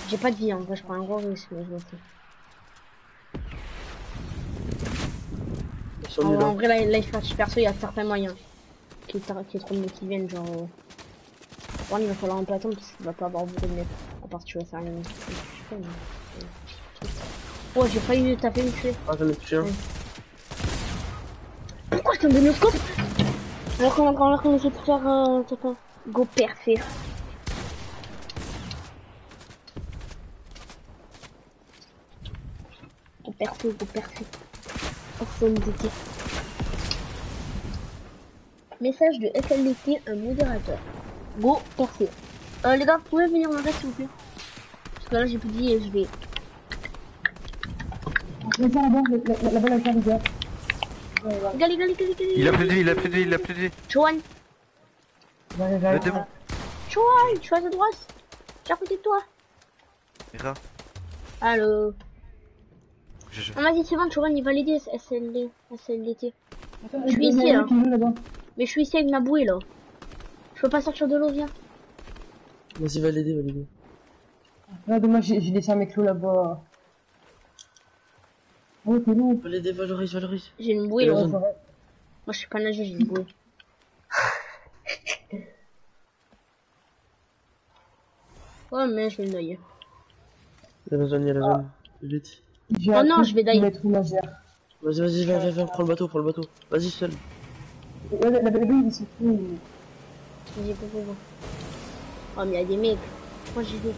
J'ai pas de vie, en vrai, je prends un gros risque, mais je m'en fous. En, hein. vrai, là, là, perso, il y a certains moyens. Qui est, qui trop de qui viennent, genre. euh, Bon, il va falloir un peu attendre parce qu'il va pas avoir beaucoup de mecs. À part si tu vas faire une. je Oh, j'ai failli taper une tuer. Ah, tué un. Ouais. Pourquoi je t'ai donné le scope Alors qu'on alors qu'on essaie de faire euh, go percer. Go percer, go percer. Personnalité. Message de FLDT, un modérateur. Go percer. Euh, les gars, vous pouvez venir en reste s'il vous plaît? Parce que là j'ai plus dit et je vais. Viens là-bas, la- balle les gars. Les gars, les gars, les gars, les gars, les Il a gars. plus de vie, il a plus de vie, il a plus de vie. J'arrive, Le démon. Joanne, je suis à ta droite. J'ai à côté de toi. Mira. Allo. Je, je. Ah, vas-y, c'est bon, Joanne, il va l'aider, SLD, SLDT. Attends, Je suis ici, un là. Mais je suis ici avec ma bouée, là. Je peux pas sortir de l'eau, viens. Vas-y, va l'aider, va l'aider. Là, dommage, j'ai j'ai laissé un mec là là-bas. Oh, c'est long. Va l'aider, valorise, valorise. J'ai une bouée, là. Moi, je suis pas nager, j'ai une bouée. Oh, mais je vais le noyer. Il y a la zone, il y a la zone. Vite. J'ai Oh non, je vais die. Mettre une nagère. Vas-y, vas-y, viens, viens, viens, prends le bateau, prends le bateau. Vas-y, seul. Ouais, la, balle, il surtout. Vas-y, go, go, go. Oh, mais il y a des mecs. Moi, j'y vais.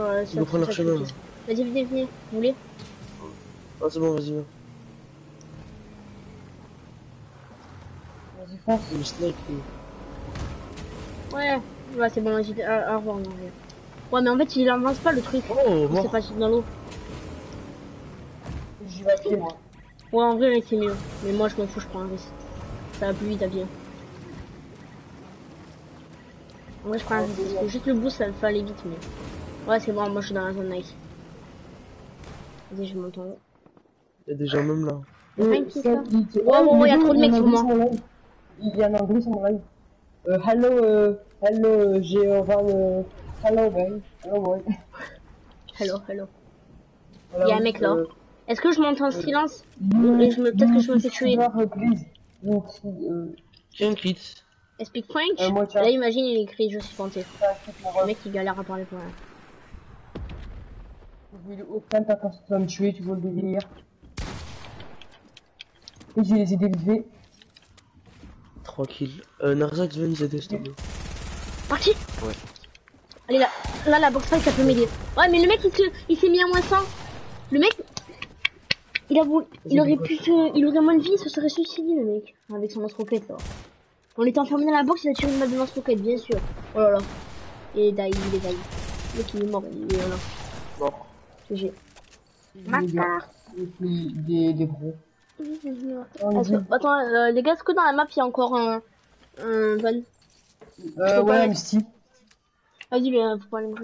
Ouais, Ils vont prendre leur chemin. là. Vas-y, venez, venez. Vous voulez Ah, c'est bon, vas-y, viens. Vas-y, fonce. Le snipe, lui. Ouais. Ouais, c'est bon, vas-y. Au au revoir, non, rien. Ouais, mais en fait, il avance pas le truc. Oh, C'est mort. pas dans l'eau. J'y vais à pied, moi. Ouais, en vrai, mec, c'est mieux. Mais moi, je m'en fous, je prends un risque. Ça va plus vite à pied. En vrai, je prends un risque. Parce que juste le boost, ça me fait aller vite, mais. Ouais, c'est bon, moi, je suis dans la zone nice. Vas-y, je monte en haut. Il y a des gens même là. Il- il- y a trop de mecs sur moi. Il y a un anglais sur mon live. Euh, hello, euh, hello, euh, Géovan, euh, hello, boy. Hello, hello. Hello, Y a un mec là. Euh, Est-ce que je monte en silence you- Et je me- peut-être que je me fais tuer. speak, please. You, euh, Qui a un crit speak French Euh, moi. Là, imagine, il écrit Je suis c'est mon Le mec, il galère à parler pour rien. Je aucun quand tu vas me tuer, tu vois le délire. Et j'ai les vite fait. Tranquille. Euh, Narzax, viens nous aider, s'il te plaît. Parti Ouais. Allez, là, là, la box fight, ça peut m'aider. Ouais, mais le mec, il se- il s'est mis à moins 100. Le mec, il a voulu, il aurait pu se, il aurait moins de vie, il se serait suicidé, le mec. Avec son lance-roquette, là. On était enfermé dans la box, il a tiré une balle de lance-roquette, bien sûr. Oh là là. Il est die, il est die. Le mec, il est mort, il est là. Mort. GG. Des gars, des, des, gros. Que- Attends, euh, les gars, est-ce que dans la map, il y a encore un, un van Euh, ouais, Misty. Vas-y, mais, euh, faut pas aller me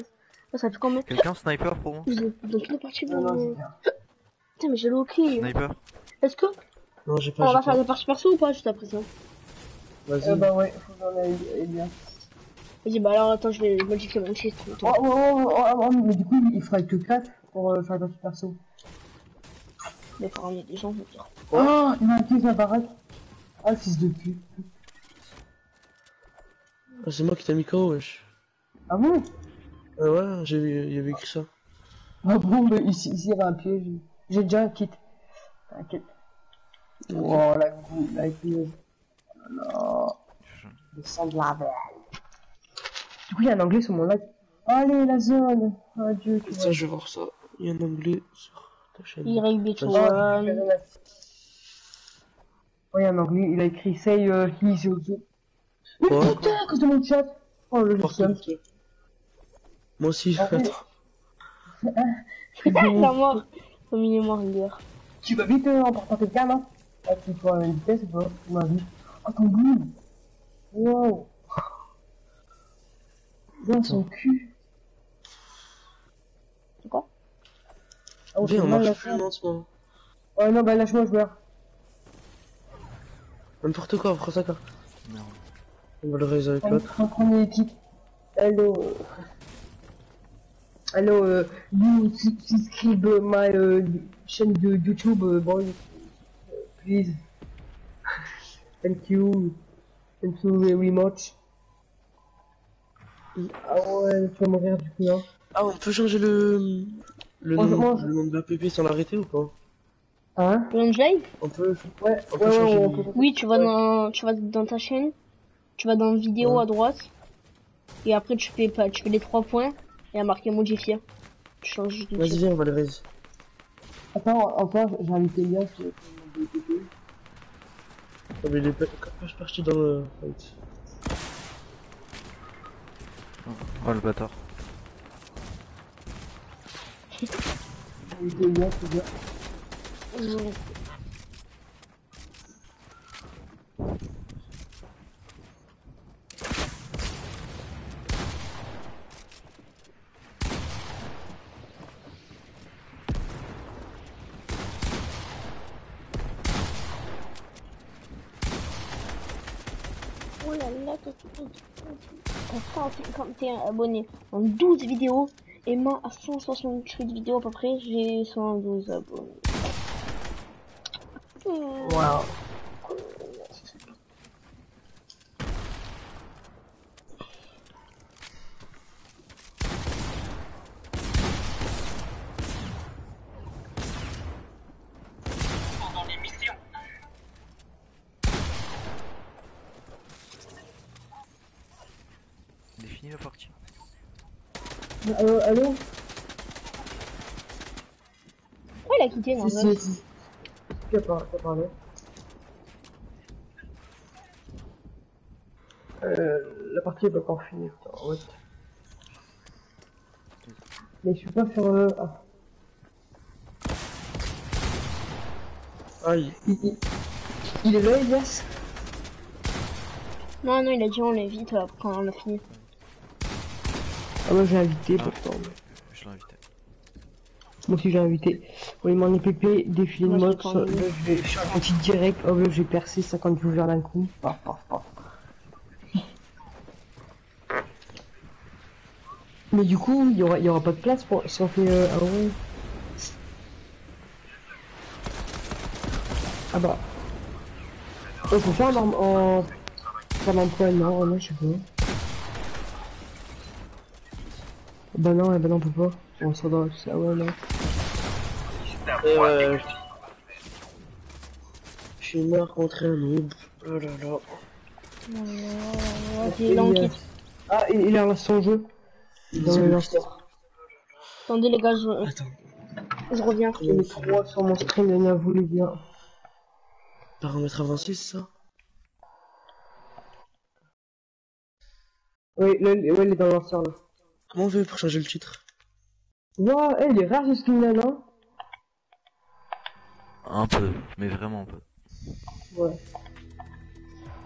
Ça, ça fait combien? Quelqu'un sniper pour moi? Donc, il est parti pour... Putain, mais j'ai le hockey. Sniper Est-ce que Non, j'ai on pas, va j'ai faire des parties perso ou pas juste après ça Vas-y. Euh, bah ouais, faut aille aille bien. Vas-y, bah alors attends, je vais modifier mon cheat. Oh, oh, oh, oh, oh, mais du coup, il faudrait que 4 pour euh, faire partie perso. Mais faut ramener des gens, je veux dire. Oh, il y en a un qui. Ah, fils de pute. Ah, c'est moi qui t'ai mis KO, wesh. Ah bon? Ah ouais, j'ai vu, il y avait écrit ça. Ah bon, mais ici, ici, il y avait un piège. J'ai déjà un kit. T'inquiète. Oh, la goût, la. Oh là. Descends de la belle. Du coup, il y a un anglais sur mon live. Allez, la zone. Adieu, vois. Ça, je vais voir ça. Il y a un anglais sur ta chaîne. Il Oh, Oh, il y a un anglais, il a écrit Say uh, he's your job. Mais putain, à cause de mon chat. Oh, le seum. Moi aussi, attends. C'est mort. Comme il est mort, il est Tu vas vite euh, en portant quelqu'un, là Ah, tu une vitesse ou pas Tu m'as vu. Oh, ton boule Wow Dans son cul C'est quoi? Ah, on marche. Ouais, non, bah lâche-moi, je meurs. N'importe quoi, prends sa carte. Non. On va le raise avec prends- Premier équipe. Hello. Hello, uh, you su- subscribe my uh, chaîne de YouTube, uh, boy. Please. Thank you. Thank you very much. Ah ouais, tu vas mourir du coup, hein. Ah, on peut changer le, le, nom, le nom de la PP sans l'arrêter ou pas? Hein? Live On peut. Ouais, On peut ouais, changer on le- peut. Oui, tu vas Ouais. dans, tu vas dans ta chaîne, tu vas dans vidéo Ouais. à droite, et après tu fais pas, tu fais les trois points, il y a marqué modifier. Tu changes de Vas-y, viens, on va le raise. Attends, encore, j'ai invité Elias. Ah, mais il est pas... Quand je suis parti dans le fight. Oh le bâtard. J'ai invité Elias, c'est bien. Oh là là, t'as 151 abonnés en 12 vidéos, et moi à 168 vidéos à peu près, j'ai 112 abonnés. Wow. fini la partie. Allô, allô Pourquoi il a quitté, Si, Marvel si, si. Qui a par- qui a parlé Euh, la partie est pas encore finie. putain, what Mais je peux pas faire... Euh... Ah. Aïe. Il, il- il est là, Elias? Non, non, il a dit on l'évite euh, quand on a fini. Ah, moi j'ai invité, Ah. pourtant. Je l'ai invité. Moi aussi j'ai invité. Oui, mon EPP, défilé de mode, invité. je vais je suis un petit direct, oh j'ai percé 50 viewers d'un coup. Paf, paf, paf. Mais du coup, il y aura, il y aura pas de place pour, si on fait, euh, ah. Ah bah. On peut faire en, en, faire l'emploi, non, non, je sais pas. Bah non, eh bah non, on peut pas. On s'en doit, ah ouais, non. Euh, je suis mort contre un noob. Oh là là. Oh, il est en kit. Ah, il, il a lancé son jeu. Il Dans est le. Attendez, les gars, je, Attends. je reviens. J'ai mis 3 sur mon stream, bien à vous les gars. Paramètres avancés, c'est ça? Oui, là, il- ouais, il est dans le lanceur là. Comment on fait pour changer le titre? Wow, eh, il est rare ce skin là, non? Un peu, mais vraiment un peu. Ouais.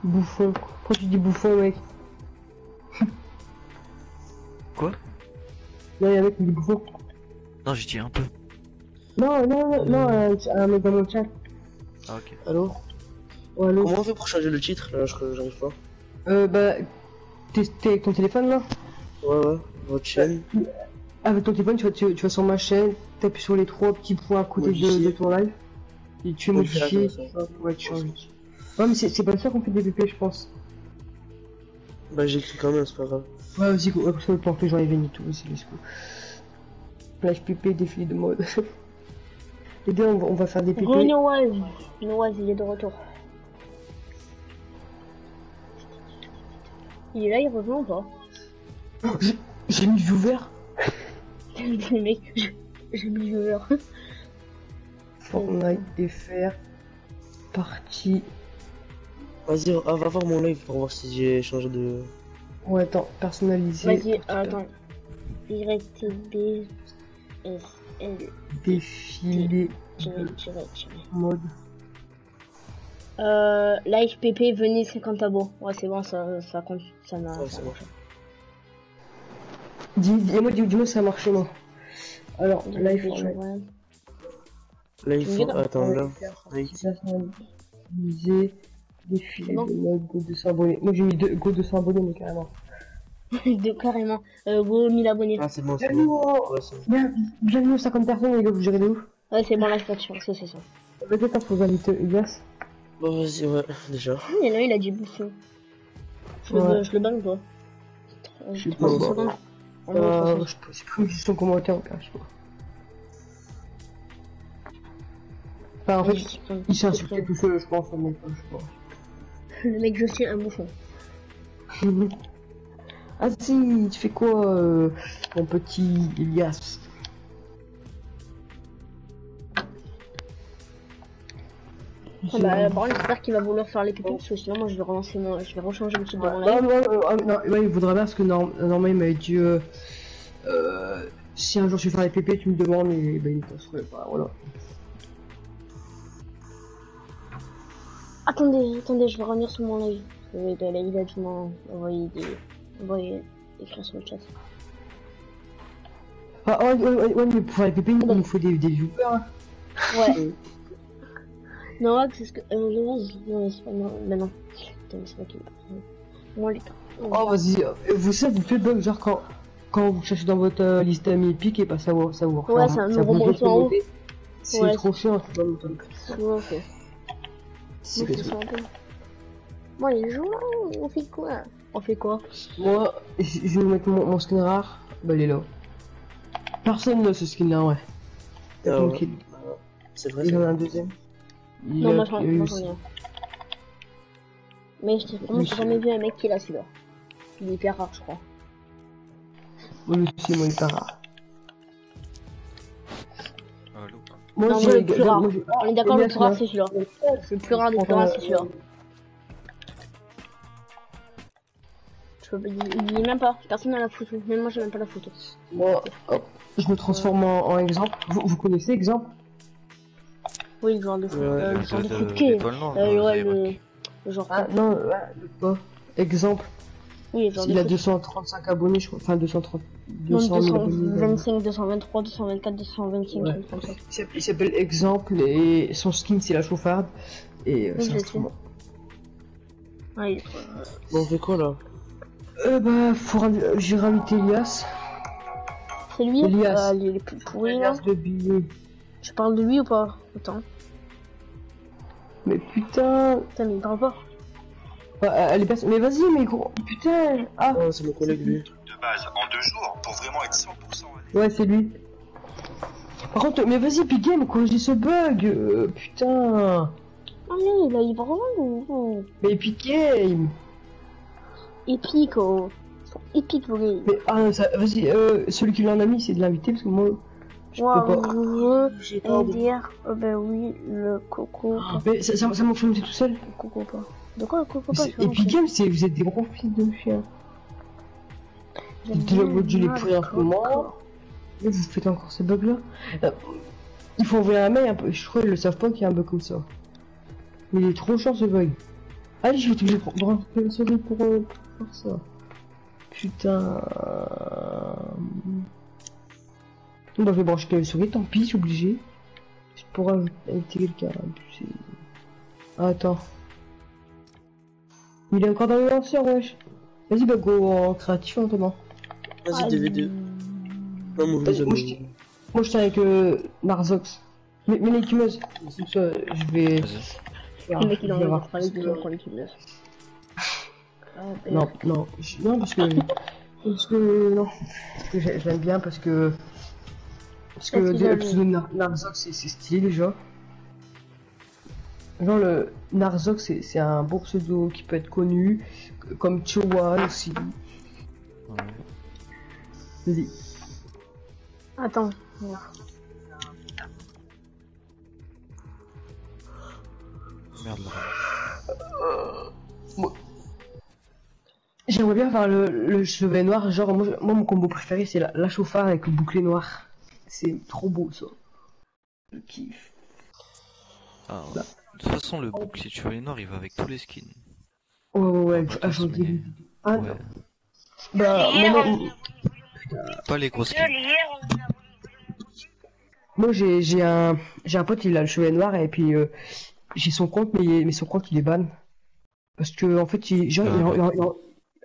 Bouffon. Pourquoi tu dis bouffon, mec Quoi? Non, il y a un mec qui dit bouffon. Non, j'ai dit un peu. Non, non, non, non, un, un mec dans mon chat. Ah, ok. Allô? Ouais, allô? Comment on fait pour changer le titre? Là, je j'arrive pas. Euh, bah, t'es t'es avec ton téléphone là? Ouais, ouais. Votre chaîne. Avec ton téléphone, tu vas, tu, tu vas sur ma chaîne, t'appuies sur les trois petits points à côté de, ton live. Et tu comme ça. Ouais, tu changes. Ouais, mais c'est c'est pas ça qu'on fait des BP, je pense. Bah, j'écris quand même, c'est pas grave. Ouais, vas-y, go. Que pour que j'en ai venu tout, vas-y, let's go. Plage PP, défilé de mode. Les deux, on va, on va faire des PP. Go Noaz. Noaz, il est de retour. Il est là, il revient ou pas? J'ai- mis viewer. Mec, j'ai mis viewer. Fortnite, FR. Partie. Vas-y, va va voir mon live pour voir si j'ai changé de. Ouais, attends, personnalisé. Vas-y, attends. YTB S L Défilé mode. Euh, live PP, venez 50 abos. Ouais, c'est bon, ça, ça compte. Ça m'a. Ouais, ça c'est m'a bon. Dis, dis-moi, dis- dis-moi si ça a marché, moi. Alors, live je Fortnite. vois. Là, il faut. Attends, là. Oui. Personnalisé. Défilé C'est bon. de mode, go 200 abonnés. Moi, j'ai mis deux, go 200 abonnés, mais carrément. De carrément. Euh, go 1000 abonnés. Ah, c'est bon, c'est Bienvenue bon. bienvenue aux 50 personnes, les gars, vous gérez de ouf. Ouais, c'est bon, là, je peux sûr. C'est, c'est ça. Peut-être faut inviter Elias. Bon, vas-y, ouais, déjà. Il y en a, il a dit bouffon. Je, Ouais. le, pas Euh, Je sais 30 pas. En gros, Euh, 60. je pris juste son commentaire, sais pas. Enfin, en fait, pas. il s'est insulté tout seul, je pense, le mec, je. Le mec, je suis un bouffon. ah si, tu fais quoi, euh, mon petit Elias Ah bah, contre, j'espère qu'il va vouloir faire les pépés, parce que sinon, moi, je vais relancer mon, je vais rechanger le titre de Non, live. non, euh, ah, non, ouais, il voudrait bien parce que norm- normalement il m'avait dit euh, euh, si un jour je vais faire les pépés, tu me demandes et ben il me passerait pas, voilà. Attendez, attendez, je vais revenir sur mon live. Oui, bah, là, il a dû m'envoyer des, envoyer, écrire sur le chat. Ah ouais, ouais, ouais, ouais, mais pour faire les pépés, il nous faut des, des viewers. hein. Ouais. non, ouais, c'est ce que, euh, rose, non, c'est pas, non, mais non. Putain, c'est pas qui Moi, les gars. Oh vas-y, euh, vous savez, vous faites bug genre quand, quand vous cherchez dans votre euh, liste amis épique et pas ça vous, ça vous refait Ouais, un- ça nous vous remonte en haut. C'est Ouais. trop chiant, c'est pas fait. C'est Moi, que- c'est ça, les joueurs, on fait quoi? On fait quoi? Moi, je vais vous mettre mon, mon skin rare, bah il est là. Personne n'a ce skin là, ouais. Ah ouais. kill. C'est vrai, Il en a un deuxième. Il Non, moi, j'en ai un. Mais je vraiment, Oui, jamais vu un mec qui l'a celui-là. Il est hyper rare, je crois. Moi aussi, moi, il est rare. Allô Moi, Non, moi, le plus rare. On est d'accord, le plus rare, c'est celui-là. Le plus rare des plus rares, c'est celui-là. Je peux pas- Il est même pas. Personne n'a la photo. Même moi, j'ai même pas la photo. Moi, hop, je me transforme en, en exemple. Vous, vous connaissez exemple? Oui, le genre de foot. Ouais, euh, le Le genre de de foot noire. Euh, ouais, le... le genre. Ah non, ouais, le pas. Exemple. Oui, le genre Il de a foot. 235 abonnés, je crois. Enfin, 230. Non, 200 000 abonnés. 225, 223, 224, 225, Ouais. trucs comme ça. Il s'appelle- Il s'appelle Exemple et son skin c'est la chauffarde. Et euh, Oui, c'est instrument. Ouais, Bon, on fait quoi là? Euh, bah, faut euh, j'ai rajouté Elias. c'est lui, Elias. euh, les, les plus pourris là. Elias de billets. Je parle de lui ou pas? Attends. Mais putain. Putain, mais elle est pas... Mais vas-y, mais gros. Putain. Ah, Ah, c'est mon collègue lui. de base en deux jours pour vraiment être 100% à l'aise. ouais, c'est lui. Par contre, mais vas-y, Big Game, corrigez ce bug. euh, putain. Ah non, il a ou- Mais Epic Game. Épique, oh. Vos gars. Mais ah, ça... vas-y, euh, celui qui l'a mis, c'est de l'inviter parce que moi. Je Moi, peux pas. dire, oh ben oui, le coco. Mais ça, ça, ça m'enfume tout seul. Le coco pas. De quoi, le coco pas Epic Game, c'est vous êtes des gros fils de chien. Déjà jeu les moi, pourris le en ce moment. coco. Et vous faites encore ces bugs là Euh, Il faut envoyer un mail un peu. Je crois qu'ils le savent pas qu'il y a un bug comme ça. Mais il est trop chiant ce bug. Allez, je vais obligé de prendre un souris pour, euh, pour faire ça. Putain. On va brancher que la souris, tant pis, je suis obligé. Je pourrais inviter quelqu'un. c'est- Ah, attends. Il est encore dans le lanceur, wesh. Vas-y, bah go en créatif en attendant. Vas-y, DVD. Non, moi, je Moi, je tiens avec euh, Narzox. Mais, mais c'est ça, je vais. Le mec, il je vais de. Ah, Non, non, je- non, parce que. Parce que. Non. Parce que j'ai- j'aime bien, parce que. Parce que le a pseudo de Nar- Narzox, c'est stylé déjà. Genre, le Narzox, c'est c'est un beau pseudo qui peut être connu, comme Chowan aussi. Ouais. Vas-y. Attends. Merde. J'aimerais bien faire le, le chevet noir, genre moi, moi, mon combo préféré c'est la, la chauffarde avec le bouclier noir. C'est trop beau ça. Je kiffe. Ah, ouais. De toute façon, le bouclier chevalier noir il va avec tous les skins. Ouais ouais ah. Ah Ouais. non. Bah Pas les gros skins. moi, j'ai j'ai un j'ai un pote il a le chevet noir et puis euh, j'ai son compte mais, mais son compte il est ban. Parce que en fait il, genre, Ah, il- ouais. il-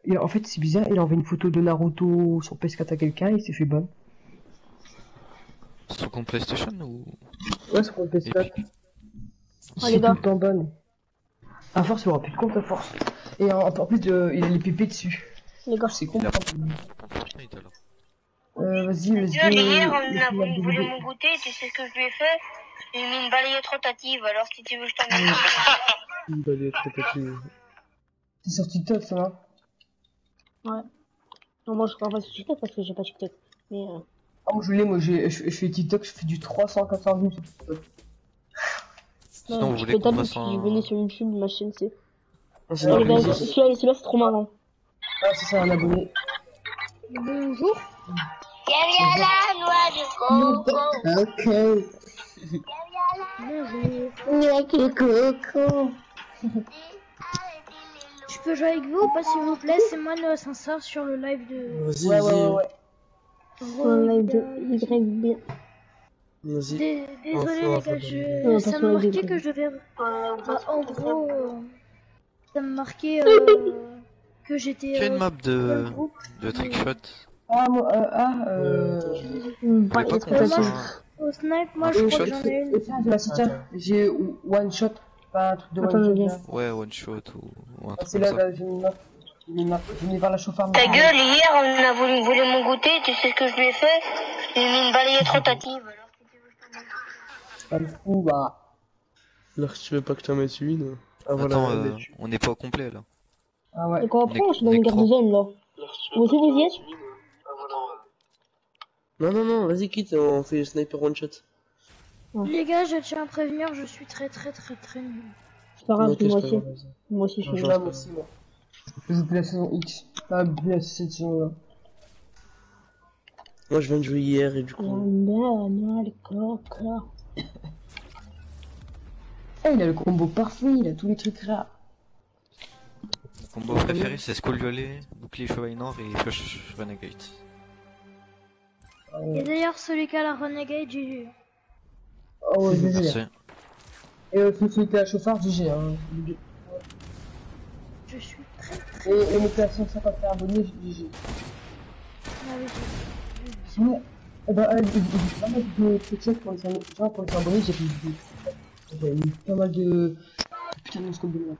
il- il- en fait c'est bizarre, il a envoyé une photo de Naruto sur PS4 à quelqu'un et il s'est fait ban. Son compte PlayStation ou? Ouais son compte PS4. Epic. Oh, les gars. tout le temps ban. À force il aura plus de compte à force. Et en, en plus de, il a les pépés dessus. Les gars, C'est con. A. Euh, vas-y, vas-y. Hier, on a voulu, mon goûter, tu sais ce que je lui ai fait? J'ai mis une balayette rotative, alors si tu veux, je t'en mets aller être répété. C'est sur TikTok, ça va? Ouais. Non, moi, je regarde pas sur TikTok parce que j'ai pas TikTok. Mais, euh, Ah, moi je l'ai, moi j'ai- je, je fais TikTok, je fais du 300-400 vues sur TikTok. Sinon, non, vous je voulez qu'on pas fasse si un. je venais sur YouTube, ma chaîne, c'est. Ah, c'est Ah, Les normal. gars, celui-là, celui-là, c'est trop marrant. Ah, c'est ça, un abonné. Bonjour. La noix de coco. Ok. Bonjour. Je peux jouer avec vous ou pas s'il vous plaît? C'est moi le sincère sur le live de... Vas-y, Ouais, ouais, ouais, de YB. Vas-y. Dé- Désolé les gars, je... pas ça sur m'a marqué que je devais... Bah, en gros, euh, ça m'a marqué euh, que j'étais Tu as une euh, map de. de trickshot. Ah, moi, euh, ah, euh. Bah, voulez pas. Au snipe, moi Un je crois shot que j'en ai une. Et ça, c'est la cité. J'ai one shot, pas un truc de Attends, one shot. bien. Ouais, one shot ou, ou un truc C'est comme là, ça. là, j'ai mis une map. Mis vers la chauffarde. Ta gueule, hier, on a voulu voler mon goûter, tu sais ce que je lui ai fait? J'ai mis une balayette rotative, alors si tu veux, je t'en mets Pas le coup, bah. Alors que tu veux pas que je t'en mette une? Ah voilà, Attends, euh, est- on n'est pas au complet là. Ah ouais. Et quoi, après, je suis dans une zone, là. Vous aussi, vous y êtes? Non, non, non, vas-y, quitte, on fait sniper one shot. Les gars, je tiens à prévenir, je suis très très très très nul. C'est pas grave, moi aussi. pas. Moi aussi, je suis. Là, moi aussi, moi. Je joue plus la saison X. Pas plus la saison là. Moi, je viens de jouer hier et du coup. Banana, le coca. Ah, il a le combo parfait, il a tous les trucs rares. Mon combo préféré c'est Skull Violet, Bouclier Chevalier Noir et Flash Renegade. Et d'ailleurs, celui qui a la Renegade, GG. Oh, ouais, GG. Et euh, celui qui a la chauffard, GG. Hein. Et, et le à 150 abonnés, GG. avec Sinon, eh ben, euh, j'ai pas mal de pour les abonnés. Genre, pour les abonnés, j'ai fait pas mal de. Putain, non, scope de merde.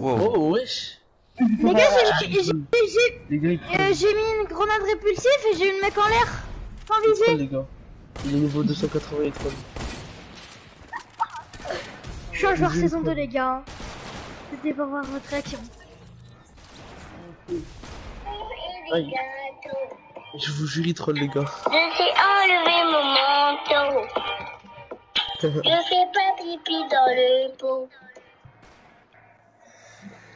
Wow. Oh, wesh! Les gars, j'ai- Les euh, j'ai mis une grenade répulsive et j'ai eu le mec en l'air. Sans viser. les gars. Il est niveau 280 et troll. Je suis un joueur saison 2, les gars. C'était pour voir votre réaction. Aïe. Je vous jure, il troll, les gars. Je sais enlever mon manteau. Je fais pas pipi dans le pot.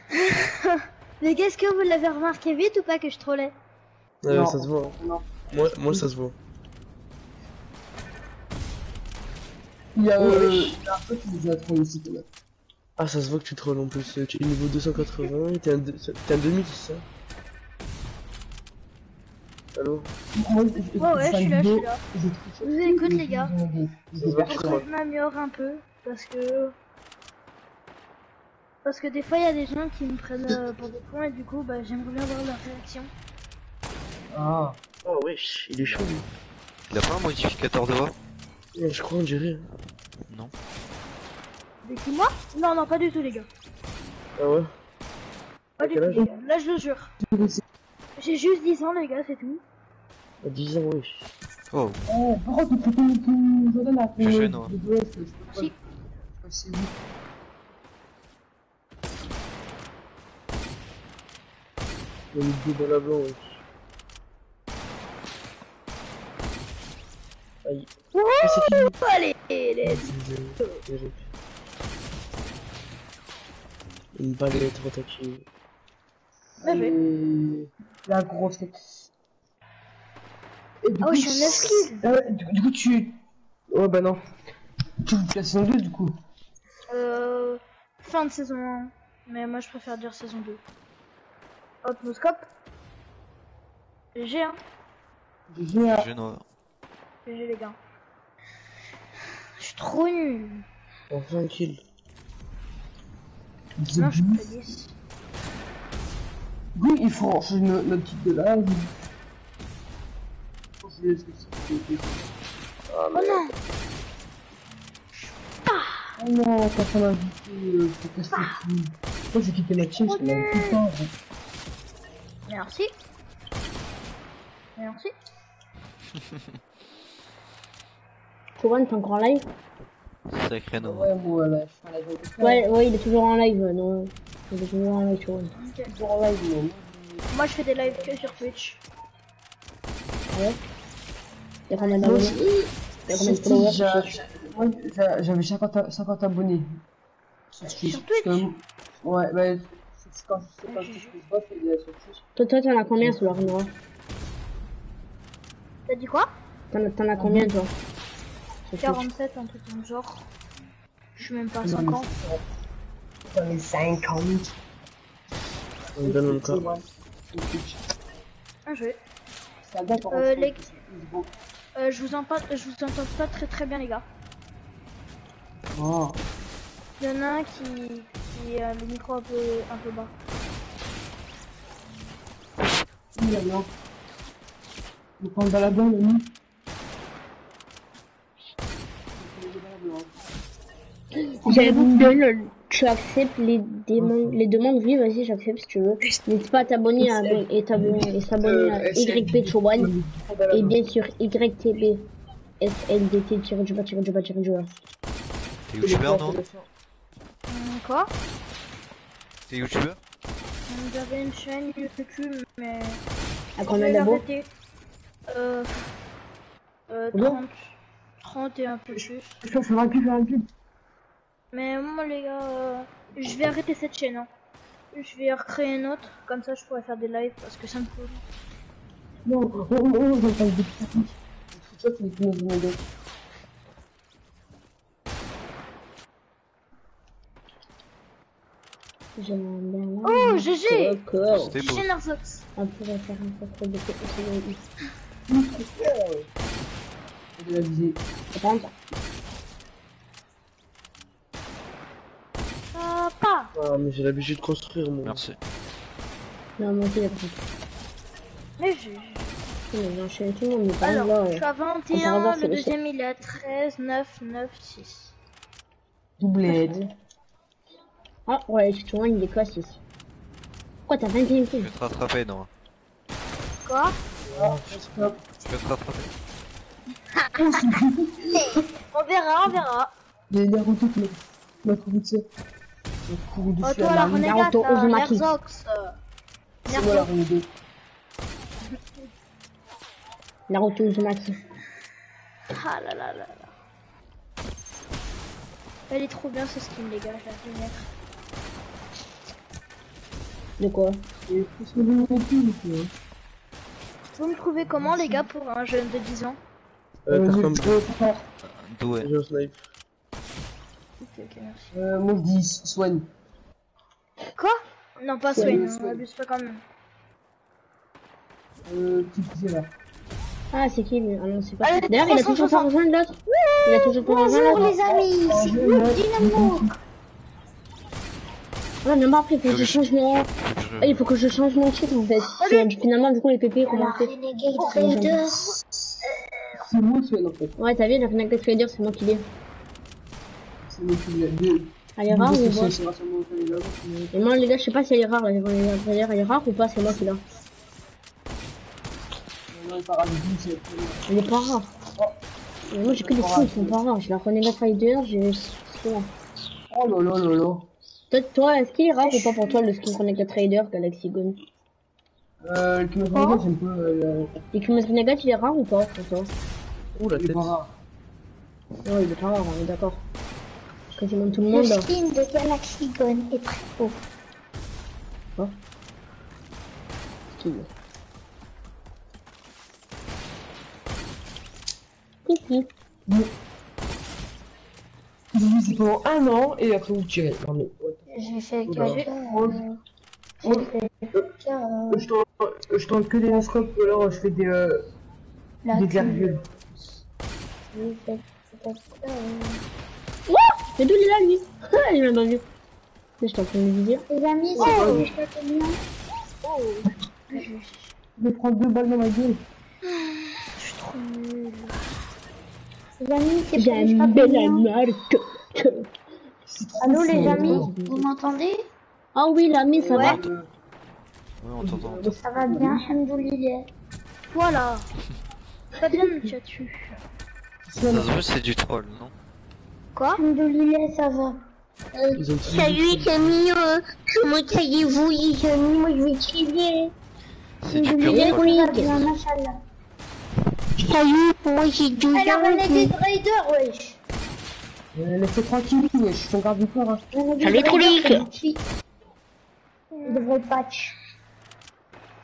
Les gars, est-ce que vous l'avez remarqué vite ou pas que je trollais? Ouais, Non. ça se voit. Non. Moi, moi, ça se voit. Il y a, Oh, euh, il y a un peu qui nous a trop aussi, quand même. Ah, ça se voit que tu trolls en plus. Tu es niveau 280 et t'es un, t'es un demi, c'est ça? Allô? Moi, Ouais, ouais, je suis là, je suis là. Je vous écoute, les gars. Que tu je m'améliore un peu parce que parce que des fois il y a des gens qui me prennent euh, pour des cons et du coup bah j'aimerais bien voir leur réaction. Ah. Oh, wesh, il est chaud, lui. Il a pas un modificateur de voix? Je crois, on dirait. Non. Des qui moi Non non pas du tout les gars. Ah ouais? Pas du tout les gars. Là je le jure. J'ai juste 10 ans les gars c'est tout. À 10 ans, wesh. Oh, Oh, contre, tu peux tu nous donnes un peu. Je sais pas si Il a à blanc, wesh. Aïe. Allez les Désolé. Une balle. Bien joué. Et la grosse tête. Et du coup, oui je suis un 9 kills. Ah ouais, du, du coup, tu. Ouais, bah non. Tu joues la saison 2 du coup. Euh, fin de saison 1. Mais moi je préfère dire saison 2. Hop noscope. GG hein. GG, hein. GG les gars. Je suis trop nul. Un kill. Non je suis pas 10. Oui, il faut changer no- notre titre de c'est. Ah, Oh non Oh non, quand on a invité, euh, faut casser tout. Moi, j'ai quitté ma team, temps. Merci. Merci. Couronne, t'es encore en live Sacré Nova. Ouais, je suis en live. Ouais, ouais, il est toujours en live. Non, il est toujours en live, Couronne. Ok. Toujours en live, mais moi, je fais des lives que sur Twitch. Combien d'abonnés aussi, T'as combien de followers j'avais 50, a- 50 abonnés. Sur Twitch. Ouais, bah, c'est quand je sais pas ce que je vois, c'est sur Twitch. Toi, toi, t'en as combien sur la Renora T'as dit quoi? T'en as- t'en as combien, toi? 47, un truc dans le genre. Je suis même pas à 50. Dans les 50. On me donne encore. Date en Euh, les... euh, je vous entends, je vous entends pas très très bien les gars. Oh. Il y en a un qui, qui a le micro un peu, un peu bas. Il y a bien. Le panda la l'ami. J'aime tu acceptes les demandes, les demandes, oui, vas-y, j'accepte si tu veux. N'hésite pas à t'abonner à, et t'abonner, et s'abonner à YP Chowan, et bien sûr YTB, SLDT, tiré du bas, tiré du bas, tiré du bas. T'es youtubeur non Hum, quoi? T'es youtubeur J'avais une chaîne YouTube, mais. À je combien vais d'abos? Euh. Euh, Combien 30. 30 et un peu plus. Je je. Mais moi, les gars, euh, je vais arrêter cette chaîne. Hein. Je vais recréer une autre. Comme ça, je pourrais faire des lives parce que ça me plaît. Non, oh, oh, je GG! GG On pourrait faire un de Plus Ah, mais j'ai l'habitude de construire, moi. Merci. Non, j'ai pris. Mais j'ai. Mais j'enchaîne tout le monde, mais pas Alors, là. je suis à Par 21, hasard, c'est le le deuxième il est à 13, 9, 9, 6. Doublette. Ah, ouais, tout le monde, il est quoi, 6 Pourquoi t'as 21 Je kills vais te rattraper, non. Quoi? Je vais te rattraper. On verra, on verra. Il y a Naruto qui m'a- m'a trouvé Oh, dessus à la Naruto là, Uzumaki. C'est moi la Nerzox. renégate. Naruto Uzumaki. Ah là là là là. Elle est trop bien ce skin, les gars, je la vais mettre. De quoi? Vous me trouvez comment, les gars, pour un jeune de 10 ans? Euh, Euh, Doué. snipe. Ok, ok, merci. euh, moi je dis soigne. Quoi? Non, pas Swain. on abuse pas quand même. Euh, là? Ah, c'est qui lui Ah non, c'est pas. D'ailleurs, il a toujours pas 360. rejoint l'autre Il a toujours pas rejoint Bonjour l'autre les amis, c'est Noob Dynamo. Ouais, mais après, il faut que je change mon. Ah, il faut que je change mon titre en fait. Finalement, du coup, les PP, comment on fait Renegade. C'est moi soigne en fait. Ouais, t'as vu, la Fnac Trader, c'est moi qui l'ai. C'est moi qui l'ai. Deux. Elle est rare ou pas. Et moi, les gars, je sais pas si elle est rare, la Trader, elle est rare ou pas, c'est moi qui l'ai. Non, il part à 10, c'est Elle est pas rare. Mais moi, j'ai que des skins, ils sont pas rares. J'ai la Renegade Rider, j'ai. Oh là là là là. Toi, toi est-ce qu'il est rare ou pas pour toi le skin Renegade Trader Galaxy Gun Euh, le Kimono Renegade, c'est un peu. Euh, Et Kumas Renegade, il est rare ou pas pour toi? Ouh, la il est tête. pas rare. Non, il est pas rare, on est d'accord. Quasiment tout le Le monde. skin de Galaxy Gun est très beau. Qui Pipi. J'ai vu c'est pendant un an et après vous tirez. Non mais. J'ai fait. Oh, J'ai fait caca. Je tente, que des non-scopes ou alors je fais des, euh, La des queue. virgules. J'ai fait caca. Mais d'où il est là, lui Ah, il m'a pas vu. Mais je t'en de lui dire. Les amis, Oh. je fais combien Je vais prendre deux balles dans ma gueule. Je suis trop nulle. Les amis, c'est J'ai pour je un fais bel marque. Allô les amis, vous m'entendez? Ah oui, l'ami, ça va Ouais. Euh, Ouais, on t'entend. Ça va bien, alhamdoulilah. Voilà. Pas bien me chat dessus. Ça se voit, c'est du troll, non? Quoi ça va. Euh, salut les amis, euh, comment allez-vous les amis Moi je vais crier. C'est du. Salut, moi j'ai deux Elle a gars. Renegade Raider, wesh. euh, Laisse-le tranquille, wesh, je suis ton garde du corps. Hein. Salut, Trollic. Il devrait patch.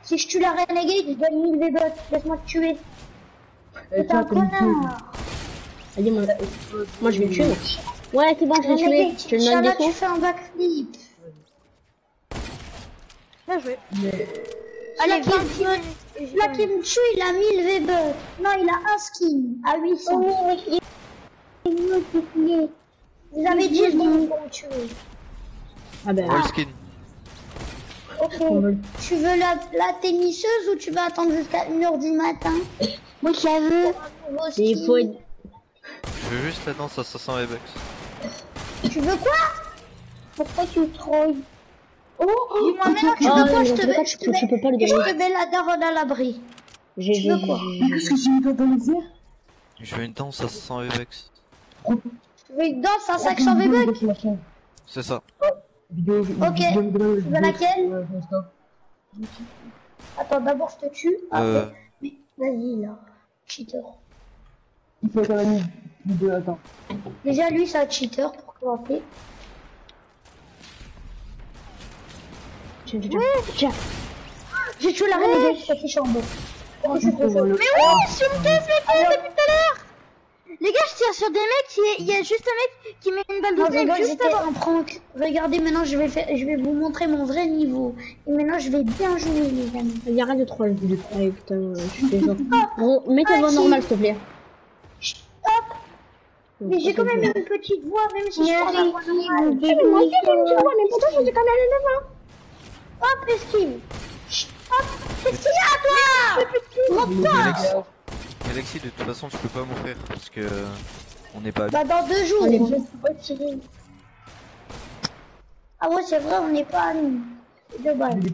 Si je tue la Renegade, je donne 1000 V-Bucks. Laisse-moi te tuer. Eh, C'est un connard. Allez, moi, moi, je vais le tuer. Ouais, c'est bon, je l'ai tué. Je le des tu fais un backflip. Bien joué. Là, qui me, là, qui me tue, il a 1000 V-Bucks. Non, il a un skin à 800. Oui, oui, il est multiplié. Vous avez 10 secondes pour me tuer. Ah ben, skin. Ok. Tu veux la, la tennisseuse ou tu vas attendre jusqu'à 1h du matin? Moi, je la veux. Il faut être. Je veux juste la danse à 500 V-Bucks. Tu veux quoi? Pourquoi tu trolls Oh, dis-moi oh, maintenant, tu oh, veux quoi? Je te mets, tu je te mets- peux pas le je te mets la daronne à l'abri. Tu veux quoi? Qu'est-ce que j'ai mis dans les airs Je veux une danse à 500 V-Bucks. Tu veux une danse à 500 V-Bucks C'est ça. Vidéo, Ok. Tu veux laquelle? Attends, d'abord je te tue. Euh, Après. Mais vas-y là. Cheater. Il faut être un attends. Déjà lui c'est un cheater pour commencer. Tiens. J'ai tué la reine et j'ai fait chambre. Oh, je suis trop chaud. Mais oui, on me casse les depuis tout à l'heure Les gars, je tire sur des mecs, il y a- il y a juste un mec qui met une balle de rigole, juste avant. un prank. Regardez, maintenant je vais faire, je vais vous montrer mon vrai niveau. Et maintenant je vais bien jouer, les amis. Vas-y, arrête de troll. Allez, putain, euh, je genre. Gros, mets ta voix Ah, normale, s'il te plaît. Mais j'ai quand même une petite voix, même si je parle. Moi aussi j'ai une petite voix, mais pourtant j'ai quand même une voix. Hop, esquive. Hop, qu'est-ce qu'il y a à toi Galaxy, de toute façon, tu peux pas m'offrir parce que on n'est pas. Bah dans deux jours, on tirer. Ah ouais, c'est vrai, on n'est pas amis. C'est dommage.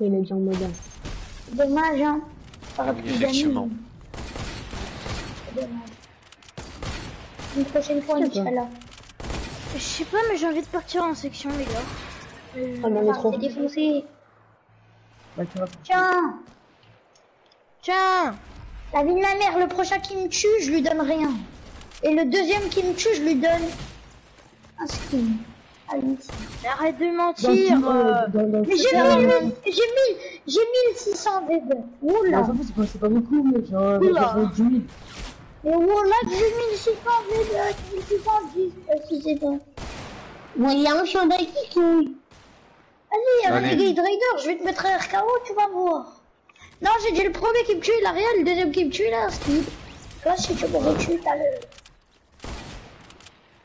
Est en mode. hein. Hein. Par. C'est dommage. Une prochaine fois, Inch'Allah. Je sais pas, mais j'ai envie de partir en section, les gars. Euh, Ah, mais on est trop. Défoncé. Bah, Tiens, Tiens la vie de ma mère, le prochain qui me tue, je lui donne rien. Et le deuxième qui me tue, je lui donne un skin. Allez, mais Arrête de mentir team, euh. euh, dans- dans le Mais j'ai team, euh, 1000, j'ai 1000, j'ai 1600 VB. bah, Oula. ça va, c'est pas- pas beaucoup, mais genre, Oula. genre, 10 000. Et voilà que j'ai 1600 VB, 1610, euh, si c'est bon. Bon, il y a un chien d'ici qui... Allez. Renegade Raider, je vais te mettre un RKO, tu vas voir. Non, j'ai dit le premier qui me tue, il a rien, le deuxième qui me tue, il a un skip. Toi, si tu m'aurais tué, t'as le...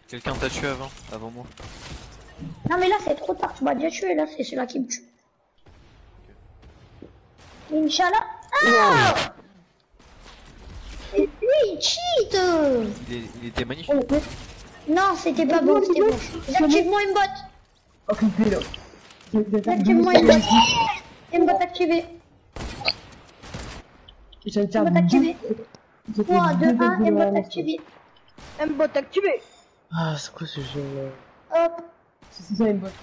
Quelqu'un t'a tué avant, avant moi. Non, mais là, c'est trop tard, tu m'as déjà tué, là, c'est celui-là qui me tue. Inch'Allah. Ah Il cheat Il, est- il était magnifique. Non, c'était pas bon, c'était bon. J'active-moi une botte. Oh, que là. Active-moi une botte. Une botte activée. J'ai Une botte activée. 3, 2, 1, une botte activée. M-bot activé Ah, c'est quoi ce jeu là Hop. C'est ça, une boîte.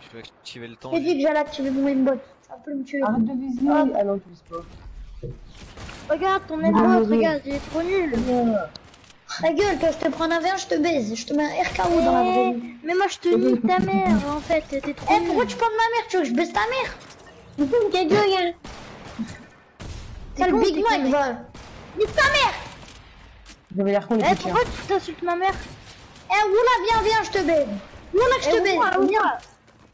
Je vais activer le temps. J'ai dit que j'allais activer mon aimbot. Ça peut me tuer. Arrête de viser. Ah non, tu vises pas. Regarde ton non, regarde, il est trop nul Ta gueule, quand je te prends un verre, je te baise. Je te mets un RKO dans la vie. Mais moi je te nique ta mère en fait, t'es trop Eh, pourquoi tu parles de ma mère Tu veux que je baisse ta mère? Ta gueule, C'est le Big t'es Mac, va. Nique ta mère avez l'air con, les Eh pourquoi tu t'insultes ma mère? Eh, Oula, viens, viens, je te baise. Oula, que je te Eh, baise. Oula, Oula. Viens.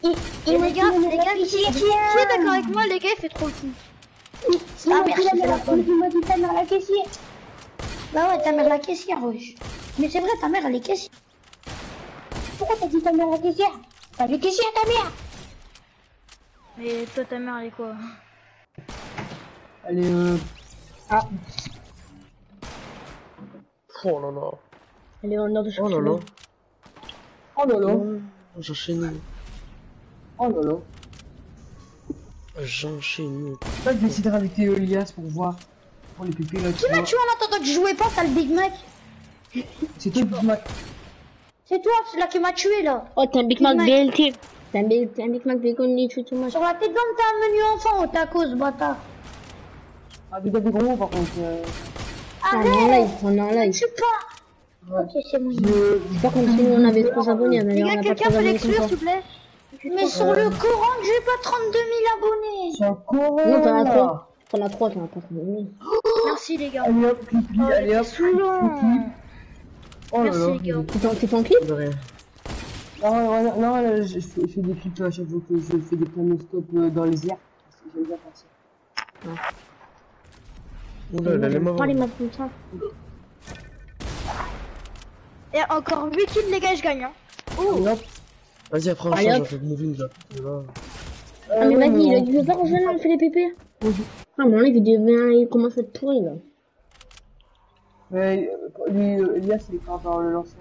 Il, Et il les gars, les gars, qui, qui, qui est d'accord avec moi Les gars, il fait trop le mère, je te fais la dit ta mère la caissière. Bah ouais, ta mère la caissière, wesh. Mais c'est vrai, ta mère, elle est caissière. Pourquoi t'as dit ta mère la caissière? T'as dit caissière, ta mère? Mais toi ta mère elle est quoi? Allez, euh. Ah, Oh là là. Allez, on a de Oh là là. oh là là. J'enchaîne. Oh là là. J'enchaîne. Là, je vais essayer de rajouter Elias pour voir. Pour les tu Qui m'a tué en attendant que je jouais pas, t'as le Big Mac C'est toi, Big Mac. C'est toi, celui-là qui m'a tué, là. Oh, t'as un Big Big Mac. BLT. T'as un Big t'as un Big Mac Bacon et tout, tout machin. Sur la tête d'homme, t'as un menu enfant, au tacos, bâtard. Ah, mais t'as des gros par contre. Euh... Ah, on est en live, on est en live. Je suis pas. Ouais. Ok, c'est bon. Je... C'est pas comme si nous on avait 3 abonnés, Les on a pas quelqu'un 3 peut abonnés l'exclure comme s'il toi. vous plaît Mais sur le Coran, j'ai pas 32 000 abonnés. Sur le courant. Non, t'en as là. 3. T'en as 3, t'en as pas 3 abonnés. Merci les gars Allez hop, clip, clip, Oh, allez hop. saoulant. clip, clip. Oh là Merci là. les gars T'es en- clip. Non, non, non, là, je, je fais, je fais des clips à chaque fois que je fais des plans stop euh, dans les airs. Parce que j'aime bien faire ça. Oula, elle a les mains. Pas les maps comme ça. Et encore 8 kills les gars, je gagne hein. Hop. Vas-y, après on Allez, change, hop. on fait le moving là. Voilà. Ah, mais vas-y, il a dit, je veux pas revenir, on fait les pépés. Ah, mon live, il devient, il commence à être pourri, là. Ouais, euh, lui, euh, Elias, il est pas par le lancer.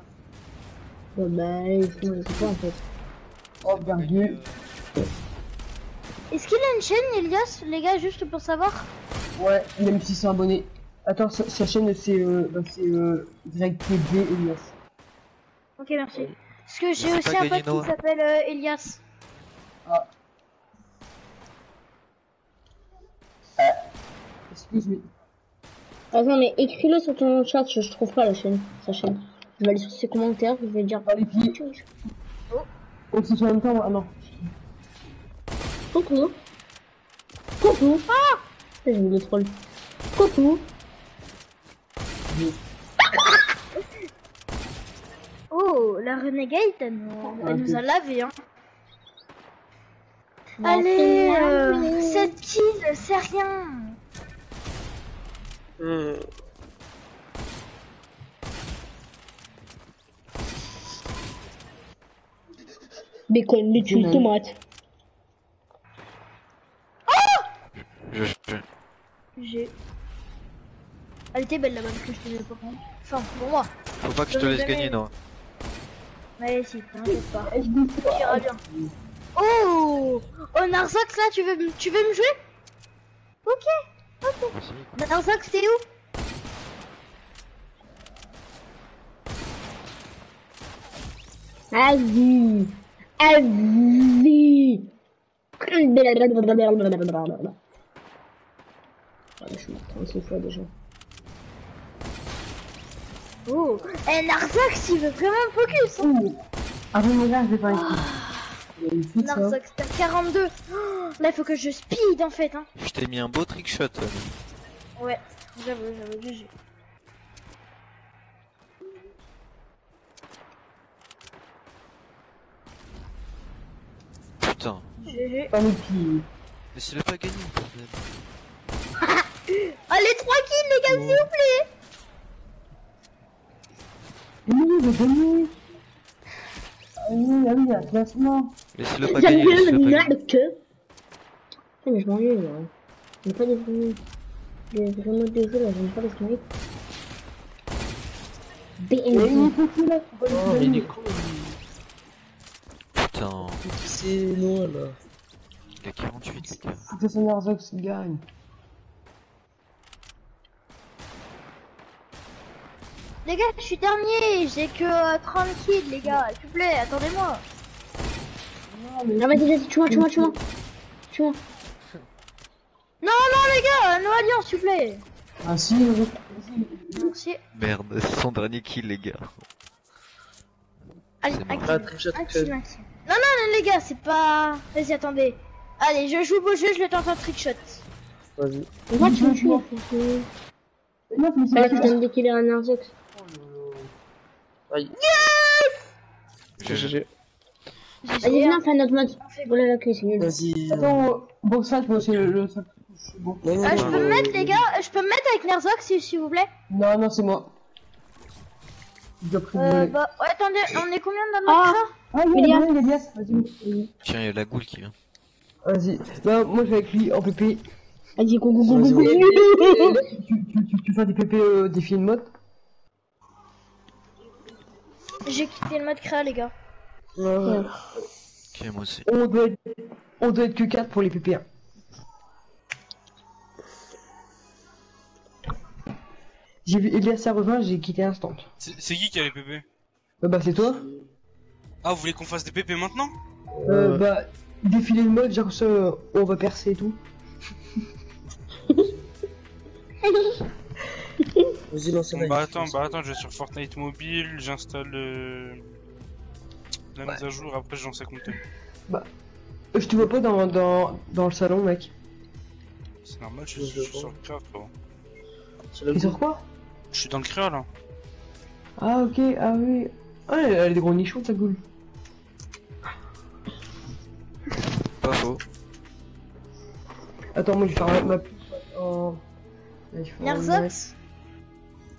Ouais, bah, il faut, je sais pas, en fait. Oh, virgule. Est-ce qu'il a une chaîne Elias les gars, juste pour savoir? Ouais, il a mis 600 abonnés. Attends, sa, sa chaîne, c'est euh, bah, c'est euh, Elias. Ok, merci. Parce que j'ai C'est aussi un pote qui s'appelle euh, Elias. Excuse me. Attends, mais écris-le sur ton chat, je, je trouve pas la chaîne, sa chaîne. Je vais aller sur ses commentaires, je vais dire. Dans les pieds. On se en même temps, ah non. Coucou. Coucou. Ah J'ai mis le troll. Coucou. Oh, la Renegade, elle nous, elle nous a lavé, hein. La Allez, euh, Renegade. 7 kills, c'est rien. Hmm. Bacon, légumes, Mhm. tomates. Je, je- J'ai. Elle était belle la balle que je te par contre. Enfin, pour moi. Faut pas que je te laisse gagner, non. Mais si, t'inquiète pas. Tu iras bien. Oh Oh, Narzax, là, tu veux, tu veux me jouer? Ok, ok. Narzax, t'es où? Vas-y. Vas-y. Ah, je suis mort 36 fois déjà. Oh Eh, Narzax, il veut vraiment me focus hein. Avant de regarder, je vais pas ici. Il y a une fuite, ça. Narzax, t'as 42 Oh, Là, il faut que je speed, en fait, hein. Je t'ai mis un beau trick shot. euh. Ouais, j'avoue, j'avoue, GG. Putain. GG. Pas mes pieds. Laissez-le pas gagner, bordel. Allez, 3 kills, les gars, s'il vous plaît Oui, gagner. Ah oui, ah un classement. Laissez-le pas gagner, bien laissez-le le pas gagner. que. Putain, mais je m'ennuie là. J'aime pas des vrais des vrais modes de jeu là, j'aime pas les snipes. Pas Oh, le mais il est con. Putain. C'est Noah là? Il a 48, les gars. Faut que gagne. Les gars, je suis dernier, j'ai que euh, 30 kills, les gars, s'il vous plaît, attendez-moi. Ah, vas-y, vas-y, tu vois, tu vois, tu vois. Tu vois. Non, non, les gars, no alliance, s'il vous plaît. Ah si, vas-y. Merci. Merde, c'est son dernier kill, les gars. Allez, un. Ah, kill. Un un. Non, non, non, les gars, c'est pas... Vas-y, attendez. Allez, je joue beau jeu, je le tente en trickshot. Vas-y. Pourquoi tu me tues Non, mais c'est je donne des kills à Narzex. Aïe. GG. GG. Vas-y, viens, fais notre mode. Voilà la clé, c'est nul. Vas-y. Attends, bon ça, je peux aussi le... le... c'est bon. Non, non, Euh, je peux me mettre, les gars, je peux me mettre avec Nerzox, s'il s'il vous plaît Non, non, c'est moi. Euh, bah, ouais, attendez, on est combien dans Ah. notre Ah, il y a Elias. il y a Elias. Vas-y. Tiens, il y a la goule qui vient. Vas-y. Bah, moi, je vais avec lui en PP. Vas-y, go, go, go, Vas-y, go, go. Tu, fais des PP euh, défi de mode J'ai quitté le mode créa, les gars. Ok, moi aussi. on doit, être... on doit être que 4 pour les PP. hein. J'ai vu Elias a rejoint, j'ai quitté instant. C'est c'est qui qui a les PP Euh, bah, c'est toi Ah, vous voulez qu'on fasse des PP maintenant? Euh, Bah, défiler le mode, genre ça, euh, on va percer et tout. Vas-y, lance Bon, la Bah attends, bah attends, je vais sur Fortnite mobile, j'installe euh, la mise à jour, après je lance la compter. Euh, Je te vois pas dans, dans, dans le salon, mec. C'est normal, je suis, je suis vois. sur le créa, Et sur quoi Je suis dans le créa là. Ah, ok, ah oui. Ah, elle a des gros nichons, ta gueule. Pas faux. Attends, moi je vais faire ma, ma pub en.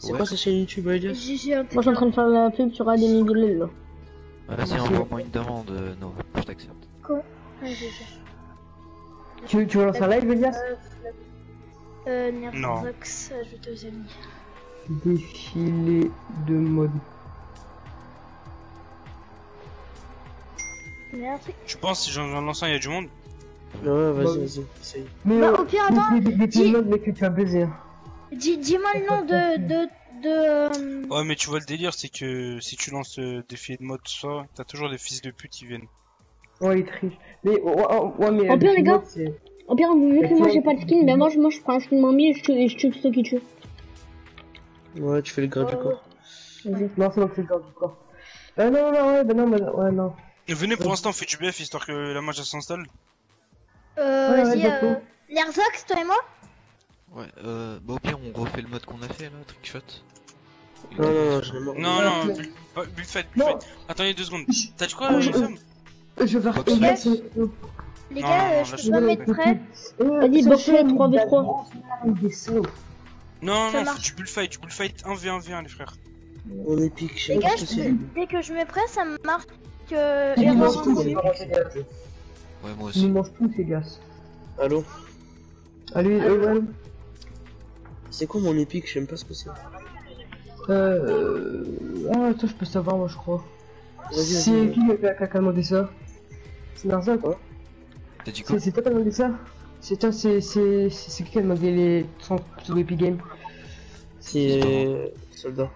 C'est Ouais. quoi sa chaîne YouTube, Elias Moi, je suis en train de faire la pub sur Ademi là. Vas-y, envoie-moi une demande, euh. Je t'accepte. Ouais, j'ai ça. Tu, tu veux lancer un live, Elias? Euh, ajoute deux amis. Défilé de mode. Merde. Tu penses si j'en lance un, il y a du monde? Ouais, vas-y, vas-y. essaye. Mais Bah, euh, au pire, attends, un baiser. Dis- Dis-moi le nom de, de, de. euh, Ouais, mais tu vois, le délire, c'est que si tu lances euh, défilé de mode, tout ça, t'as toujours des fils de pute qui viennent. Ouais, il triche. Mais, ouais, ouais, ouais, mais. En pire, le les gars. Au pire, vu que moi j'ai pas de skin, ben moi je, moi, je prends un skin mamie et je tue, et je tue ceux qui tuent. Ouais, tu fais le gras du corps. Non, c'est moi qui fais le corps du corps. Euh, non, non, ouais, bah non, bah, ouais, non. Et venez pour l'instant, on fait du BF histoire que la match s'installe. Euh, Ouais, vas-y, ouais, euh. Lerzox, toi et moi? Ouais, euh, bah au pire on refait le mode qu'on a fait là, trickshot. Non, non, non, je l'ai mort. Non, non, mais- bulle bulle fait, Non. Attendez deux secondes. T'as dit quoi, Euh, euh, euh, Sam Euh, Je vais faire. Box euh, fight. c'est- euh, Les Non, gars, non, euh, non, je peux pas tomber. mettre prêt. euh, Vas-y, ça, box c'est fight, une 3v3. grosse merde, des simples. Non, Ça non, marche. faut du bullfight, du bullfight 1v1v1 les frères. On est pique, je sais Les pas gars, ce que je- c'est. dès que je mets prêt, ça me marque euh, Il nous erreur mange tous, inconnue. c'est pas. Ouais, moi Il nous aussi. mange tous, ces gars. Allô Allez, euh, ouais. C'est quoi mon épique? Je sais même pas ce que c'est. Euh. Ah, attends, je peux savoir, moi, je crois. C'est qui qui a qui a commandé ça C'est Narza, quoi. T'as dit quoi? C'est toi qui as demandé ça C'est toi, c'est c'est qui qui a demandé les son Epic Game C'est. Soldat.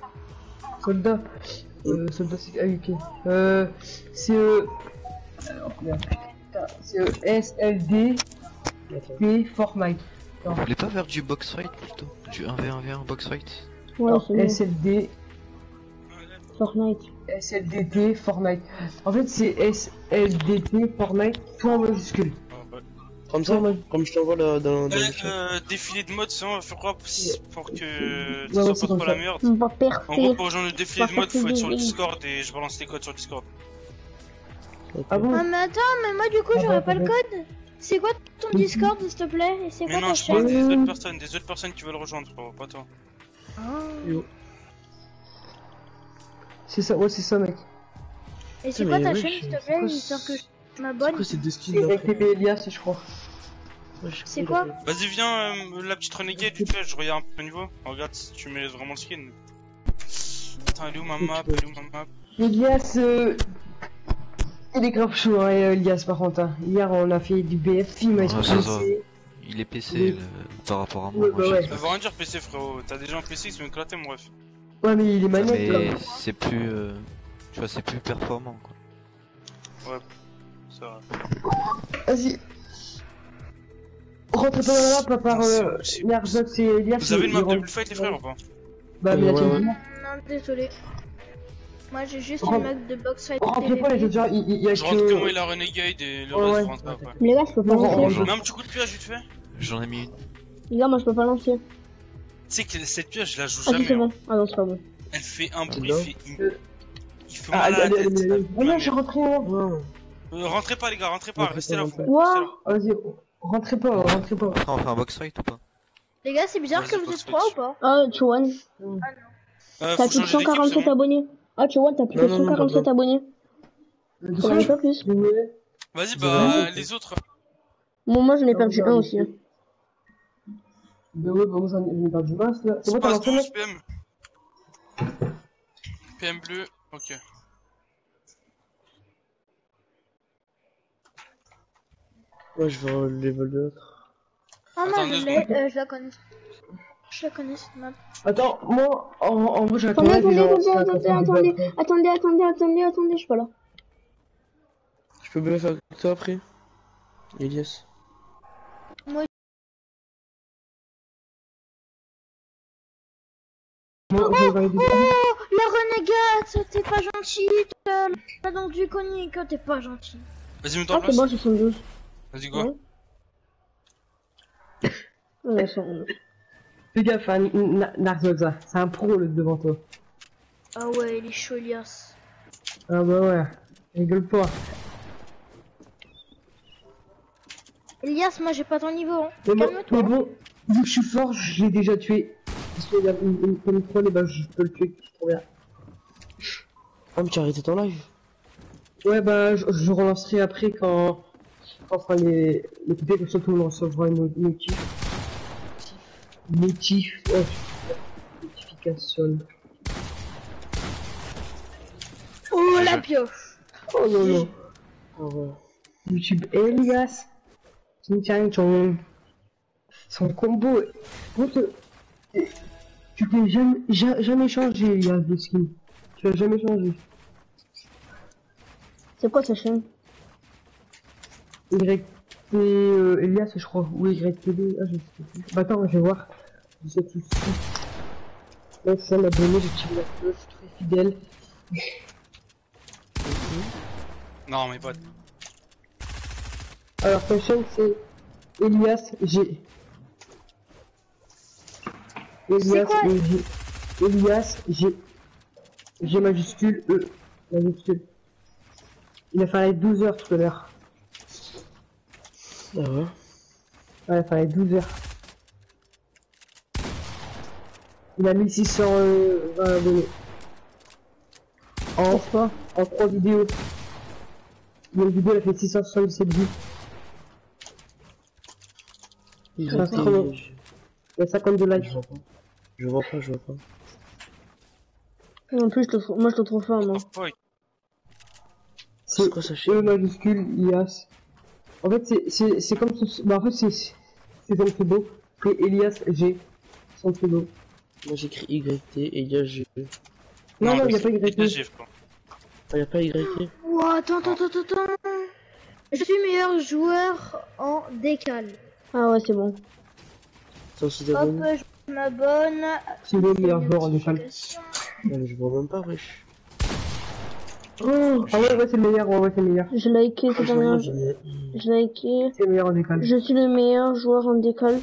Soldat. Euh, soldat, c'est ah, ok. Euh, c'est euh... alors, merde, putain, c'est euh, SLD P Fortnite. Vous voulez pas faire du box fight plutôt? Du 1v1v1 box fight? Ouais, Alors. SLD Fortnite. SLDT Fortnite. En fait, c'est SLDT Fortnite tout en majuscule. Ouais. Comme ça Comme je t'envoie là dans, dans Euh, le chat. euh, défilé de mode, c'est quoi pour que Ouais, ça ouais, soit pas trop la merde On va En gros, pour rejoindre le défilé de mode, faut être sur le. Discord et je balance les codes sur le Discord. Ah bon? Ah, mais attends, mais moi, du coup, Ah, j'aurais bah, pas le bah, code. C'est quoi ton Discord, s'il te plaît Et c'est Mais quoi non, ta je parle chaîne des autres personnes, des autres personnes qui veulent rejoindre, frérot, pas toi. Ah. C'est ça, ouais, c'est ça, mec. Et c'est Mais quoi ta oui, chaîne, c'est- s'il te c'est plaît quoi Histoire que je C'est m'abonne. quoi ces deux skins C'est là avec TP Elias, je crois. Ouais, C'est quoi. Vas-y, viens, euh, la petite renegade, vite fait, je regarde un peu au niveau. Regarde si tu mérites vraiment le skin. Attends, elle est où ma map Elle est où ma map Elias, euh... il est grave chaud, hein, Elias, par contre. hein. Hier, on a fait du BF, il m'a Ouais, ça, ça. explosé. Il est PC Oui. le- par rapport à moi. Ouais, moi, bah ouais. Ça veut rien dire PC, frérot. T'as déjà un PC qui sont éclatés, mon ref. Ouais, mais il est Mais quoi. c'est plus. euh, Tu vois, c'est plus performant quoi. C'est vrai. Vas-y. Rentrez pas dans la map, à part C'est euh. Nerzox et Elias. Vous avez une map de bullfight, les frères, ou pas? Bah, mais Ouais, attends, ouais. Non, désolé. Moi, j'ai juste une map de box fight. rentrez pas les autres il il y a Je rentre que moi et que. la renegade et le reste, rentre pas. Les gars, je peux pas lancer. un petit coup de pioche, vite fait. J'en ai mis une. Les gars, moi je peux pas lancer. Tu sais que cette pioche, je la joue Ah, jamais. c'est hein. bon. Ah non, c'est pas bon. Elle fait un bruit, il fait, il... Il fait Ah, mal à allez, la tête. Non, suis rentré, hein. Euh, rentrez pas, les gars, rentrez pas, restez là. là. Vas-y, rentrez pas, rentrez pas. On fait un box fight ou pas Les gars, c'est bizarre que vous êtes trois fight. ou pas Ah, Chuan. Euh, T'as plus que c'est 147 bon abonnés. Ah, Chuan, t'as plus Non, que non, non, 147 pardon. abonnés. De pas plus. Ouais. Vas-y, Ouais. bah, les autres. Bon, moi j'en ai Non, perdu un aussi. hein. Bah ouais, bah moi j'en ai perdu masse là. C'est bon, t'as Space lancé 12 mec PM. PM bleu, ok. Moi je vais level 2. Ah, moi, je l'ai, euh, je la connais. Je la connais, cette map. Attends, moi en, en vrai Attendez, attendez, attendez, attendez, attendez, attendez, attendez, attendez, attendez, je suis pas là. Je peux bluff avec toi après? Elias. Moi, je vais valider ça. Oh, la renégade, t'es pas gentil. t'as- T'as donc du conique, t'es pas gentil. Vas-y, mets-toi en Ah, c'est place. bon, j'ai 112. Vas-y, go. Ouais. Fais gaffe, hein, Na- Narzoza, c'est un pro le devant toi. Ah ouais, il est chaud, Elias. Ah bah ouais, rigole pas. Elias, moi j'ai pas ton niveau. Hein. Mais, moi- Calme-toi. mais bon, vu que je suis fort, je l'ai déjà tué. Parce qu'il y a une, une, une troll, et bah je peux le tuer, c'est trop bien. Ah, mais tu as arrêté ton live Ouais bah je, je relancerai après quand, fera les, les coupés, comme ça tout le monde recevra une notif. Notif, ouais, notification. Oh la pioche. Oh non non. Ouais. YouTube Elias. Tiens, son, son combo. Tu t'es jamais, ja- jamais y a des skins. Tu as jamais changé. C'est quoi sa chaîne? Y, c'est euh, Elias, je crois. Ou YTB. Ah, je sais plus. Bah attends, je vais voir. Je sais tout de suite. Là, c'est un abonné, j'ai tiré la cloche, je suis très fidèle. Non, mes potes. Alors, ta chaîne, c'est Elias G. Elias G. Elias G. G majuscule, E majuscule. Il a fallu 12 heures tout à l'heure. Ah ouais Ouais, il a fallu 12 heures. Il a 1620 abonnés. En, Pourquoi en 3 vidéos. Il y a une vidéo, elle a fait 677 vues. Il Ça, a c'est trop long. fait- Il y a 52 Je likes. vois pas. Je vois pas, je vois pas. En plus, je te trouve- moi je te trouve fort, moi. Oh, C'est quoi chaîne E majuscule IAS. En fait, c'est- c'est c'est comme ce... Bah, en fait, c'est c'est son pseudo. C'est Elias G. Son pseudo. Moi j'écris YT et il y a G. Non, non, il n'y a pas YT. YG, je crois. Ah, y a pas YT Oh, attends, attends, attends, attends. Je suis meilleur joueur en décal. Ah ouais, c'est bon. 106 Hop, abonnés je m'abonne. C'est le meilleur joueur en mais je vois même pas, wesh. Oh, ah ouais, ouais, c'est le meilleur, ouais, ouais, c'est le meilleur. J'ai liké, c'est Je vois, j'ai- J'ai liké. C'est le meilleur en décalé. Je suis le meilleur joueur en décal.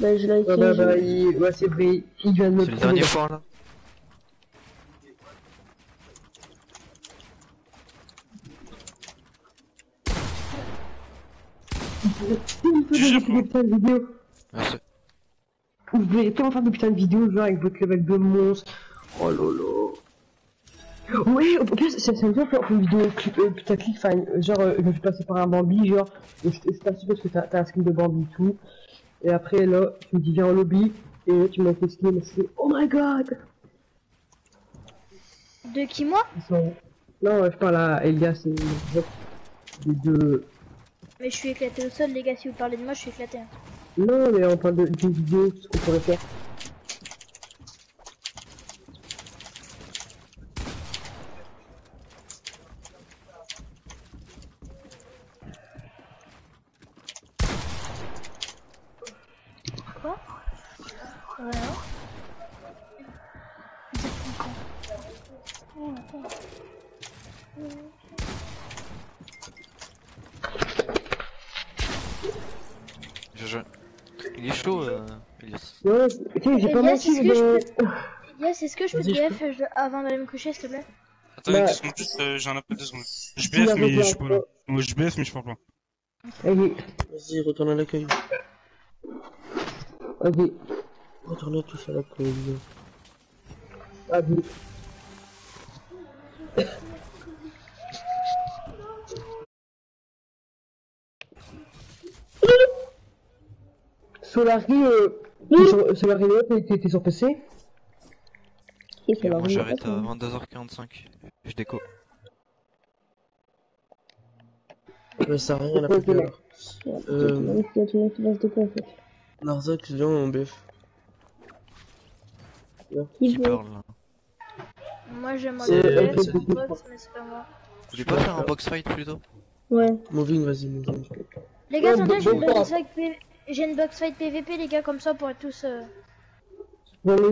Bah, j'ai liké. Ouais, bah, bah, il... ouais, c'est vrai. Il vient de me C'est le dernier point là. Je- faire des putains de vidéos. Merci. Vous pouvez tellement faire des putains de vidéos, genre avec votre level de monstre. Oh lolo. Ouais, au pire, ça, me fait faire une vidéo cli- euh, putaclic, enfin, euh, genre, euh, je me suis passé par un Bambi, genre, je je t'assure parce que t'as t'as un skin de Bambi et tout. Et après, là, tu me dis, viens en lobby, et là, tu m'as fait skin, c'est, oh my god! De qui, moi? Sont... Non, je parle à Elias et les deux. Mais je suis éclaté au sol, les gars. Si vous parlez de moi, je suis éclaté. hein. Non, mais on parle de- d'une vidéo, ce qu'on pourrait faire. Voilà. Je, je... Il est chaud, euh, Elias. Ouais, tu sais, j'ai pas Elias, menti, est-ce que mais... je peux... Yes, est-ce que je peux Vas-y, je avant d'aller me coucher, s'il te plaît Attendez Bah, secondes, juste, euh, j'en ai pas deux secondes. Je BF, mais je suis pas là. Moi, je BF, mais je parle pas. Vas-y, Vas-y, retourne à l'accueil. vas-y, Retourne tous à l'accueil. vas-y. Solari, euh, Solari, t'es sur PC Si, j'arrête à 22h45. Je déco. Mais ça a rien à alors. Euh, Il y a tout le monde qui laisse des quoi, en fait. Narzac, viens en BF. Qui parle là Moi, j'aimerais C'est- bien c'est- DF, box, mais c'est pas moi. Vous voulez pas faire un box fight plutôt Ouais. Moving, vas-y, moving. Les gars, attendez, j'ai une box fight P- j'ai une box fight PVP, les gars, comme ça, pour être tous... euh, Dans les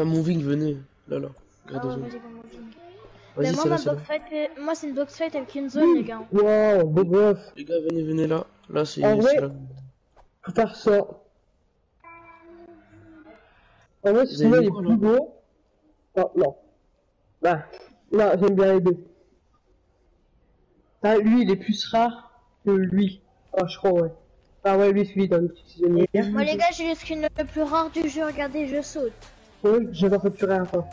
Ah, moving, venez. Là, là. Ah ouais, Mais moi, là, ma là. box fight, moi, c'est une box fight avec une zone, les gars. Wow, beau gosse. Les gars, venez, venez là. Là, c'est En vrai- c'est là. Faut faire ça. En vrai, celui-là, il est plus beau. Non, non. Bah, non, j'aime bien les deux. Ah, lui, il est plus rare que lui. Ah, je crois, ouais. Ah ouais, lui, celui dans le petit. Moi, les gars, j'ai le skin le plus rare du jeu. Regardez, je saute. J'adore fait plus rien, quoi.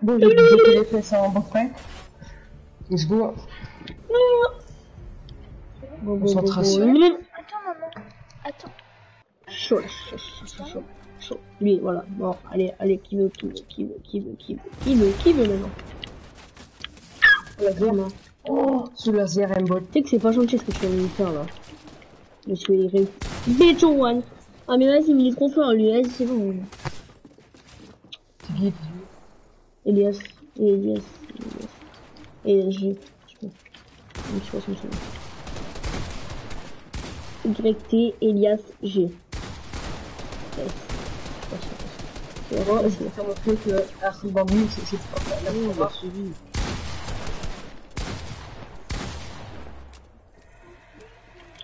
bon, j'ai bloqué les fesses en bon frère. Let's go. Concentration. Attends, maman. Attends. Chaud, chaud, chaud, chaud, chaud. Lui, voilà. Bon, allez, allez, qui veut, qui veut, qui veut, qui veut, qui veut, qui veut, qui veut maintenant? Laser. Oh, ce laser aimbot. Tu sais que c'est pas gentil ce que tu viens de me faire là. Je suis irré. Bitch one. Ah mais vas-y, il est trop fort lui, vas-y c'est bon. C'est qui Elias, Elias, Elias. Et G. Je sais pas. Je sais pas son nom. YT, Elias, G. Yes. C'est vrai, c'est faire montrer que Bambi, c'est c'est pas la l'a suivi.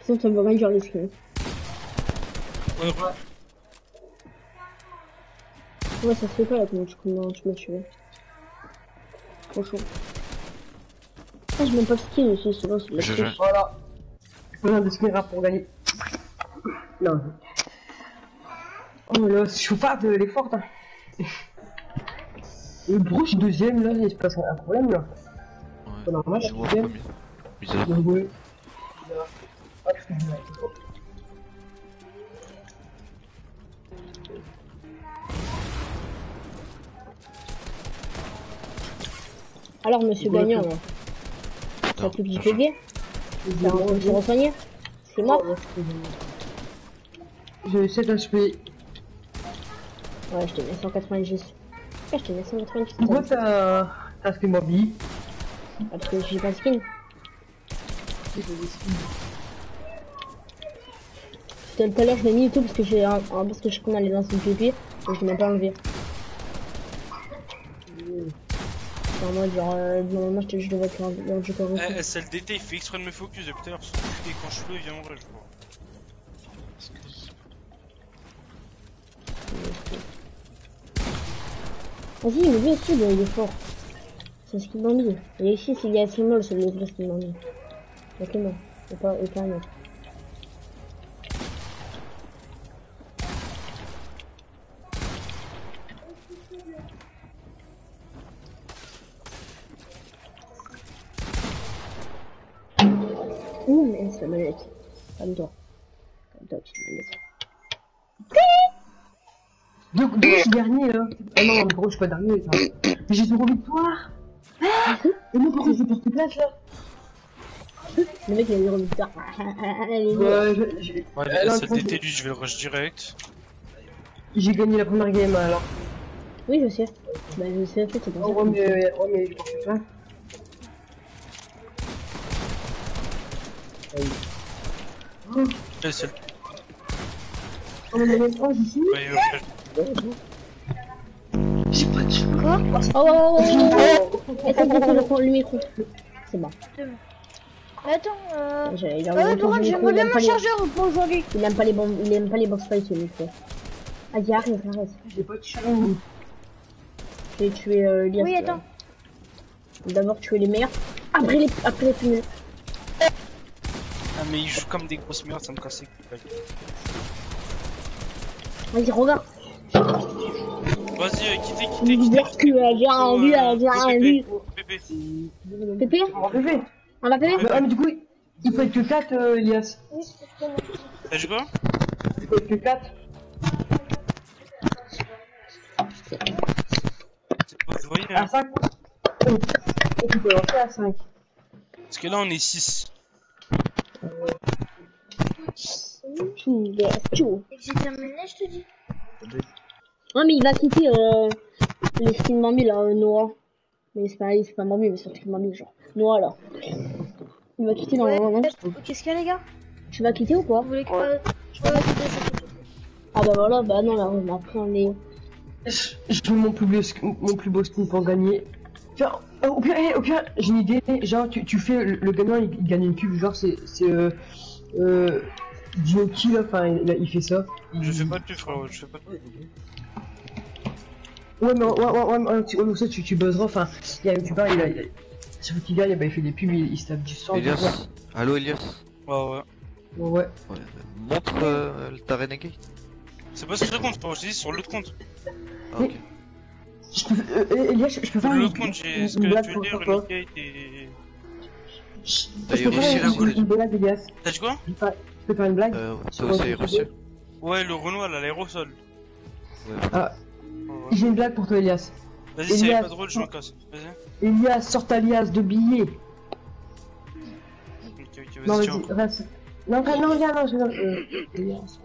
Sinon ça veut rien dire les skins. Ouais, ouais. Ouais, ça se fait pas là comment tu, comment tu m'as tué. Trop chaud. Ah, j'ai même pas de skin aussi, c'est bon, c'est de la Je- je- Voilà. Pas besoin de skin rap pour gagner. Non. Oh là, c'est chauffard, elle est forte. Hein. Le bro, je suis deuxième là, il se passe un problème là. C'est normal, je Et suis deuxième. Bizarre. Ah, Alors, monsieur Voilà, gagnant, tout. là. Ça Non, plus du bien PV T'as un zéro soigné C'est mort J'ai 7 HP. Ouais, je te mets 190. Ouais, je te mets 190. Pourquoi t'as t'as fait ma vie Parce que j'ai pas de skin. Tout à l'heure, je l'ai mis et tout parce que j'ai un, un- parce que je connais les anciennes PP et je l'ai même pas enlevé. C'est en mode genre, euh, je te je devais être un un jeu correct. Eh, SLDT, il fait exprès de me focus depuis tout à l'heure sur le et quand je peux, il vient en vrai, je crois. Vas-y, mais lui aussi, il est- il est fort. C'est ce qu'il m'a mis. Et ici, s'il y a c'est le vrai ce qu'il non. Et pas, et pas un autre. Manette. Donc, donc je suis dernier là. Ah non, mais gros, je suis pas dernier. ça. Mais j'ai zéro victoire. Et moi, pourquoi je porte place là Le mec, il a zéro victoire. Allez, Ouais, je- SLDT, lui, je vais le rush direct. j'ai gagné la première game alors. Oui, je sais. Bah, je sais, en fait, c'est pour ça Oh, ouais, mais, ouais, mais je porte pas. Le- Oh, oh, J'ai pas de. Quoi Oh, oh, oh, oh, oh. Et ça, c'est le micro. C'est bon. Attends, euh... J'ai- Il Ah ouais, par contre, j'aimerais bien aime mon pas les- chargeur pour aujourd'hui. Il aime pas les bombes, il aime pas les box fights. Ah, arrête, arrête. J'ai pas de cheveux. Je vais tuer euh, Elias. Oui, attends. D'abord tuer les meilleurs. Après les, après les plus. Ah, mais il joue comme des grosses merdes, ça me casse les couilles. Vas-y, regarde. Vas-y, euh, quittez, quittez, Il quittez. dire que euh, j'ai envie, euh, j'ai envie. Pépé. Pépé Oh, bébé. On va Pépé Mais, ah, mais du coup, il faut être que 4, euh, Elias. T'as joué quoi Il faut être que 4. Vous voyez, À hein 5. Et tu peux lancer à 5. Parce que là, on est 6. Chou, yes, chou. Et que j'ai terminé, je te dis. Ouais, mais il va quitter euh, les skins Bambi là, euh, Noah. Mais c'est pas, c'est pas Bambi, mais c'est un skin Bambi, genre. Noah là. Il va quitter dans Ouais. Qu'est-ce qu'il y a, les gars? Tu vas quitter ou quoi Vous voulez que... Je peux pas quitter, ça Ah bah voilà, bah non, là, on a pris un Léo. Je je veux mon plus beau, mon plus beau skin pour gagner. Euh, au pire, au pire, j'ai une idée. Genre, tu, tu fais le, le gagnant, il, il gagne une pub. Genre, c'est. c'est euh, euh, là, enfin, il, il fait ça. Il- Je fais pas de pub, frérot, je fais pas de pub. Ouais, mais ouais, ouais, ouais, ouais, tu, ouais, mais ça, tu, tu buzzeras. Enfin, il y a un youtubeur, il a. Il a chaque fois qu'il gagne, bah, il fait des pubs, il, il se tape du sang. Elias Allo Elias Ouais, ouais. Ouais, ouais. Ouais, montre euh, ta renegade. C'est pas sur ce compte, pas, dis sur l'autre compte. Ah, ok. Je peux, euh, euh, Elias, je, je peux faire une, compte, j'ai une, ce une que blague tu veux pour dire, toi. Et. Je T'as je peux réussi faire la une, une blague, Elias. T'as dit quoi Je peux faire- je une blague Euh, toi aussi, vidéo Ouais, le Renoir, là, l'aérosol. Ouais. Ah, Ouais, ouais. j'ai une blague pour toi, Elias. Vas-y, si elle pas drôle, je me casse. Vas-y. Elias, sort ta liasse de billets. Ok, ok, Non, vas-y, tiens. reste. Non, non, non, viens, non, je viens. Euh, Elias.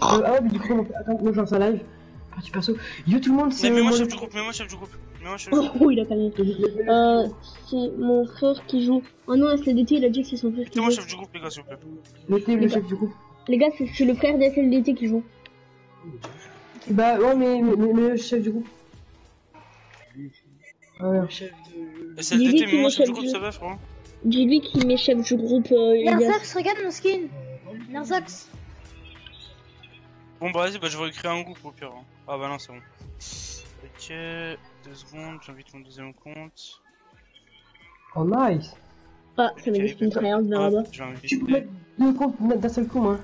ah ouais, mais du coup, attends, moi j'ai un live. Parti perso. Yo tout le monde, c'est. Mais moi, chef du groupe, chef groupe. Mets-moi chef du groupe. Oh, il a pas mis. Euh, c'est mon frère qui joue. Oh non, SLDT, il a dit que c'est son frère qui joue. chef du groupe, les gars, s'il vous plaît. Mettez le chef du groupe. Les gars, c'est c'est le frère d'SLDT qui joue. Bah ouais, mais, mais, mais, mais le chef du groupe. Ah ouais. Dis-lui d'été, qu'il mets-moi est chef du chef groupe, du- ça va, frérot. Dis-lui qu'il met chef du groupe. Euh. Narzax, regarde mon skin. Narzax. Bon, bah vas-y, bah je vais recréer un groupe au pire. hein. Ah bah non, c'est bon. Ok, deux secondes, j'invite mon deuxième compte. Oh nice. Ah, ça m'a dit spin tryhard vers là-bas. Tu peux mettre deux comptes d'un seul coup, moi.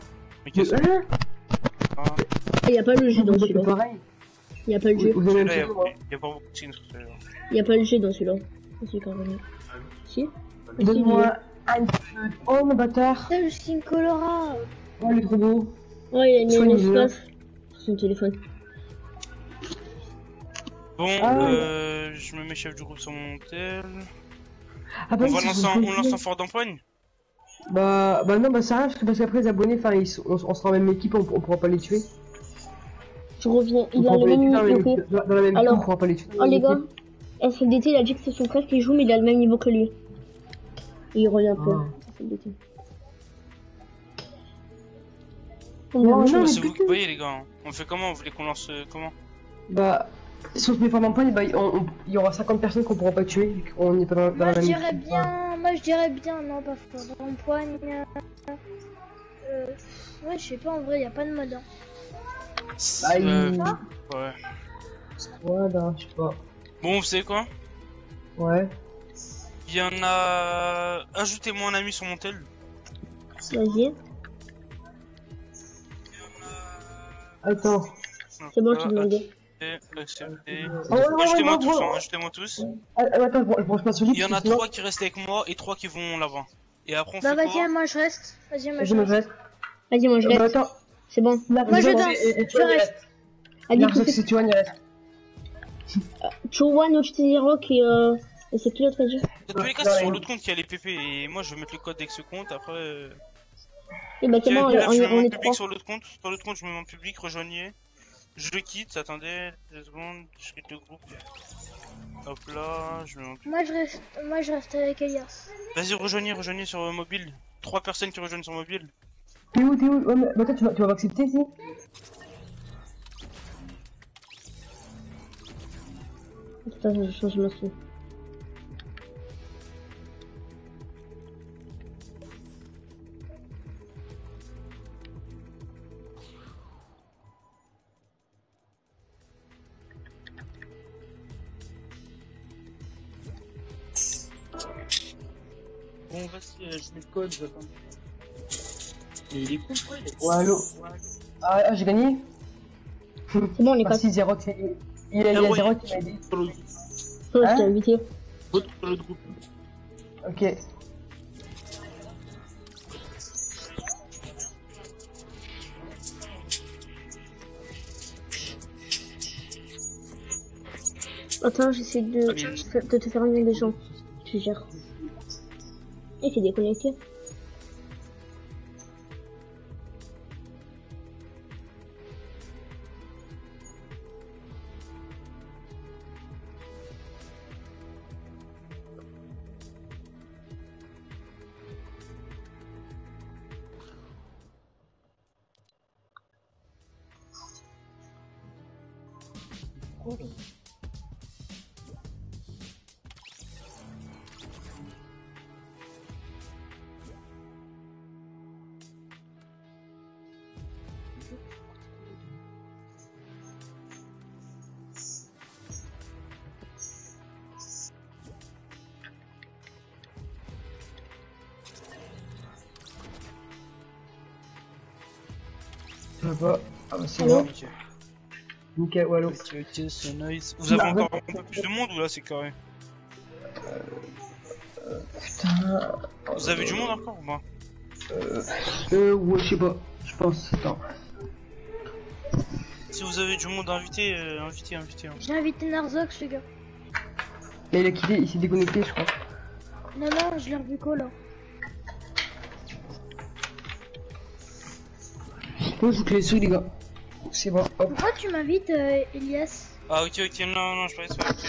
Mais qu'est-ce que Hein Ah, Ah, y a pas le G dans celui-là. pareil. Y a pas le G. A pas beaucoup de skins sur celui-là. Y a pas le G dans celui-là. Si, quand même. Si Donne-moi un Oh mon bâtard. C'est le skin Colora. Oh il est trop beau. Oh, il a mis un Soigne-le. espace sur son téléphone. Bon, Ah. euh, je me mets chef du groupe sur mon tel. Ah bah on va lancer on lance un fort d'empoigne Bah, bah non, bah c'est rien, parce que- parce qu'après les abonnés, enfin, ils sont- on, on sera en même équipe, on, on pourra pas les tuer. Je reviens. Il a le même niveau dans- la même Alors, on pourra pas les tuer. Oh les gars. SLDT il a dit que c'est son frère qui joue mais il a le même niveau que lui? Et il revient pas. Ah. Non, non, mais vous voyez, les gars. hein. On fait comment? Vous voulez qu'on lance euh, comment? Bah, si on se met fort d'empoigne, bah, on- on- il y aura 50 personnes qu'on pourra pas tuer, vu qu'on n'est pas dans, dans Moi la je dirais bien, moi je dirais bien, non pas fort d'empoigne. Euh, ouais, je sais pas en vrai, y a pas de mode. Hein. Bah, il- Euh, Ouais. Ouais, bah, je sais pas. Bon, vous savez quoi? Ouais. Il y en a. Ajoutez-moi un ami sur mon tel. Vas-y. Attends. C'est bon, je t'ai demandé. Accepter, accepter. Oh, ouais, ouais, ouais, tous, ouais, hein, ouais. ajoutez-moi tous. Ah, ah, attends, je branche pas celui Il y en a trois qui restent avec moi et trois qui vont là-bas. Et après, on Bah fait vas-y, quoi moi je reste. Vas-y, moi Vas-y, je moi je reste. reste. Vas-y, moi je Bah, reste. attends. C'est bon. Là, Moi, je danse. Je reste. Allez, c'est Johan, il reste. Chowan, Ochti Rock et euh. Et c'est qui l'autre dire Dans tous les cas, c'est sur l'autre compte qu'il y a les PP et moi je vais mettre le code avec ce compte. Après, euh... Et bah, on, là, je on, mets on est public trois. sur l'autre compte. Sur l'autre compte, je mets mon public, rejoignez. Je le quitte, attendez, deux secondes, je quitte le groupe. Hop là, je mets mon public. Moi je reste, moi je reste avec Elias. Vas-y, rejoignez, rejoignez sur euh, mobile. Trois personnes qui rejoignent sur mobile. T'es où, t'es où? Ouais, mais mais attends, tu vas, tu vas m'accepter, si Putain, je change ma skin. Je mets le code, j'attends. Il est cool, quoi, il est Ouais, allô Ah, ah, j'ai gagné C'est bon, on est Zero, c'est- il y a, il y a Ah ouais. Zero qui m'a aidé. Hein invité. sur l'autre groupe. Ok. Attends, j'essaie de, de te faire venir des gens. Je gère. Et c'est déconnecté. Nickel. Ok, ok, c'est nice. Vous avez encore un peu plus de monde ou là c'est carré Putain. Vous avez du monde encore ou pas Euh, euh, ouais, je sais pas. Je pense, attends. Si vous avez du monde invité, euh, invité, invité. hein. J'ai invité Narzox, les gars. Mais il a quitté, il s'est déconnecté, je crois. Non, non, je l'ai revu quoi là Moi, je joue que les sous, les gars. C'est bon, hop. Pourquoi tu m'invites, euh, Elias Ah, ok, ok, non, non, je parlais sur clé,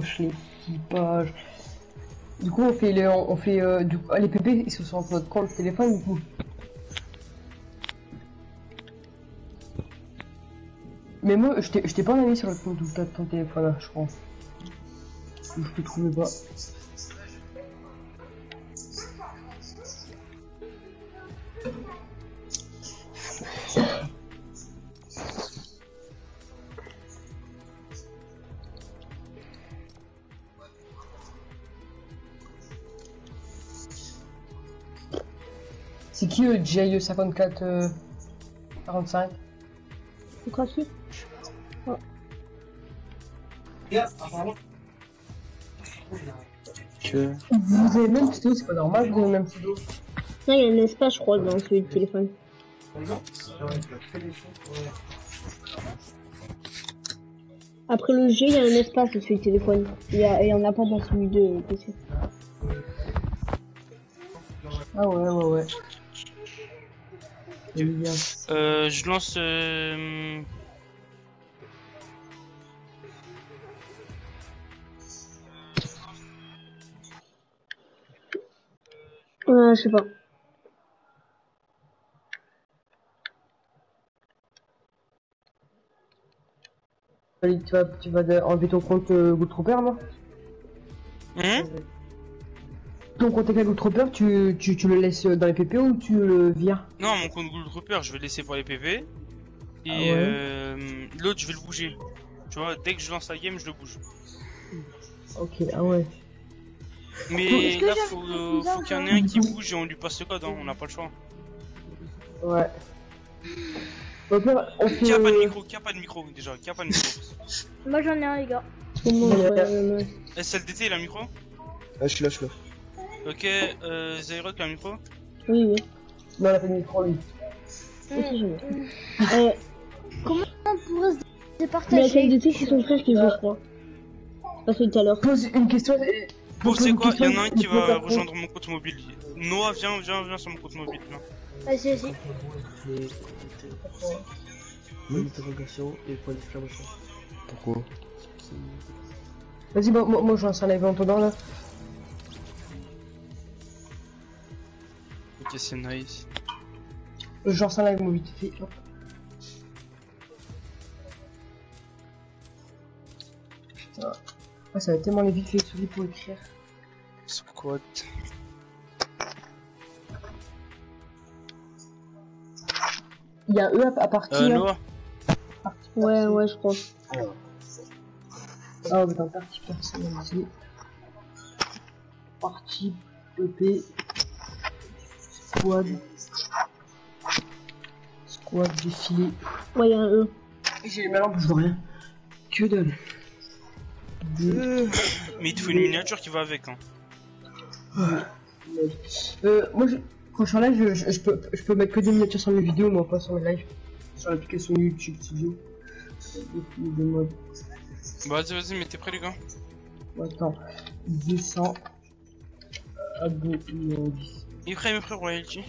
je l'équipage. Du coup, on fait les, on fait, euh, du coup, ah, les PP, ils se sont sur notre compte téléphone, du coup. Mais moi, je t'ai je t'ai pas mis sur le compte de ton téléphone, là, je crois. Je te trouvais pas. GIE 54 euh, 45 C'est gratuit. Que... Vous avez le même pseudo, c'est pas normal, vous avez le même pseudo. Non, il y a un espace, je crois, dans celui de téléphone. Après le G, il y a un espace sur celui de téléphone. Il y, a, il y en a pas dans celui de PC. Ah ouais, ouais, ouais. Euh, je lance. Euh... Euh, je sais pas. Tu vas, tu vas enlever ton compte euh, Good Trooper, non? Hein? Ton compte avec Good Trooper, tu, tu, tu le laisses dans les PP ou tu le vires Non, mon compte Google Trooper, je vais le laisser pour les PV. Et Ah ouais. euh, l'autre, je vais le bouger. Tu vois, dès que je lance la game, je le bouge. Ok, ah ouais. Mais là, faut, euh, faut qu'il y en ait un qui bouge et on lui passe le code, hein, on n'a pas le choix. Ouais. Donc là, on fait... Qui a pas de euh, micro Qui a pas de micro déjà Qui a pas de micro Moi j'en ai un, les gars. Tout le monde, Ouais. ouais. SLDT, il a un micro? Ah, je suis là, je suis là. Ok, euh, Zairok a un micro Oui, oui. Non, elle a pas de micro, lui. Ok, je vois. Euh, On pourrait se mais la départager. qualité, c'est son frère qui joue, je crois. Celui de tout à l'heure. Pose une question. et- Bon, pose c'est une quoi Il y en a un qui va rejoindre mon compte mobile. Noah, viens, viens, viens sur mon compte mobile. viens. Vas-y, vas-y. Les... Point d'interrogation et point d'exclamation. Pourquoi Vas-y, bah, moi, moi je lance un live en là. Ok, c'est nice. Lance un live, fait. Hop. Putain. Ah, ça va tellement aller vite fait souris pour écrire. Squat. Il y a eux à, à partir. Euh, Noah Ouais, ouais, je crois. Ah, mais dans partie personnalisée. Partie EP. Squad. Squad défilé. Ouais, il y a un E. J'ai les malins, je vois rien. Que dalle. Deux. Mais il te faut une miniature qui va avec. Hein. Euh, moi, je, quand je suis en live, je, je, je peux, je peux mettre que des miniatures sur mes vidéos, mais pas sur mes lives. Sur l'application YouTube Studio. De mode. Bah, vas-y, vas-y, mais t'es prêt, les gars Attends. 200. Abo numéro 10. Il mes frères, Royalty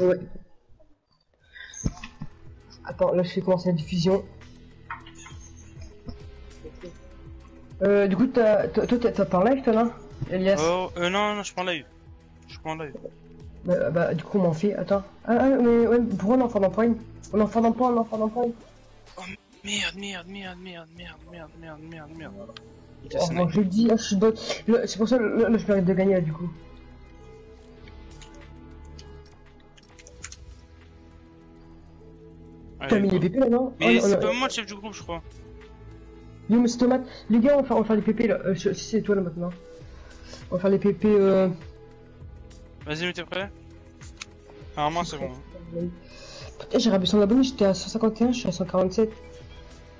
Ouais. Attends, là je fais commencer la diffusion. Euh, du coup, t'as, toi, t'as pas en live, toi, non Elias? Oh, euh, non, non, je prends live. Je prends live. bah, bah, du coup, on m'en fait? Attends. Ah, ah, mais ouais, pourquoi on en fin d'empoigne On est en fin d'empoigne, on en fin d'empoigne. Merde, merde, merde, merde, merde, merde, merde, merde, merde. Ok, Oh, nice. je le dis, ah, je suis bot. Là, C'est pour ça, là, là, je mérite de gagner, là, du coup. T'as mis les. PP là, non Mais Oh, c'est pas moi le chef du groupe, je crois. Yo, mais c'est tomate. Les gars, on va faire, on va faire les PP là. Euh, je- si c'est toi là maintenant. On va faire les PP. Euh... Vas-y, mais t'es prêt? Normalement, c'est bon. Putain, j'ai rabaissé mon abonné, j'étais à 151, je suis à 147.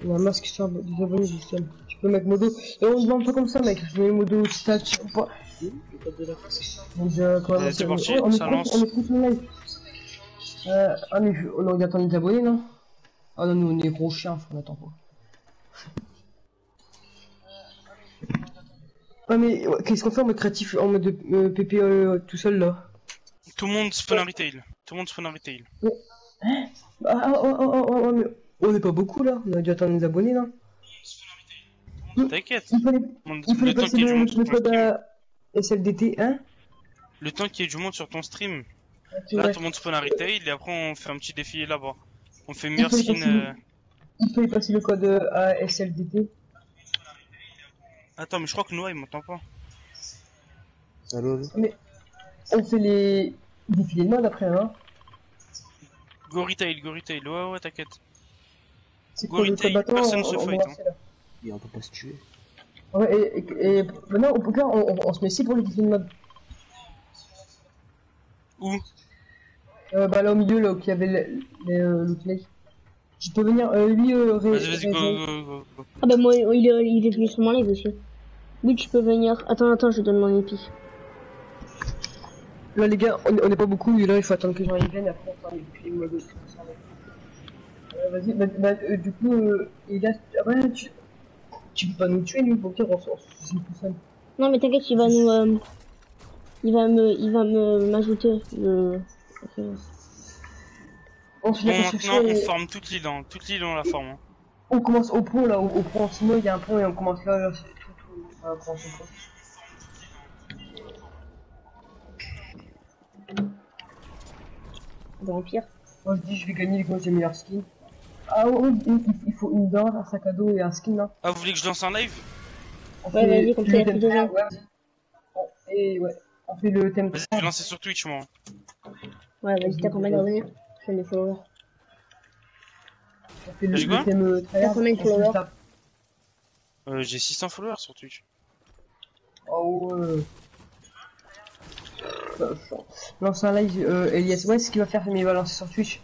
Il y a un masque sur des abonnés, justement. Tu peux mettre modo. Et on demande pas comme ça, mec. Je mets modo statut ou pas. Donc, euh, quand même, c'est parti, on est ça lance. On est live. Euh, ah, mais on a attendu des abonnés, non? Ah non, nous on est gros chiens, on attend pas. Ouais, mais ouais, qu'est-ce qu'on fait en mode créatif, en mode euh, PP euh, tout seul là Tout le monde spawn en retail. Tout le monde spawn en retail. Ah, ah, ah, ah, ah, ah, mais on est pas beaucoup là, on a dû attendre les abonnés là. T'inquiète. Il fallait, il fallait passer le, le code à SLDT, hein Le temps qu'il y ait du monde sur ton stream. Ok, Là, tout le monde spawn en retail et après on fait un petit défilé là-bas. On fait meilleur fallait skin. passer- euh, Il fallait passer le code euh, à SLDT. Attends, mais je crois que Noah il m'entend pas. Allô, allô Mais on fait les défilés de mode après, hein Go retail, go retail. Ouais, ouais, t'inquiète. C'est Go quoi le retail, code Attends, personne on, se fight. hein. Et on peut pas se tuer. Ouais, et, et, et maintenant, au poker, on, on, on se met ici pour les défilés de mode. Où? Euh, bah là au milieu, là où il y avait le- les, euh, le play. Je peux venir, euh, lui, euh, ré- Vas-y, vas-y, go, ré- go, go, go. Ah bah moi, il est, il est venu sur mon live aussi. Oui, tu peux venir. Attends, attends, je donne mon épi. Là les gars, on on est pas beaucoup, et là il faut attendre que j'en vienne, après on fera les. Euh, Vas-y, bah, bah, euh, du coup, euh, et là, ah ouais, tu, tu peux pas nous tuer, nous, au pire, on, se suicide tout seul. Non, mais t'inquiète, il va nous, euh, il va me, il va me m'ajouter le. On se Bon, maintenant on et- forme toute l'île. Hein. Toute l'île on la forme. Hein. On commence au pont là, au, au pont Simo, il y a un pont et on commence là, là c'est tout, tout, on commence au pont. Dans le pire. Moi je dis je vais gagner les j'ai meilleur skin. Ah ouais, il, il- faut une dent, un sac à dos et un skin là. Ah, vous voulez que je lance un live? On Ouais, fait vas-y, comme ça, le il y a plus de gens. et ouais, on fait le thème Vas-y, je vais lancer sur Twitch moi. Ouais, vas-y, t'as combien Je fais des followers. Euh, tryhard, T'as combien de followers. Euh, J'ai 600 followers sur Twitch. Oh ouais. Euh, Lance un live, euh, Elias. Ce qu'il va faire, mais il va lancer sur Twitch.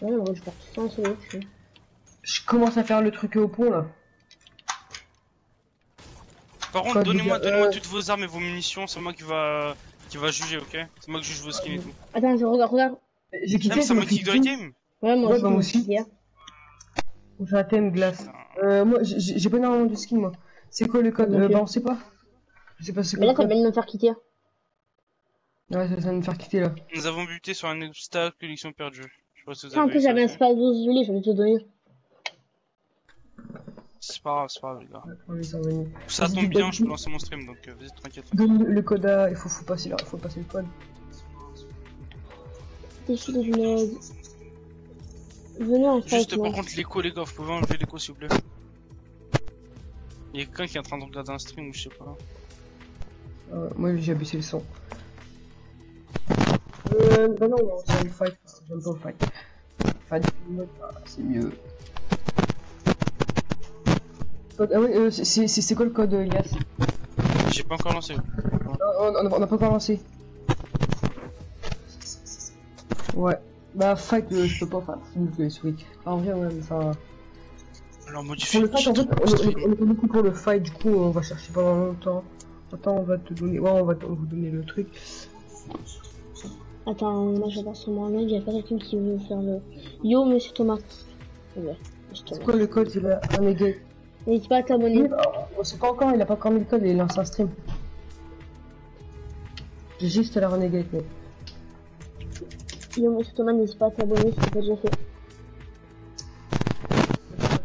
Ouais, on je pars tout ça en solo, tu sais. Je commence à faire le truc au pont là. Par contre, donnez-moi donnez euh. toutes vos armes et vos munitions, c'est moi qui va qui va juger, ok C'est moi qui juge vos skins et tout. Attends, je regarde, regarde. J'ai quitté, fait de tout. game Ouais, moi Ouais, aussi, bah, moi aussi. suis hier. J'ai un thème glace. Euh, moi, j'ai- pas énormément de skins, moi. C'est quoi le code euh, Bah, on sait pas. Je sais pas c'est Mais quoi là, le ça vient de me faire quitter. Ouais, ça, ça va me faire quitter là. Nous avons buté sur un obstacle, connexion perdue. Je sais pas si vous en avez plus, vu ça, j'avais un space 12 juillet, je vais te donner. C'est pas grave, c'est pas grave, les gars. Ça tombe bien, je peux lancer mon stream, donc euh, vas-y, tranquille. Donne le, code à. Il faut, faut passer là, faut passer le code. Venez en fait, Juste par contre, l'écho, les gars, vous pouvez enlever l'écho s'il vous plaît. Il y a quelqu'un qui est en train de regarder un stream ou je sais pas. Euh, moi, j'ai baissé le son. Euh, bah non, non, c'est le fight. J'aime pas le fight. Fight, c'est mieux. Ah oui, euh, c'est- quoi le code, euh, Elias? J'ai pas encore lancé. Non, on, on, a- on a pas encore lancé. Ouais. Bah, fight, euh, je peux pas, enfin, vous plaît, oui. En vrai, ouais, mais enfin. Alors, Pour modifie. le fight, en fait, on, on, on est pas beaucoup pour le fight, du coup, on va chercher pendant longtemps. Attends, on va te donner. Ouais, on va te- vous donner le truc. Attends, moi je vais voir sur mon mail, il y a pas quelqu'un qui veut faire le. Yo, monsieur Thomas. Ouais, monsieur Thomas. C'est quoi le code C'est la Renegade. N'hésite pas à t'abonner. Bah, sait pas encore, il a pas encore mis le code et il lance un stream. J'ai juste la Renegade, mais. Yo, monsieur Thomas, n'hésite pas à t'abonner si c'est pas déjà fait.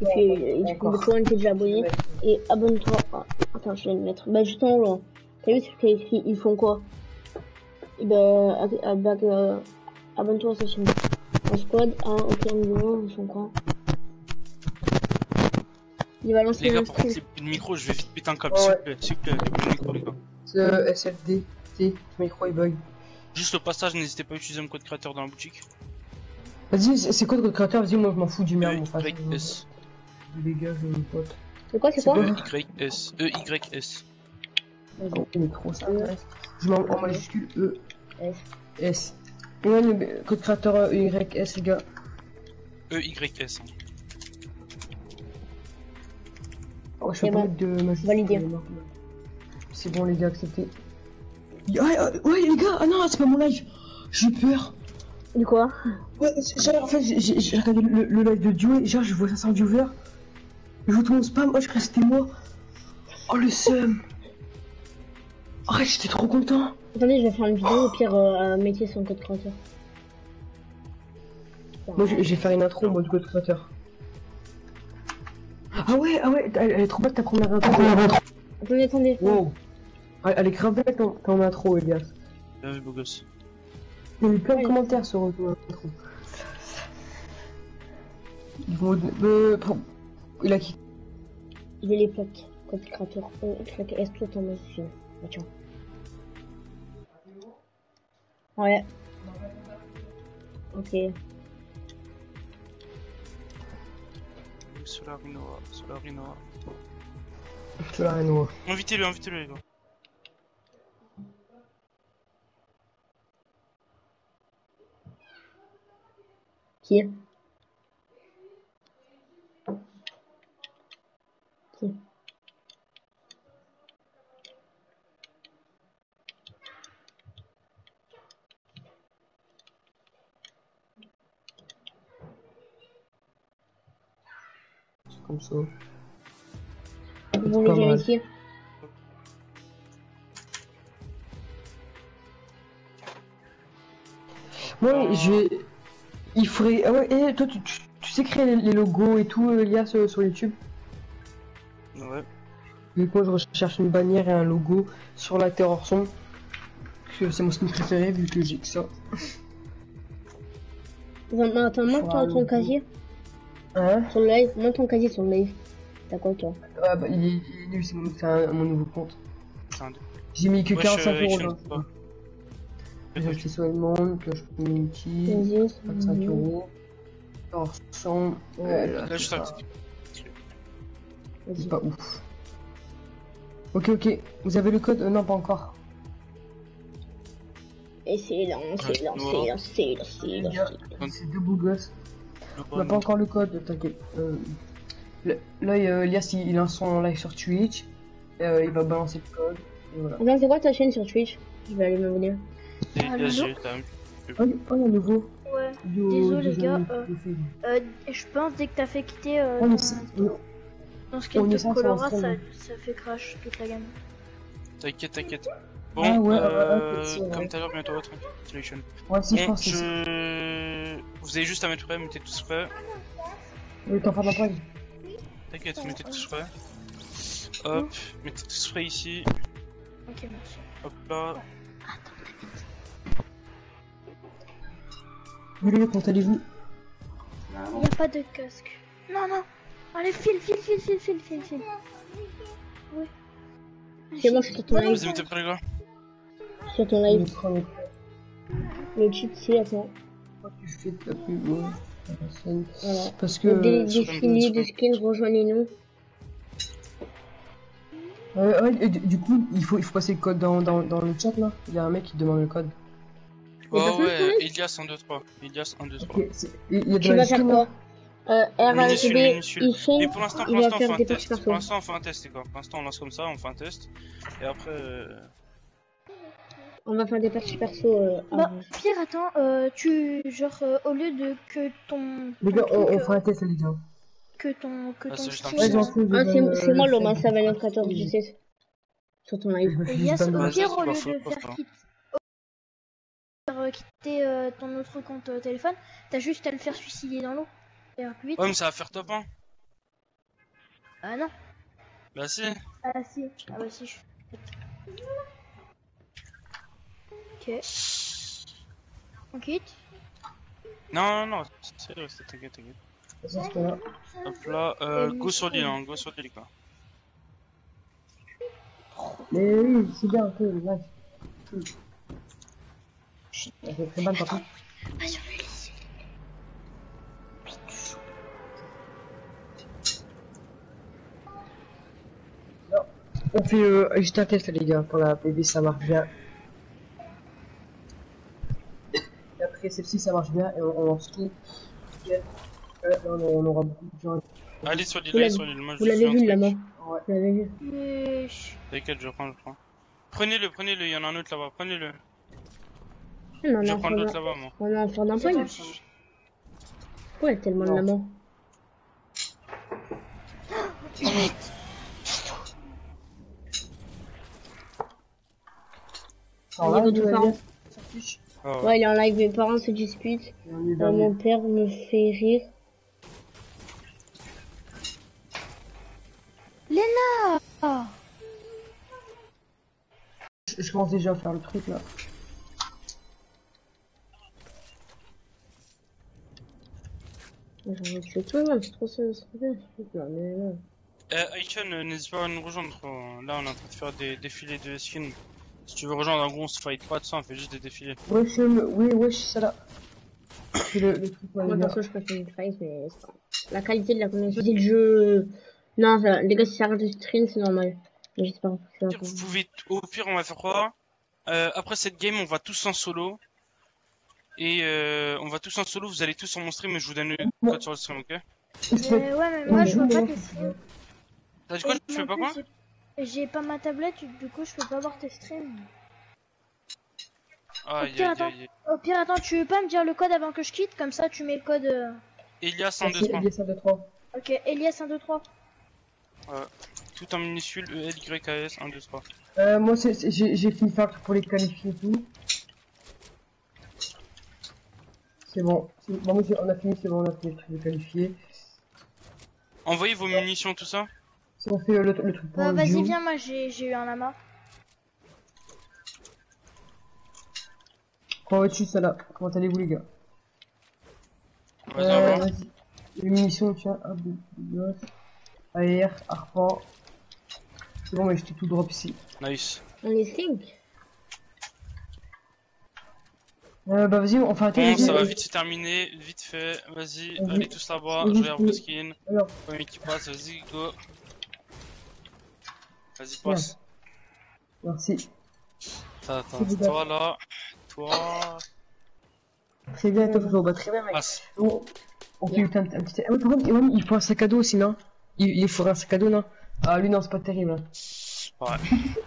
Et puis, et du coup, Encore. le point, t'es déjà abonné. Et abonne-toi. Ah, attends, je vais le mettre. Bah, juste en haut, là. T'as vu, c'est qu'il y a écrit, ils font quoi? Et ben, ab- ab- ab- euh, abonne-toi à cette chaîne. En squad, ah, ok, niveau, ils font quoi? Il va lancer Les gars, par contre, les- le micro, je vais vite péter un câble, s'il vous plaît. S'il vous plaît, le micro, les gars. C'est euh, SFD, T, ce micro il bug. Juste le passage, n'hésitez pas à utiliser mon code créateur dans la boutique. Vas-y, c'est c'est quoi le créateur? Vas-y, moi je m'en fous du merde, mon frère. E-Y-S. Les gars, je me pote. C'est quoi, c'est quoi? E-Y-S. E-Y-S. Le micro, ça. Je mets en, majuscule E, S. S. Et ouais, le code créateur euh, YS, les gars. E-Y-S. Oh, je C'est pas bon. de. Validé. C'est bon, les gars, accepté. Ouais, euh, ouais, les gars, ah non, c'est pas mon live. J'ai peur. Du quoi Ouais, genre, en fait, j'ai- regardé le, le live de et genre, je vois 500 viewers. Je vois tout mon spam, oh, je crois que c'était moi. Oh, le seum. Arrête, j'étais trop content. Attendez, je vais faire une vidéo, au pire, euh, mettez son code créateur. Moi, je, je vais faire une intro en mode code créateur. Ah ouais, ah ouais, elle, elle est trop belle ta première intro. Attendez, attendez. Wow. Elle, elle est grave belle ton, ton intro, Elias. Bien vu, beau gosse. Il y a eu plein de commentaires sur ton intro. Euh, pour- Il a quitté. Je vais les plaques. Code créateur. Claque S tout en. Ah, tiens. Ouais. Ok. Solarino, Solarino. Tu l'as rien Invitez-le, invitez-le, les gars. Qui Qui Comme ça. Vérifier. Moi, je vais. Il faudrait. Ah ouais, et toi, tu, tu, tu sais créer les, les logos et tout, euh, Elias, euh, sur YouTube? Ouais. Du coup, je recherche une bannière et un logo sur la Terror Son. Parce que c'est mon skin préféré vu que j'ai que ça. Attends, non, attends, ton, ton casier? Hein Sur le live, monte ton casier sur le live. T'as quoi, toi? Ah bah, il est, il est nul, c'est mon, c'est un- mon nouveau compte. Putain, de- J'ai mis que Wesh, 45 euh, euros Action, quoi. Les accessoires de monde, pioche community, Vas-y, 25 mhm. euros. Terror Son. Ouais, là, Là, c'est pas, c'est pas ouf. Ok, ok. Vous avez le code? Euh, Non, pas encore. Et c'est lancé, Ouais, lancé, noir. lancé, lancé, Les lancé. gars, c'est deux beaux gosses. On n'a pas encore le code, t'inquiète. Euh, là, euh, Elias, il, il lance son live sur Twitch. Euh, il va balancer le code. Et voilà. C'est quoi ta chaîne sur Twitch? Je vais aller m'abonner. Ah, Oh, il oh, il y a un nouveau. Ouais. Yo, Désolé, des gars, euh. Euh, je pense dès que t'as fait quitter euh, Oh, skin on est de Colora, ça, ça fait crash toute la gamme. T'inquiète, t'inquiète. Bon, Ah ouais, euh, ouais, ouais, vrai. comme tout à l'heure, bientôt votre selection. Ouais, si, je pense que c'est. je... Vous avez juste à mettre prêt, mettez tous prêts. Oui, t'en parles pas. T'inquiète, mettez tous prêts. Hop, mettez tous prêts ici. Ok, merci. Hop là. Salut, comment allez-vous? Il n'y a pas de casque. Non, non. Allez, file, file, file, file, file, file, file. Oui. C'est bon, je suis ton Vous live. mettez prêts, les gars? Sur ton live. Le cheat, c'est attends. Tu fais de la pub. Voilà. Parce que. Des, euh, des Amazon. de skins, rejoignez-nous. Ouais, ouais, et du du coup, il faut, il faut passer le code dans, dans, dans le chat là. Il y a un mec qui demande le code. Oh ouais, Elias 1, 2, 3. Elias 1, 2, 3. Ok, c'est- il y a de Tu la vas faire quoi euh, minuscule. il fait, Mais pour l'instant, on fait un test. Pour l'instant, on fait un test, gars. Pour l'instant, on lance comme ça, on fait un test. Et après, euh... On va faire des petits persos. Euh, Bah. Pierre, attends, euh, tu. Genre, euh, au lieu de que ton. Les ton gars, on, truc, on euh, fera un test, les gars. Que ton. Que Ah, ton Ouais, je Ah, c'est euh, moi l'homme, hein, ça va 14 du 16. Sur ton live. Je juste donner- au pire, au lieu de faire quitter, faire, euh, quitter ton autre compte téléphone, t'as juste à le faire suicider dans l'eau. Plus vite. Ouais, mais ça va faire top 1. Ah non. Bah si. Ah si. Ah bah si. Je... Ok. On quitte. Non, non, non, c'est resté, t'inquiète, t'inquiète. Hop là, euh, go sur l'île, hein, go sur l'île, quoi. Mais oui, c'est bien, ok, gars. Chut, ça fait très mal, par contre. Pas sur le lit. On fait euh, juste un test, les gars, pour la PV, ça marche bien. Celle-ci, ça marche bien, et on, on lance tout. Euh, on, on aura beaucoup de gens. Allez sur l'île, Vous allez sur l'île. Moi, je Vous l'avez un vu là-bas Ouais. Vous l'avez vu. T'inquiète, je prends, je prends. Prenez-le, prenez-le, il y en a un autre là-bas, prenez-le. On en Je fait l'autre d'un- là-bas, moi. on en a fait d'un point. Pourquoi il y a tellement de Non. maman Alors Vas-y, là, go Ah ouais. Il est en live, mes parents se disputent. Euh, mon père me fait rire. Léna Ah. Je, je commence déjà à faire le truc là. J'ai envie de tuer monde, c'est trop ça, c'est trop bien. ce truc-là, mais non. Euh, Aichan, euh, n'hésite pas à nous rejoindre. Là, on est en train de faire des défilés de skins. Si tu veux rejoindre, en gros, on se fight pas de ça, on fait juste des défilés. Wesh, le... oui, wesh, ça là. C'est le, le truc, ouais, Moi, perso, je préfère une fight, mais c'est pas... La qualité de la connexion, c'est le jeu... Non, ça, les gars, si ça reste du stream, c'est normal. Mais j'espère que ça va Vous pouvez, au pire, on va faire quoi? Euh, Après cette game, on va tous en solo. Et euh, on va tous en solo, vous allez tous sur mon stream et je vous donne le code sur le stream, ok? Mais ouais, mais moi je vois pas tes streams. T'as dit quoi? Tu fais pas quoi? J'ai- pas ma tablette, du coup je peux pas voir tes streams. Aïe Ok, aïe attends. Au pire, attends, tu veux pas me dire le code avant que je quitte? Comme ça, tu mets le code. euh, Elias Merci, 123. Elias 123. Ok, Elias 1, 2, 3. Ouais. Tout en minuscule, E L Y A S 1 2 3. Euh, moi, j'ai, j'ai fini faire pour les qualifier et tout. C'est bon. C'est, bon, on a fini, c'est bon, on a trucs de qualifier. Envoyez vos munitions, tout ça. C'est bon, fait le, le, le truc pour Bah, le vas-y, viens, moi j'ai j'ai eu un amas. Comment vas-tu, ça là Comment allez-vous, les gars? Vas-y, Euh, vas-y. Les munitions, tiens, hop. AR, arpent. C'est bon, mais je t'ai tout drop ici. Nice. On les think. Euh, bah vas-y, on fait un Bon, tour. ça va vite se terminer, vite fait. Vas-y, allez tous là-bas. Je regarde skins. Alors, Premier qui passe, vas-y, go. Vas-y, passe. merci. Attends, attends, toi là. Toi. Très bien, toi, Flo, bah très bien, mec. Passe. Bon, on fait un, un petit... Ah ouais, par contre, Ewan, il faut un sac à dos aussi, non? Il, il faut un sac à dos, non? Ah, lui, non, c'est pas terrible. hein. Ouais.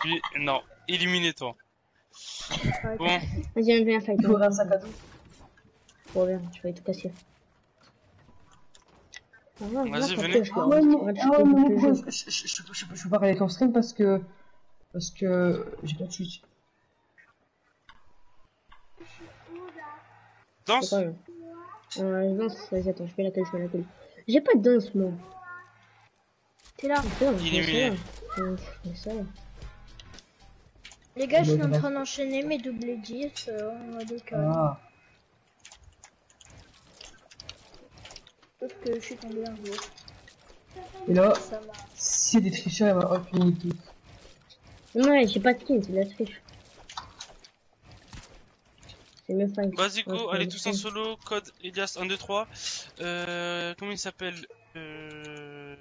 Puis, non, éliminez-toi. Bon, Vas-y, viens, fight. Il faudrait un sac à dos. Trop bien, tu vas tout casser. Ouais, Vas-y, venez. je peux- ouais, ouais, pas regarder ton stream parce que... Parce que... J'ai pas de Twitch. danse Euh, danse, vas-y, attends, je fais laquelle, je fais laquelle. J'ai pas de danse, moi. T'es là. Illuminé. Les gars, je suis en train d'enchaîner mes doublés 10 euh, en mode calme. Sauf que je suis tombé un jour. Et là, a des tricheurs, il va est tout. Ouais, j'ai pas de skin, c'est de la triche. C'est mieux fight. Vas-y, go, allez c'est tous en solo. Code Elias 1, 2, 3. Euh. Comment il s'appelle Euh.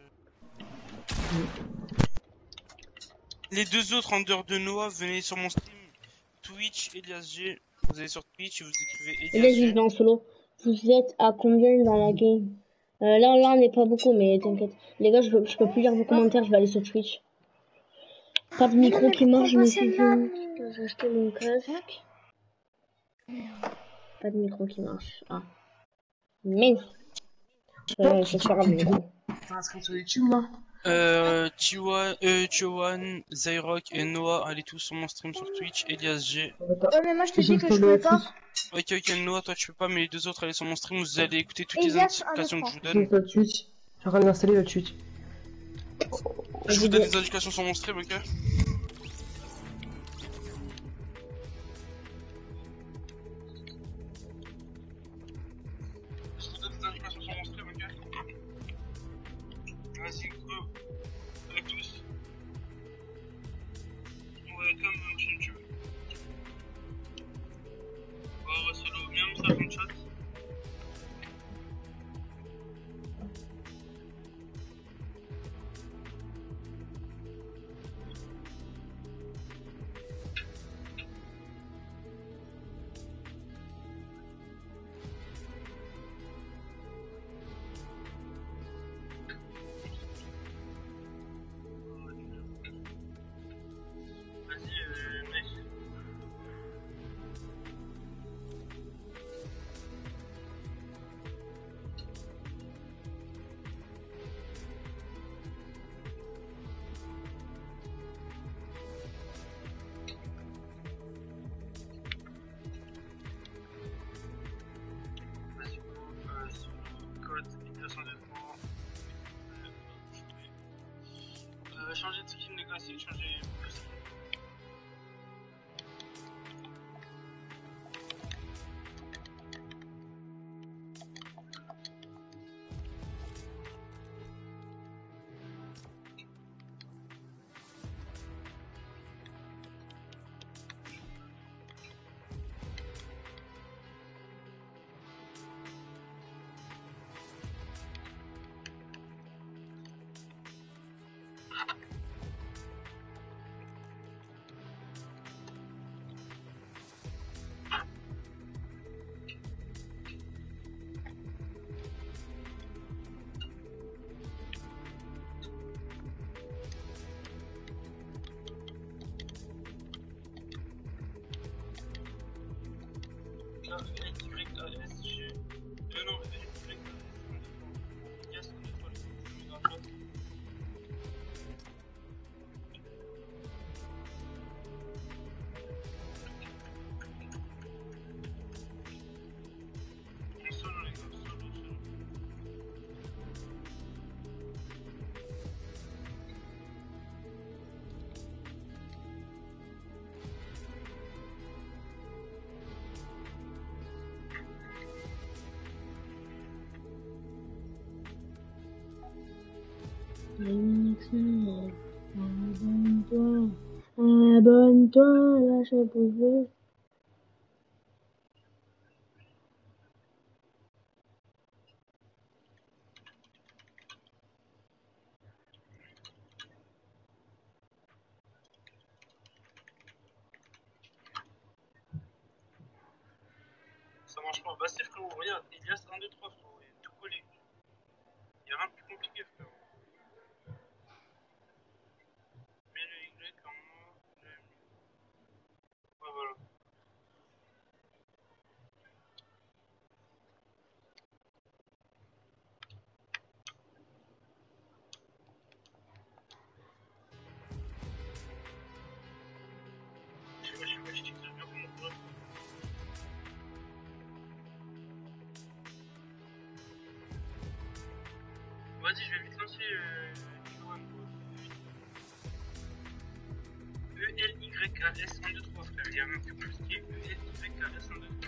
Les deux autres en dehors de Noah, venez sur mon stream Twitch Elias G. Vous allez sur Twitch et vous écrivez Elias G. vais en solo. Vous êtes à combien dans la game? Euh, Là, là, on n'est pas beaucoup, mais t'inquiète. Les gars, je peux, je peux plus lire vos commentaires, je vais aller sur Twitch. Pas de micro mais qui marche, je me pourquoi suis celle-là fait... J'ai acheté mon casque. Pas de micro qui marche. Ah. Mince. Euh, mais bon. T'as un stream sur YouTube, là Euh, Chiwan, euh, Chiwan, Zyrock et Noah, allez tous sur mon stream sur Twitch, Elias G. Ouais, mais moi je J'ai dit que je la pas. Ok, ok, Noah, toi tu peux pas, mais les deux autres, allez sur mon stream, vous allez écouter toutes les indications que je vous donne. le Twitch. Je suis en train d'installer le Twitch. Je vous donne des indications sur mon stream, ok? Abonne-toi, lâche Vas-y, je vais vite lancer euh, E-L-Y-A-S-123, frère. Il y a même plus compliqué. E-L-Y-A-S-123.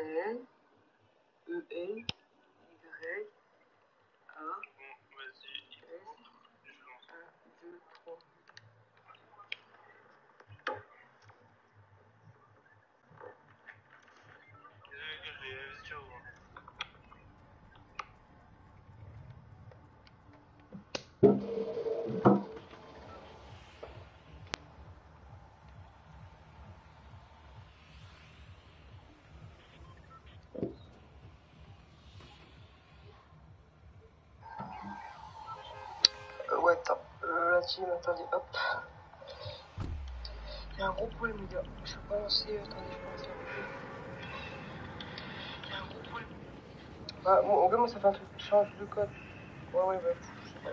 L, E, L, Y, A, Bon, vas-y, il faut. Je lance. 1, 2, 3. Désolé, gars, vas-y, ciao. Euh, ouais, attends. Euh, attendez, hop. Il y a un gros problème, les gars. Je peux pas lancer. Attendez, je vais lancer un. Il y a un gros problème. Bah, moi, en gros, moi, ça fait un truc. Change de code. Ouais, ouais, bah, je sais pas.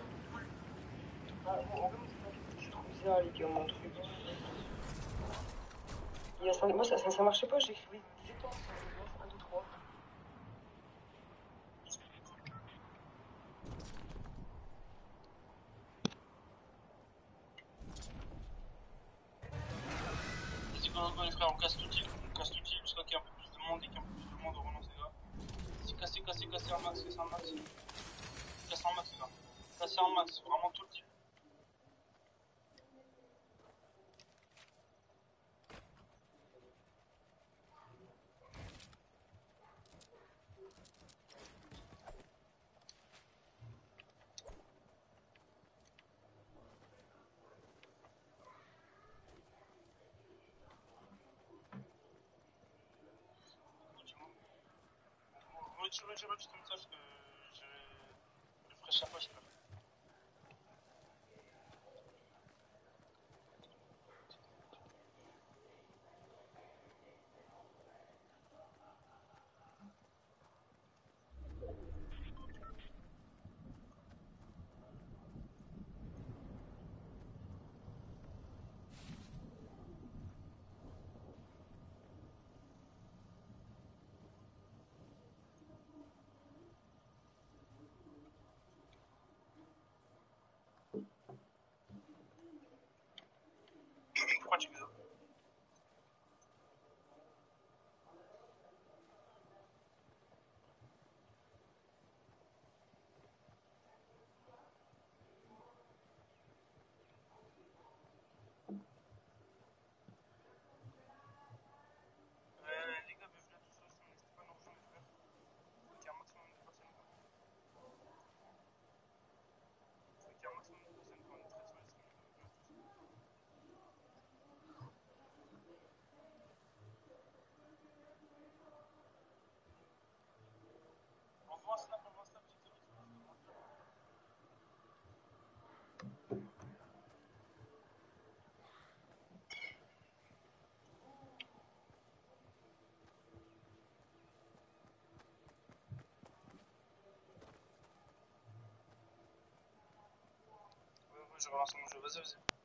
Ah, moi, en gros, ça fait. Je trouve bizarre, les gars, mon truc. y a cinq- Moi, ça, ça, ça marchait pas, j'ai je relance mon jeu, vas-y, vas-y.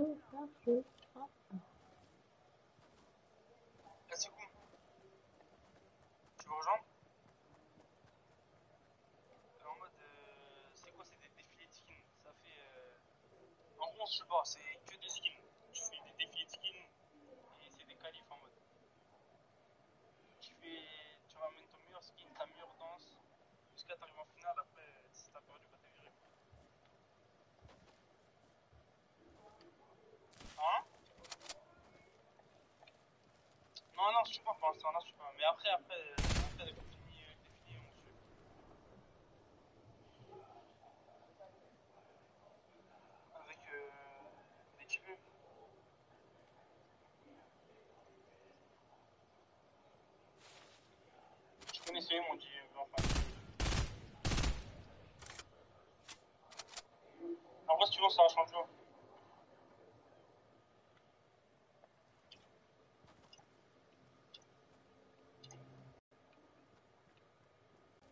C'est cool. Tu veux rejoindre Euh, En mode, euh, c'est quoi C'est des défilés de skins. Ça fait. Euh... En gros, je sais pas, c'est que des skins. Tu fais des défilés de skins et c'est des qualifs en mode. Tu fais. Tu ramènes ton meilleur skin, ta meilleure danse, jusqu'à t'arriver en finale. Après, si t'as perdu, bah t'es viré. Hein Non, non, je suis pas pour l'instant, là, je suis pas. Mais après, après, euh, après, les définis, euh, définis, on suit. Avec euh, des types. Je connaissais, m'ont dit, euh, enfin. En vrai, si tu veux, ça va changer.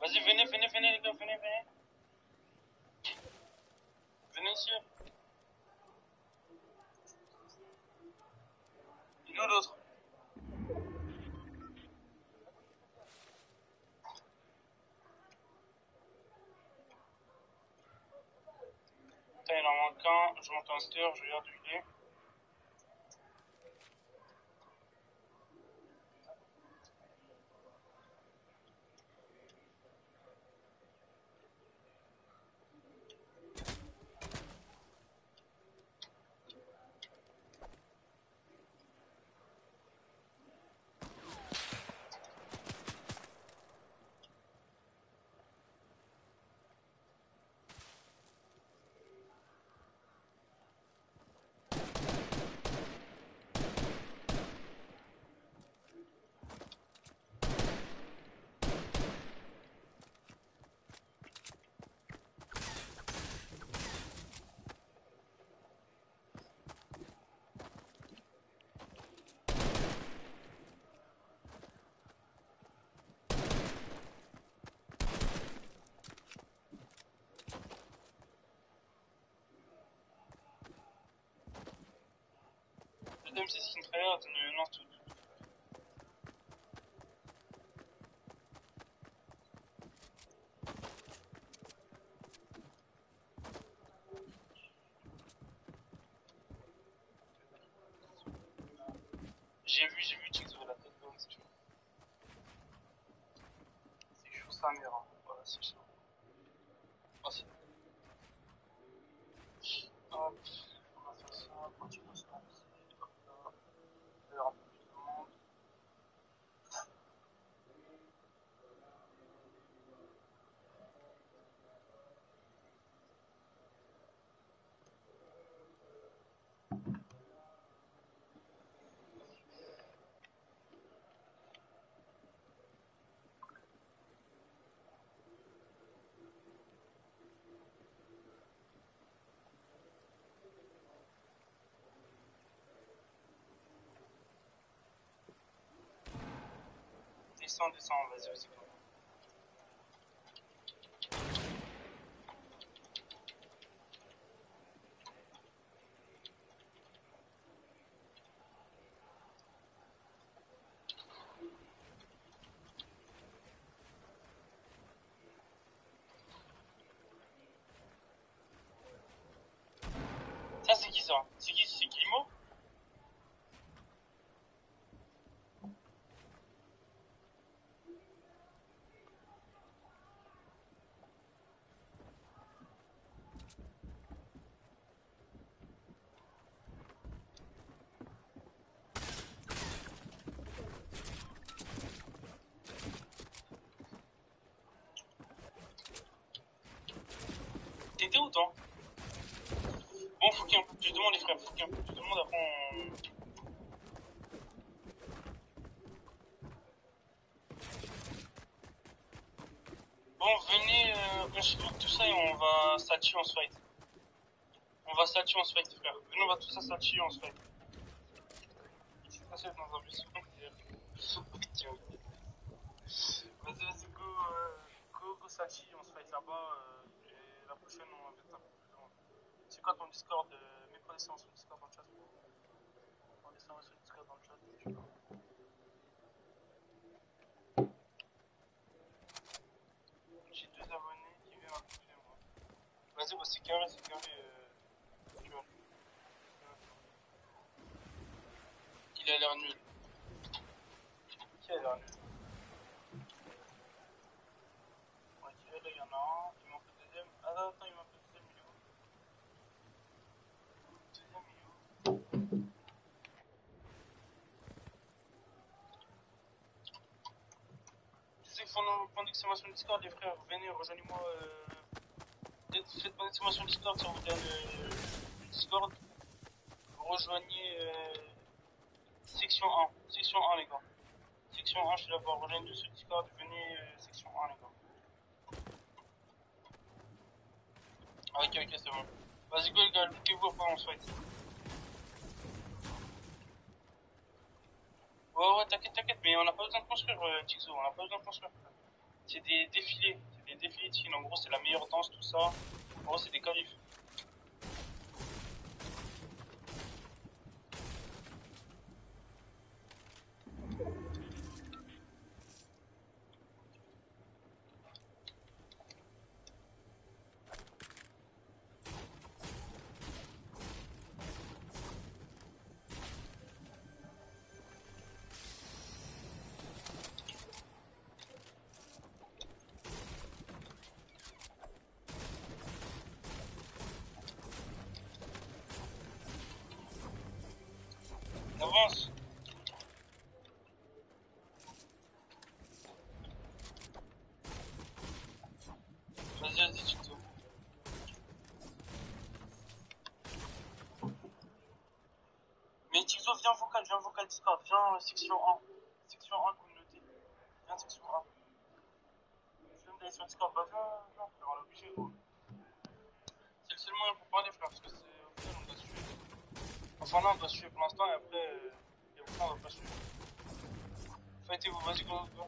Vas-y, venez, venez, venez, les gars, venez, venez. Venez ici. Et nous, l'autre? Putain, il en manque un. Je monte un stir, je regarde où il est. thème c'est skin tryhard, euh, non, tout. J'ai vu, j'ai vu Tixo la tête d'homme, c'est chaud. C'est chaud sa mère, hein. Voilà, c'est chaud. Ah, c'est... Hop, on va faire ça, continuer ça, hop là. Faire un peu plus de monde. Descends, descends, vas-y, vas-y. go. Ça, c'est qui ça? C'est qui? C'est Guillemot? T'étais où toi Bon, faut qu'il y ait un peu plus de monde, les frères. Faut qu'il y ait un peu plus de monde. Après, on... Bon, venez, euh, on se tout ça et on va Sachi en fight. On va Sachi en fight, frère. Venez, on va tout ça Sachi en fight. C'est passé dans un bus. Vas-y, vas-y, go, euh, go, go Sachi, on se fight là-bas. Un. C'est quoi ton Discord euh, Mets pas les séances sur Discord dans le chat. Discord dans le chat. J'ai deux abonnés qui viennent m'appeler moi. Vas-y, c'est carré, c'est carré. Euh... Il a l'air nul. Qui a l'air nul? Ok, là il y en a un. Tu sais que pendant, pendant l'exclamation Discord, les frères, venez, rejoignez-moi. Euh... Faites pas d'exclamation Discord sur votre euh, Discord. Rejoignez euh... section 1. Section 1, les gars. Section 1, je suis là pour rejoindre ce Discord. Venez, euh, section 1, les gars. Ok, ok, c'est bon. Vas-y, go, les gars, lootez-vous après, on se fight. Ouais, ouais, t'inquiète, t'inquiète, mais on n'a pas besoin de construire, euh, Tixo, on n'a pas besoin de construire. C'est des défilés, c'est des défilés de. En gros, c'est la meilleure danse, tout ça. En gros, c'est des qualifs. Avance. Vas-y, vas-y, Tito. Mais Viens vocal, Discord, viens euh, section 1. Section 1 communauté. Viens section 1. Je viens d'aller sur Discord, bah viens, viens, on obligé, gros. C'est le seul moyen pour parler, frère, parce que c'est au final, on doit tuer. Enfin, là, on doit tuer pour l'instant, et après, euh, et après, on va pas tuer. Fightez-vous, vas-y, go, go.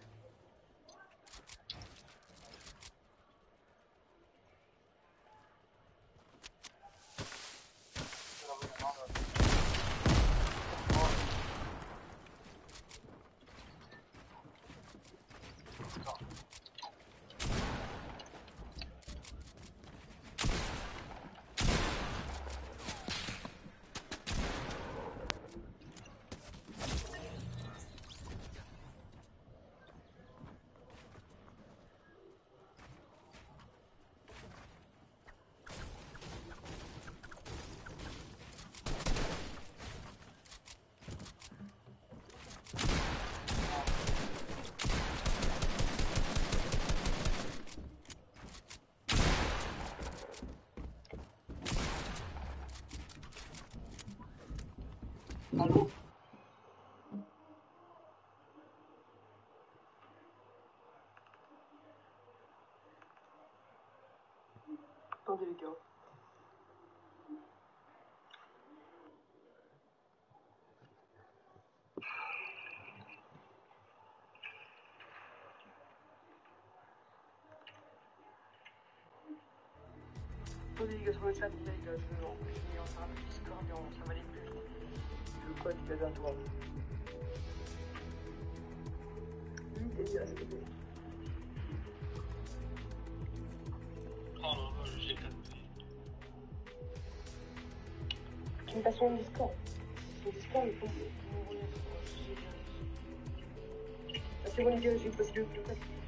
Pour 2087, il y a toujours. On sera plus Scorpion, ça va les plus. Le code de la toile. L'idée, c'est Oh, j'ai capté. Une passion Discord. C'est Discord, il faut que vous vous ah, C'est bon, les gars, j'ai passé le code.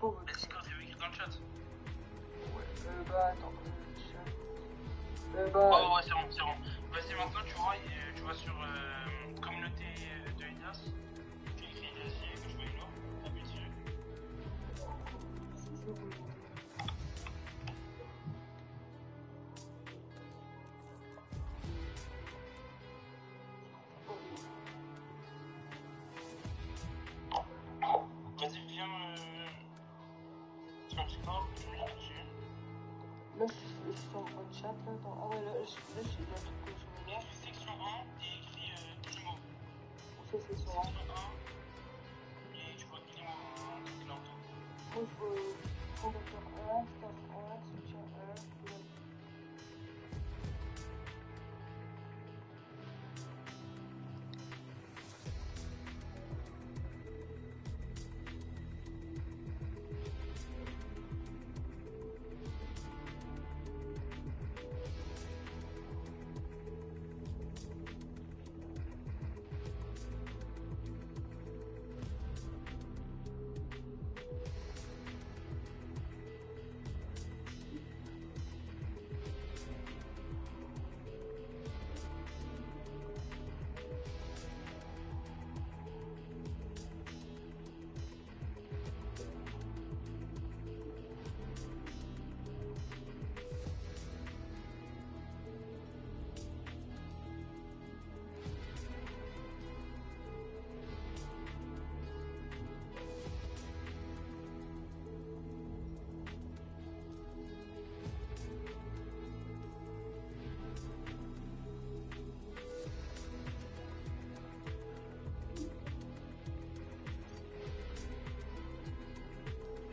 pauvre. Bah, Discord, il y écrit dans le chat. Ouais, euh, bah attends. le bah. Oh, ouais, c'est bon, c'est bon. Google, Google.com,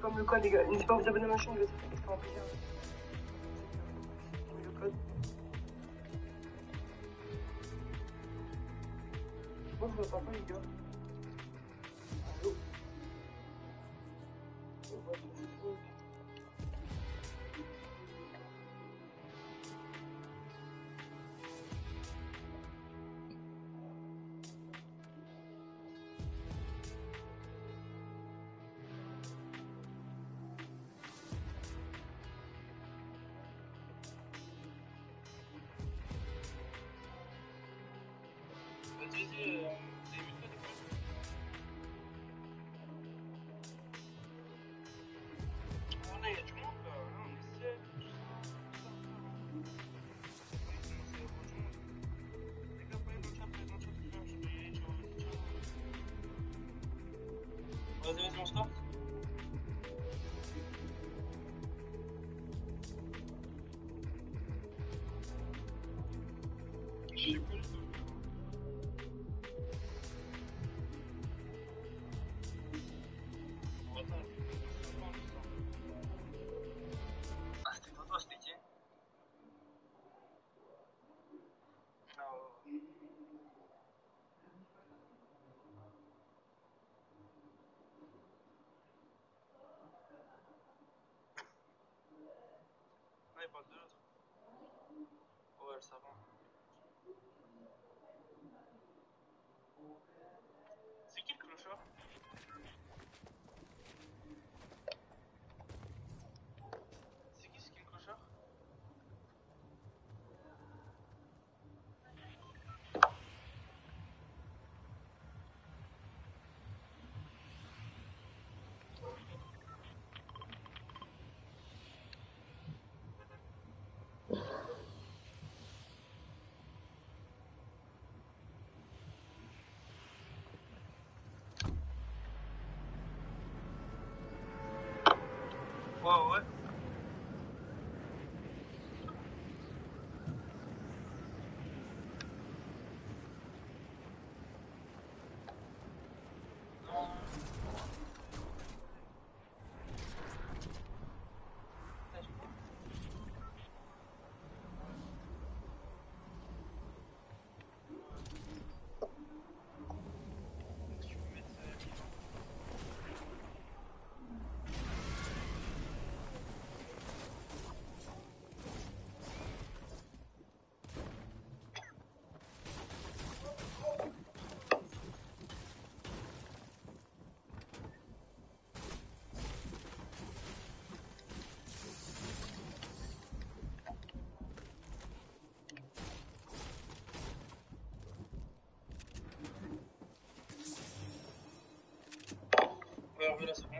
comme le code, les gars, n'hésitez pas à vous abonner à ma chaîne, je vais extrêmement plaisir. Vas-y, vas-y, on stop. de Pandora Whoa, what? más o menos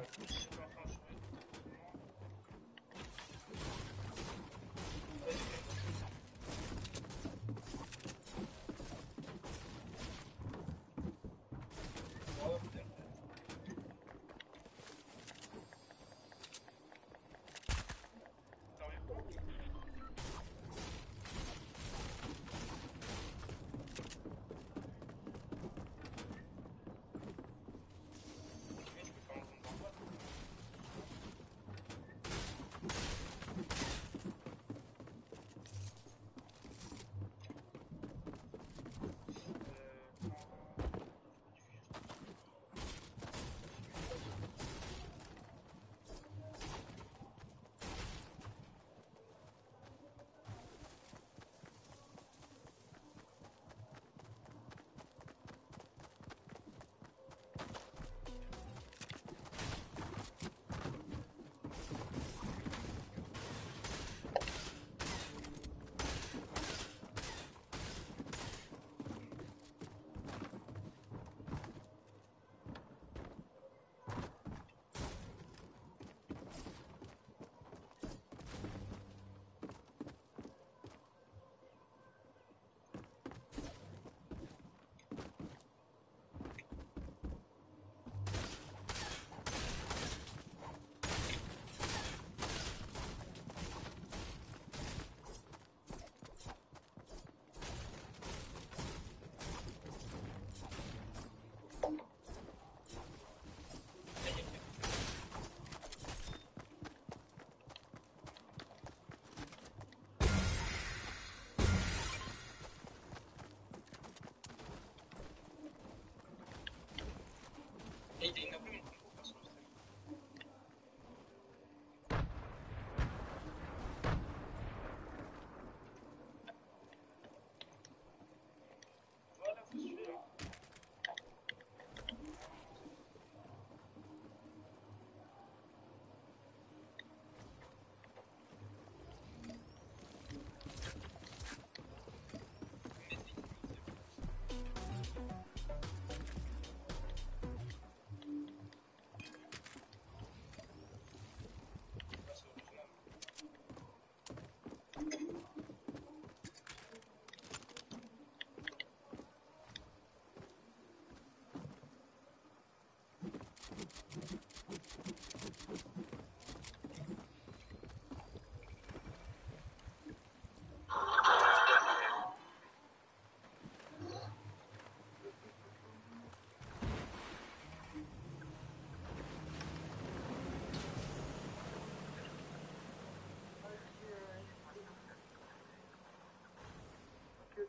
meeting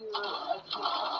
to, to, to.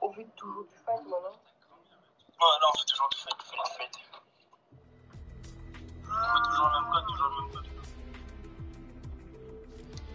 on veut toujours du fight maintenant. Ouais, là on fait toujours du fight, on fait la fête. On veut toujours le même code, toujours le même code.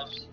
left.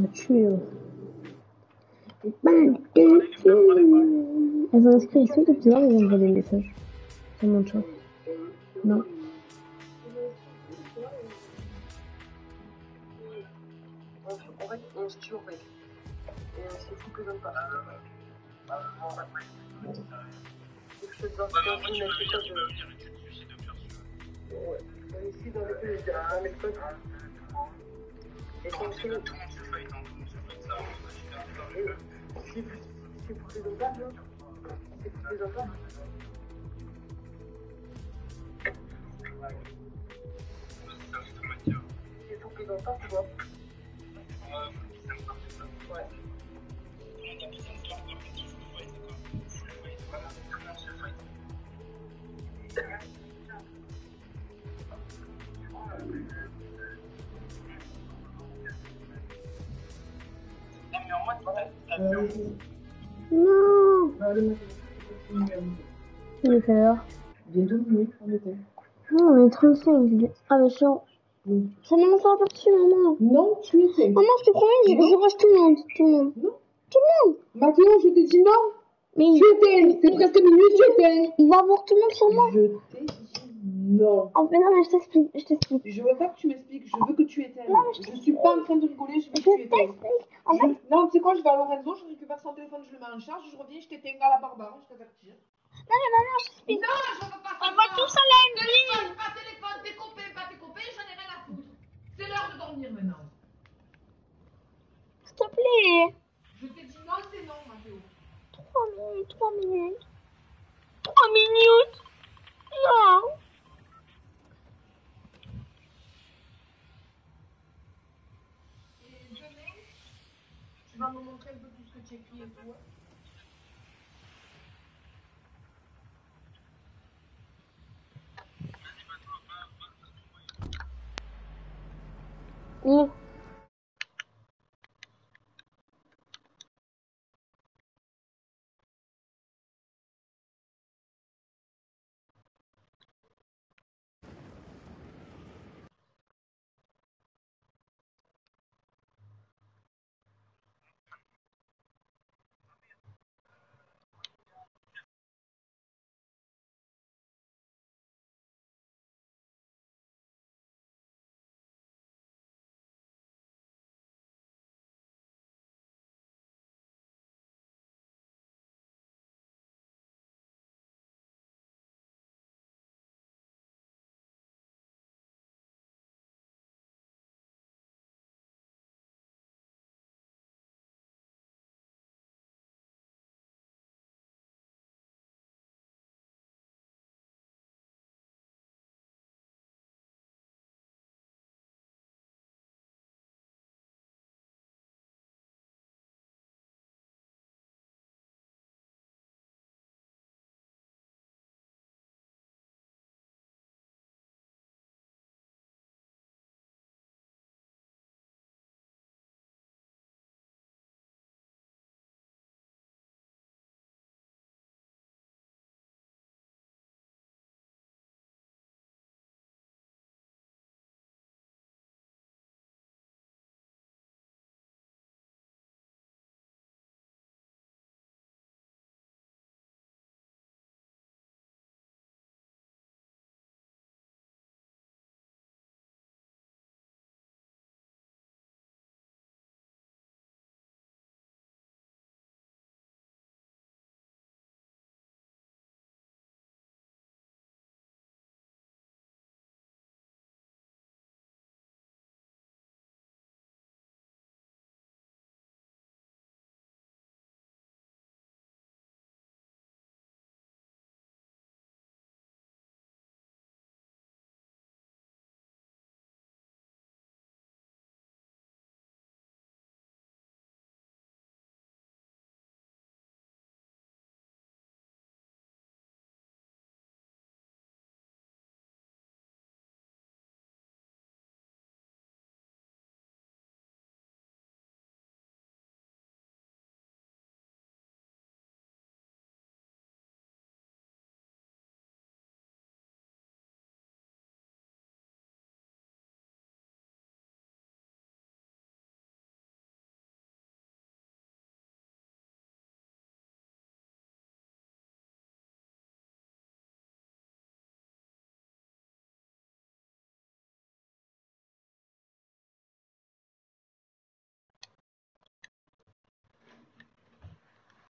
voiture. Balle Elles ont inscrit ici depuis lors, ils des messages. Sur mon chat. Non. En fait, on c'est pour les enfants, C'est pour les enfants C'est pour les enfants, tu vois Ouais. Non Il est quelle heure Il est 12 minutes. Non, on est 35. Ah, mais chiant. Ça ne m'en pas dessus, maman. Non, tu étais. Maman, je te promets, je, je rush tout le monde. Tout le monde. Non. Tout le monde. Maintenant, je te dis non. Mais tu étais. C'est presque minuit, tu étais. Il va avoir tout le monde sur moi. Je t'ai dit non. Oh, mais non, mais je t'explique. Je t'explique. Je veux pas que tu m'expliques, je veux que tu éteignes. Non, mais je je suis pas en train de rigoler, je veux que Je tu éteignes. En fait, Je- Non, tu sais quoi, je vais à Lorenzo, je récupère son téléphone, je le mets en charge, je reviens, je t'éteins à la barbare, je t'avertis. non, mais maman, je t'explique. Non, je veux pas On va tous à la Téléphone, pas téléphone, tes copains, pas tes copains, j'en ai rien à foutre. C'est l'heure de dormir maintenant. S'il te plaît. Je t'ai dit non, c'est non, Mathéo. 3 minutes, 3 minutes. 3 minutes. Non. Tu vas me montrer un peu ce que tu écris et tout. Oui.